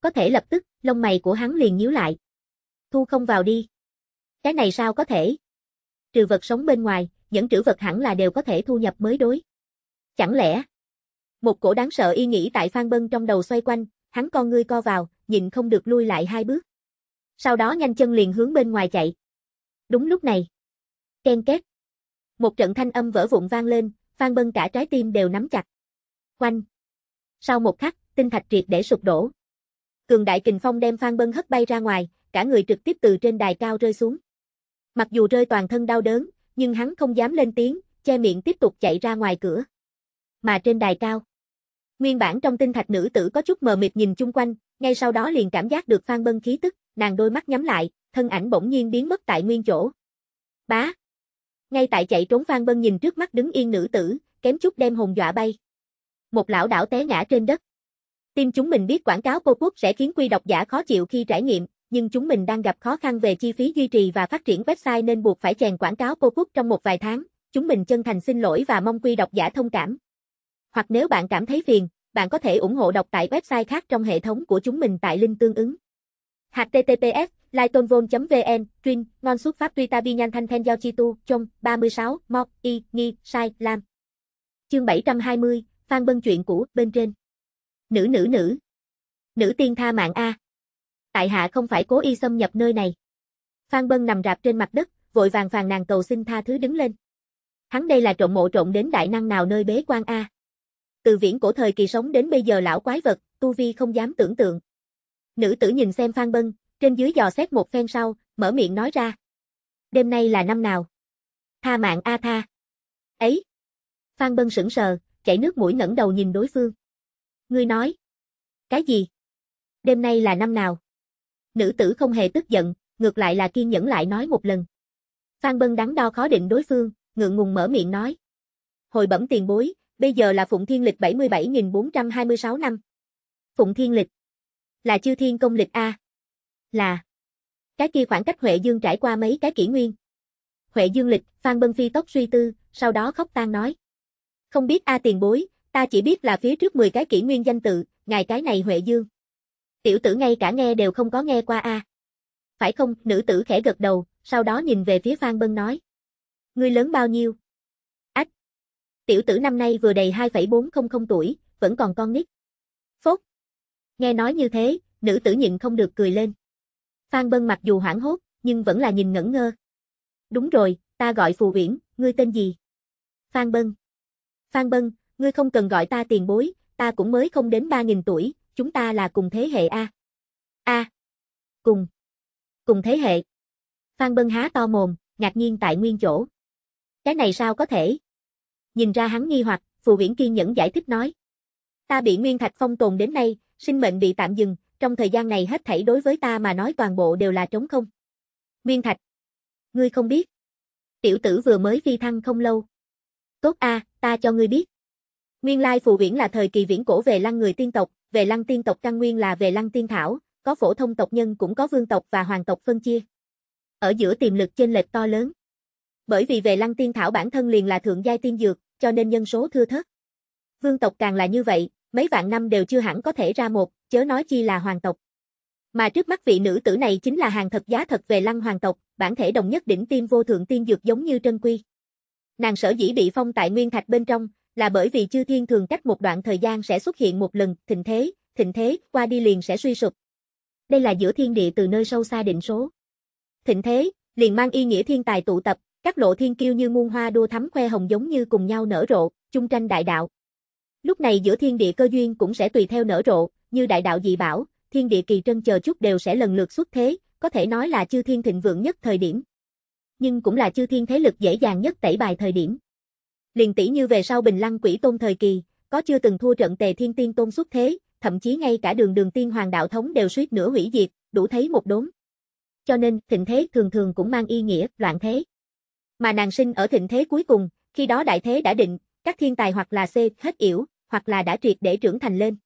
[SPEAKER 1] Có thể lập tức, lông mày của hắn liền nhíu lại. Thu không vào đi. Cái này sao có thể? Trừ vật sống bên ngoài, những trữ vật hẳn là đều có thể thu nhập mới đối. Chẳng lẽ? Một cổ đáng sợ y nghĩ tại Phan Bân trong đầu xoay quanh, hắn con ngươi co vào, nhịn không được lui lại hai bước. Sau đó nhanh chân liền hướng bên ngoài chạy. Đúng lúc này. Ken két. Một trận thanh âm vỡ vụn vang lên, Phan Bân cả trái tim đều nắm chặt. Quanh. Sau một khắc, tinh thạch triệt để sụp đổ. Cường đại kình phong đem Phan Bân hất bay ra ngoài, cả người trực tiếp từ trên đài cao rơi xuống. Mặc dù rơi toàn thân đau đớn, nhưng hắn không dám lên tiếng, che miệng tiếp tục chạy ra ngoài cửa. Mà trên đài cao, nguyên bản trong tinh thạch nữ tử có chút mờ mịt nhìn chung quanh, ngay sau đó liền cảm giác được Phan Bân khí tức, nàng đôi mắt nhắm lại, thân ảnh bỗng nhiên biến mất tại nguyên chỗ. Bá. Ngay tại chạy trốn Phan Bân nhìn trước mắt đứng yên nữ tử, kém chút đem hồn dọa bay. Một lão đảo té ngã trên đất. Tim chúng mình biết quảng cáo cô quốc sẽ khiến quy độc giả khó chịu khi trải nghiệm, nhưng chúng mình đang gặp khó khăn về chi phí duy trì và phát triển website nên buộc phải chèn quảng cáo cô quốc trong một vài tháng. Chúng mình chân thành xin lỗi và mong quy độc giả thông cảm. Hoặc nếu bạn cảm thấy phiền, bạn có thể ủng hộ đọc tại website khác trong hệ thống của chúng mình tại link tương ứng. https lightonvol.vn, Trin, ngon xuất pháp ta vi Nhan Thanh then Giao Chi Tu, trong, 36, mọc, Y, Nghi, Sai, Lam. Chương 720, Phan Bân chuyện cũ, bên trên. Nữ nữ nữ. Nữ tiên tha mạng A. Tại hạ không phải cố ý xâm nhập nơi này. Phan Bân nằm rạp trên mặt đất, vội vàng phàn nàng cầu xin tha thứ đứng lên. Hắn đây là trộm mộ trộm đến đại năng nào nơi bế quan A. Từ viễn cổ thời kỳ sống đến bây giờ lão quái vật, tu vi không dám tưởng tượng. Nữ tử nhìn xem Phan Bân, trên dưới dò xét một phen sau, mở miệng nói ra. Đêm nay là năm nào? Tha mạng A tha. Ấy. Phan Bân sững sờ, chảy nước mũi ngẩng đầu nhìn đối phương. Ngươi nói. Cái gì? Đêm nay là năm nào? Nữ tử không hề tức giận, ngược lại là kiên nhẫn lại nói một lần. Phan Bân đắn đo khó định đối phương, ngượng ngùng mở miệng nói. Hồi bẩm tiền bối, bây giờ là Phụng Thiên Lịch 77.426 năm. Phụng Thiên Lịch. Là chư thiên công lịch A. Là. Cái kia khoảng cách Huệ Dương trải qua mấy cái kỷ nguyên. Huệ Dương lịch, Phan Bân Phi tốc suy tư, sau đó khóc tan nói. Không biết A tiền bối, ta chỉ biết là phía trước 10 cái kỷ nguyên danh tự, ngài cái này Huệ Dương. Tiểu tử ngay cả nghe đều không có nghe qua A. Phải không, nữ tử khẽ gật đầu, sau đó nhìn về phía Phan Bân nói. Ngươi lớn bao nhiêu? Tiểu tử năm nay vừa đầy 2,400 tuổi, vẫn còn con nít. Phốt! Nghe nói như thế, nữ tử nhịn không được cười lên. Phan Bân mặc dù hoảng hốt, nhưng vẫn là nhìn ngẩn ngơ. Đúng rồi, ta gọi Phù Uyển, ngươi tên gì? Phan Bân. Phan Bân, ngươi không cần gọi ta tiền bối, ta cũng mới không đến 3.000 tuổi, chúng ta là cùng thế hệ A. A. Cùng. Cùng thế hệ. Phan Bân há to mồm, ngạc nhiên tại nguyên chỗ. Cái này sao có thể? Nhìn ra hắn nghi hoặc, Phù Viễn kiên nhẫn giải thích nói. Ta bị Nguyên Thạch Phong tồn đến nay, sinh mệnh bị tạm dừng, trong thời gian này hết thảy đối với ta mà nói toàn bộ đều là trống không. Nguyên Thạch. Ngươi không biết. Tiểu tử vừa mới phi thăng không lâu. Tốt a, ta cho ngươi biết. Nguyên lai phù viễn là thời kỳ viễn cổ về lăng người tiên tộc, về lăng tiên tộc căn nguyên là về lăng tiên thảo, có phổ thông tộc nhân cũng có vương tộc và hoàng tộc phân chia. Ở giữa tiềm lực trên lệch to lớn. Bởi vì về lăng tiên thảo bản thân liền là thượng giai tiên dược, cho nên nhân số thưa thớt. Vương tộc càng là như vậy, mấy vạn năm đều chưa hẳn có thể ra một, chớ nói chi là hoàng tộc. Mà trước mắt vị nữ tử này chính là hàng thật giá thật về lăng hoàng tộc, bản thể đồng nhất đỉnh tiên vô thượng tiên dược giống như trân quy. Nàng sở dĩ bị phong tại nguyên thạch bên trong, là bởi vì chư thiên thường cách một đoạn thời gian sẽ xuất hiện một lần, thịnh thế, thịnh thế, qua đi liền sẽ suy sụp. Đây là giữa thiên địa từ nơi sâu xa định số. Thịnh thế, liền mang ý nghĩa thiên tài tụ tập, các lộ thiên kiêu như muôn hoa đua thắm khoe hồng giống như cùng nhau nở rộ, chung tranh đại đạo. Lúc này giữa thiên địa cơ duyên cũng sẽ tùy theo nở rộ, như đại đạo dị bảo, thiên địa kỳ trân chờ chút đều sẽ lần lượt xuất thế, có thể nói là chư thiên thịnh vượng nhất thời điểm. Nhưng cũng là chư thiên thế lực dễ dàng nhất tẩy bài thời điểm. Liền tỷ như về sau Bình Lăng Quỷ Tôn thời kỳ, có chưa từng thua trận Tề Thiên Tiên Tôn xuất thế, thậm chí ngay cả đường đường tiên hoàng đạo thống đều suýt nửa hủy diệt, đủ thấy một đốn. Cho nên, thịnh thế thường thường cũng mang ý nghĩa, loạn thế. Mà nàng sinh ở thịnh thế cuối cùng, khi đó đại thế đã định, các thiên tài hoặc là C hết yểu, hoặc là đã triệt để trưởng thành lên.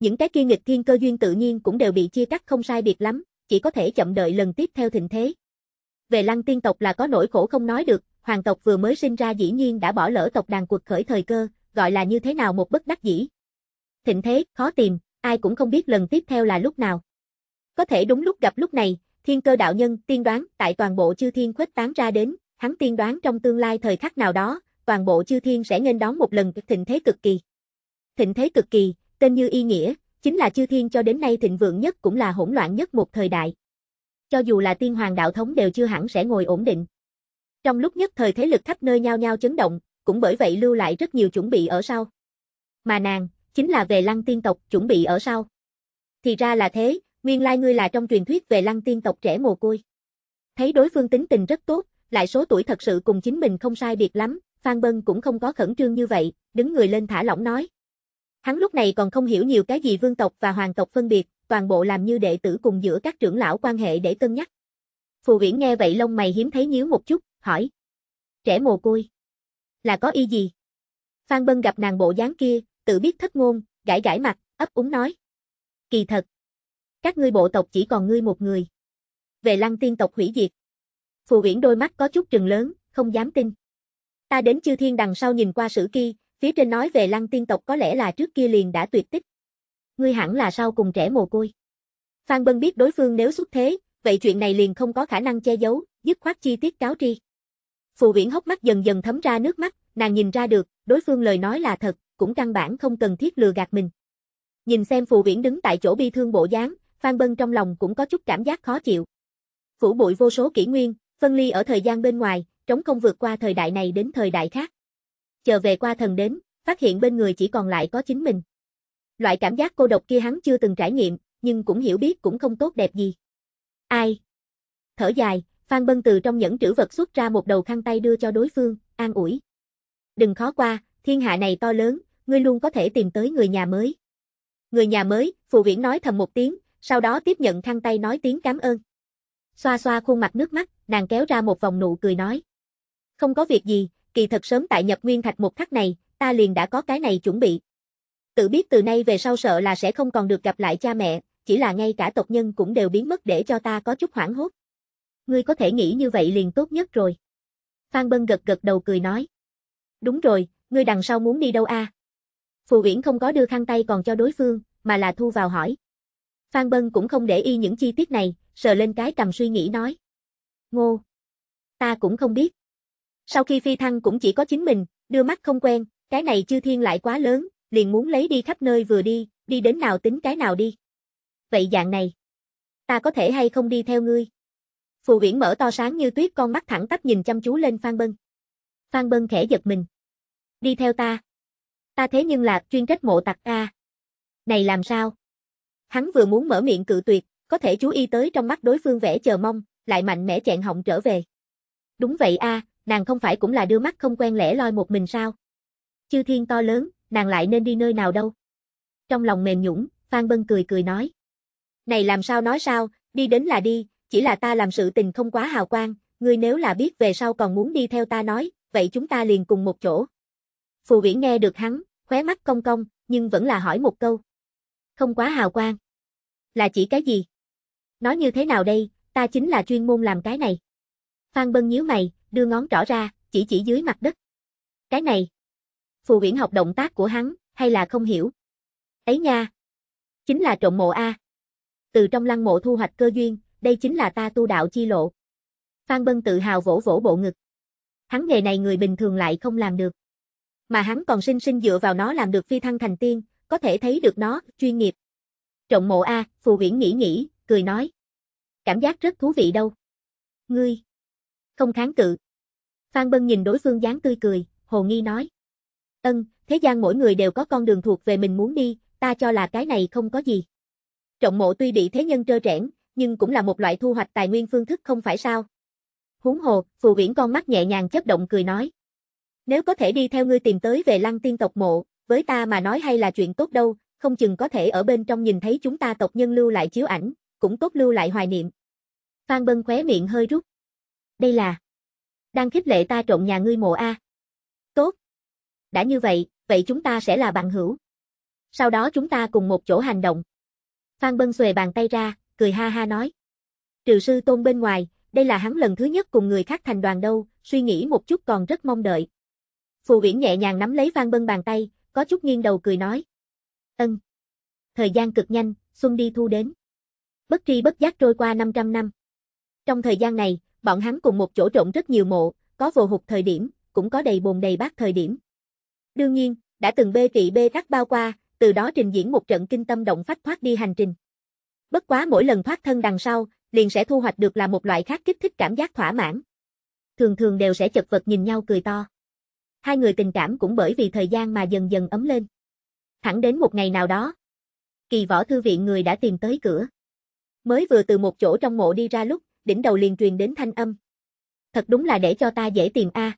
[SPEAKER 1] Những cái kia nghịch thiên cơ duyên tự nhiên cũng đều bị chia cắt không sai biệt lắm, chỉ có thể chậm đợi lần tiếp theo thịnh thế. Về lăng tiên tộc là có nỗi khổ không nói được, hoàng tộc vừa mới sinh ra dĩ nhiên đã bỏ lỡ tộc đàn cuộc khởi thời cơ, gọi là như thế nào một bất đắc dĩ. Thịnh thế, khó tìm, ai cũng không biết lần tiếp theo là lúc nào. Có thể đúng lúc gặp lúc này, thiên cơ đạo nhân tiên đoán tại toàn bộ chư thiên khuếch tán ra đến, hắn tiên đoán trong tương lai thời khắc nào đó, toàn bộ chư thiên sẽ nên đón một lần thịnh thế cực kỳ. Thịnh thế cực kỳ, tên như y nghĩa, chính là chư thiên cho đến nay thịnh vượng nhất cũng là hỗn loạn nhất một thời đại. Cho dù là tiên hoàng đạo thống đều chưa hẳn sẽ ngồi ổn định. Trong lúc nhất thời thế lực khắp nơi nhao nhao chấn động, cũng bởi vậy lưu lại rất nhiều chuẩn bị ở sau. Mà nàng, chính là về lăng tiên tộc chuẩn bị ở sau. Thì ra là thế, nguyên lai ngươi là trong truyền thuyết về lăng tiên tộc trẻ mồ côi. Thấy đối phương tính tình rất tốt, lại số tuổi thật sự cùng chính mình không sai biệt lắm, Phan Bân cũng không có khẩn trương như vậy, đứng người lên thả lỏng nói. Hắn lúc này còn không hiểu nhiều cái gì vương tộc và hoàng tộc phân biệt, toàn bộ làm như đệ tử cùng giữa các trưởng lão quan hệ để cân nhắc. Phù Viễn nghe vậy lông mày hiếm thấy nhíu một chút, hỏi. Trẻ mồ côi. Là có y gì? Phan Bân gặp nàng bộ dáng kia, tự biết thất ngôn, gãi gãi mặt, ấp úng nói. Kỳ thật. Các ngươi bộ tộc chỉ còn ngươi một người. Về lăng tiên tộc hủy diệt. Phù Viễn đôi mắt có chút trừng lớn, không dám tin. Ta đến chư thiên đằng sau nhìn qua sử kia, phía trên nói về lăng tiên tộc có lẽ là trước kia liền đã tuyệt tích. Ngươi hẳn là sau cùng trẻ mồ côi. Phan Bân biết đối phương nếu xuất thế, vậy chuyện này liền không có khả năng che giấu, dứt khoát chi tiết cáo tri. Phù Viễn hốc mắt dần dần thấm ra nước mắt, nàng nhìn ra được, đối phương lời nói là thật, cũng căn bản không cần thiết lừa gạt mình. Nhìn xem Phù Viễn đứng tại chỗ bi thương bộ dáng, Phan Bân trong lòng cũng có chút cảm giác khó chịu. Phủ bụi vô số kỷ nguyên, phân ly ở thời gian bên ngoài, trống không vượt qua thời đại này đến thời đại khác. Chờ về qua thần đến, phát hiện bên người chỉ còn lại có chính mình. Loại cảm giác cô độc kia hắn chưa từng trải nghiệm, nhưng cũng hiểu biết cũng không tốt đẹp gì. Ai? Thở dài, Phan Bân từ trong nhẫn trữ vật xuất ra một đầu khăn tay đưa cho đối phương, an ủi. Đừng khó qua, thiên hạ này to lớn, ngươi luôn có thể tìm tới người nhà mới. Người nhà mới, Phù Viễn nói thầm một tiếng, sau đó tiếp nhận khăn tay nói tiếng cảm ơn. Xoa xoa khuôn mặt nước mắt, nàng kéo ra một vòng nụ cười nói. Không có việc gì, kỳ thật sớm tại nhập nguyên thạch một khắc này, ta liền đã có cái này chuẩn bị. Tự biết từ nay về sau sợ là sẽ không còn được gặp lại cha mẹ, chỉ là ngay cả tộc nhân cũng đều biến mất để cho ta có chút hoảng hốt. Ngươi có thể nghĩ như vậy liền tốt nhất rồi. Phan Bân gật gật đầu cười nói. Đúng rồi, ngươi đằng sau muốn đi đâu a? Phù Viễn không có đưa khăn tay còn cho đối phương, mà là thu vào hỏi. Phan Bân cũng không để ý những chi tiết này, sờ lên cái cầm suy nghĩ nói. Ngô. Ta cũng không biết. Sau khi phi thăng cũng chỉ có chính mình, đưa mắt không quen, cái này chư thiên lại quá lớn, liền muốn lấy đi khắp nơi vừa đi, đi đến nào tính cái nào đi. Vậy dạng này, ta có thể hay không đi theo ngươi? Phù Viễn mở to sáng như tuyết con mắt thẳng tắp nhìn chăm chú lên Phan Bân. Phan Bân khẽ giật mình. Đi theo ta. Ta thế nhưng là chuyên trách mộ tặc a. Này làm sao? Hắn vừa muốn mở miệng cự tuyệt, có thể chú ý tới trong mắt đối phương vẻ chờ mong, lại mạnh mẽ chẹn họng trở về. Đúng vậy a, nàng không phải cũng là đưa mắt không quen lẻ loi một mình sao? Chư thiên to lớn, nàng lại nên đi nơi nào đâu? Trong lòng mềm nhũng, Phan Bân cười cười nói. Này làm sao nói sao, đi đến là đi, chỉ là ta làm sự tình không quá hào quang, ngươi nếu là biết về sau còn muốn đi theo ta nói, vậy chúng ta liền cùng một chỗ. Phù Viễn nghe được hắn, khóe mắt cong cong, nhưng vẫn là hỏi một câu. Không quá hào quang. Là chỉ cái gì? Nói như thế nào đây, ta chính là chuyên môn làm cái này. Phan Bân nhíu mày, đưa ngón trỏ ra, chỉ chỉ dưới mặt đất. Cái này. Phù Viễn học động tác của hắn, hay là không hiểu? Ấy nha. Chính là trộm mộ A. Từ trong lăng mộ thu hoạch cơ duyên, đây chính là ta tu đạo chi lộ. Phan Bân tự hào vỗ vỗ bộ ngực. Hắn nghề này người bình thường lại không làm được. Mà hắn còn sinh sinh dựa vào nó làm được phi thăng thành tiên, có thể thấy được nó, chuyên nghiệp. Trọng mộ A, Phù Viễn nghĩ nghĩ, cười nói. Cảm giác rất thú vị đâu. Ngươi. Không kháng cự. Phan Bân nhìn đối phương dáng tươi cười, hồ nghi nói. Ân, thế gian mỗi người đều có con đường thuộc về mình muốn đi, ta cho là cái này không có gì. Trọng mộ tuy bị thế nhân trơ trẽn, nhưng cũng là một loại thu hoạch tài nguyên phương thức không phải sao. Huống hồ, phù viễn con mắt nhẹ nhàng chấp động cười nói. Nếu có thể đi theo ngươi tìm tới về lăng tiên tộc mộ, với ta mà nói hay là chuyện tốt đâu, không chừng có thể ở bên trong nhìn thấy chúng ta tộc nhân lưu lại chiếu ảnh, cũng tốt lưu lại hoài niệm. Phan Bân khóe miệng hơi rút. Đây là đang khích lệ ta trộn nhà ngươi mộ A. Tốt. Đã như vậy, vậy chúng ta sẽ là bạn hữu. Sau đó chúng ta cùng một chỗ hành động. Phan Bân xuề bàn tay ra, cười ha ha nói. Trừ sư tôn bên ngoài, đây là hắn lần thứ nhất cùng người khác thành đoàn đâu, suy nghĩ một chút còn rất mong đợi. Phù Viễn nhẹ nhàng nắm lấy Phan Bân bàn tay, có chút nghiêng đầu cười nói. Ân. Thời gian cực nhanh, xuân đi thu đến. Bất tri bất giác trôi qua 500 năm. Trong thời gian này, bọn hắn cùng một chỗ trộn rất nhiều mộ, có vô hụt thời điểm, cũng có đầy bồn đầy bát thời điểm. Đương nhiên, đã từng bê trị bê rắc bao qua, từ đó trình diễn một trận kinh tâm động phách thoát đi hành trình. Bất quá mỗi lần thoát thân đằng sau, liền sẽ thu hoạch được là một loại khác kích thích cảm giác thỏa mãn. Thường thường đều sẽ chật vật nhìn nhau cười to. Hai người tình cảm cũng bởi vì thời gian mà dần dần ấm lên. Thẳng đến một ngày nào đó, kỳ võ thư viện người đã tìm tới cửa. Mới vừa từ một chỗ trong mộ đi ra lúc, đỉnh đầu liền truyền đến thanh âm. Thật đúng là để cho ta dễ tìm a.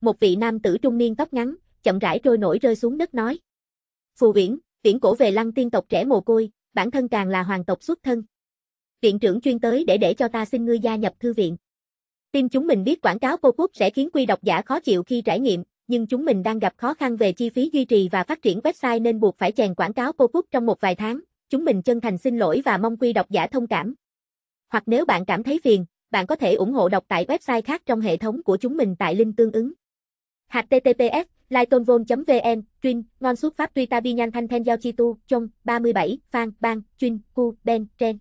[SPEAKER 1] Một vị nam tử trung niên tóc ngắn, chậm rãi trôi nổi rơi xuống đất nói. Phù Viễn, viễn cổ về lăng tiên tộc trẻ mồ côi, bản thân càng là hoàng tộc xuất thân. Viện trưởng chuyên tới để để cho ta xin ngươi gia nhập thư viện. Tim chúng mình biết quảng cáo cô quốc sẽ khiến quy độc giả khó chịu khi trải nghiệm, nhưng chúng mình đang gặp khó khăn về chi phí duy trì và phát triển website nên buộc phải chèn quảng cáo cô quốc trong một vài tháng. Chúng mình chân thành xin lỗi và mong quy độc giả thông cảm. Hoặc nếu bạn cảm thấy phiền, bạn có thể ủng hộ đọc tại website khác trong hệ thống của chúng mình tại link tương ứng. https lightonvol.vn, trinh ngon xuất pháp tuy ta bi nhanh thanh thanh giao chi tu, trong, 37, Phan, Bang, trinh Cu, Ben, Tren.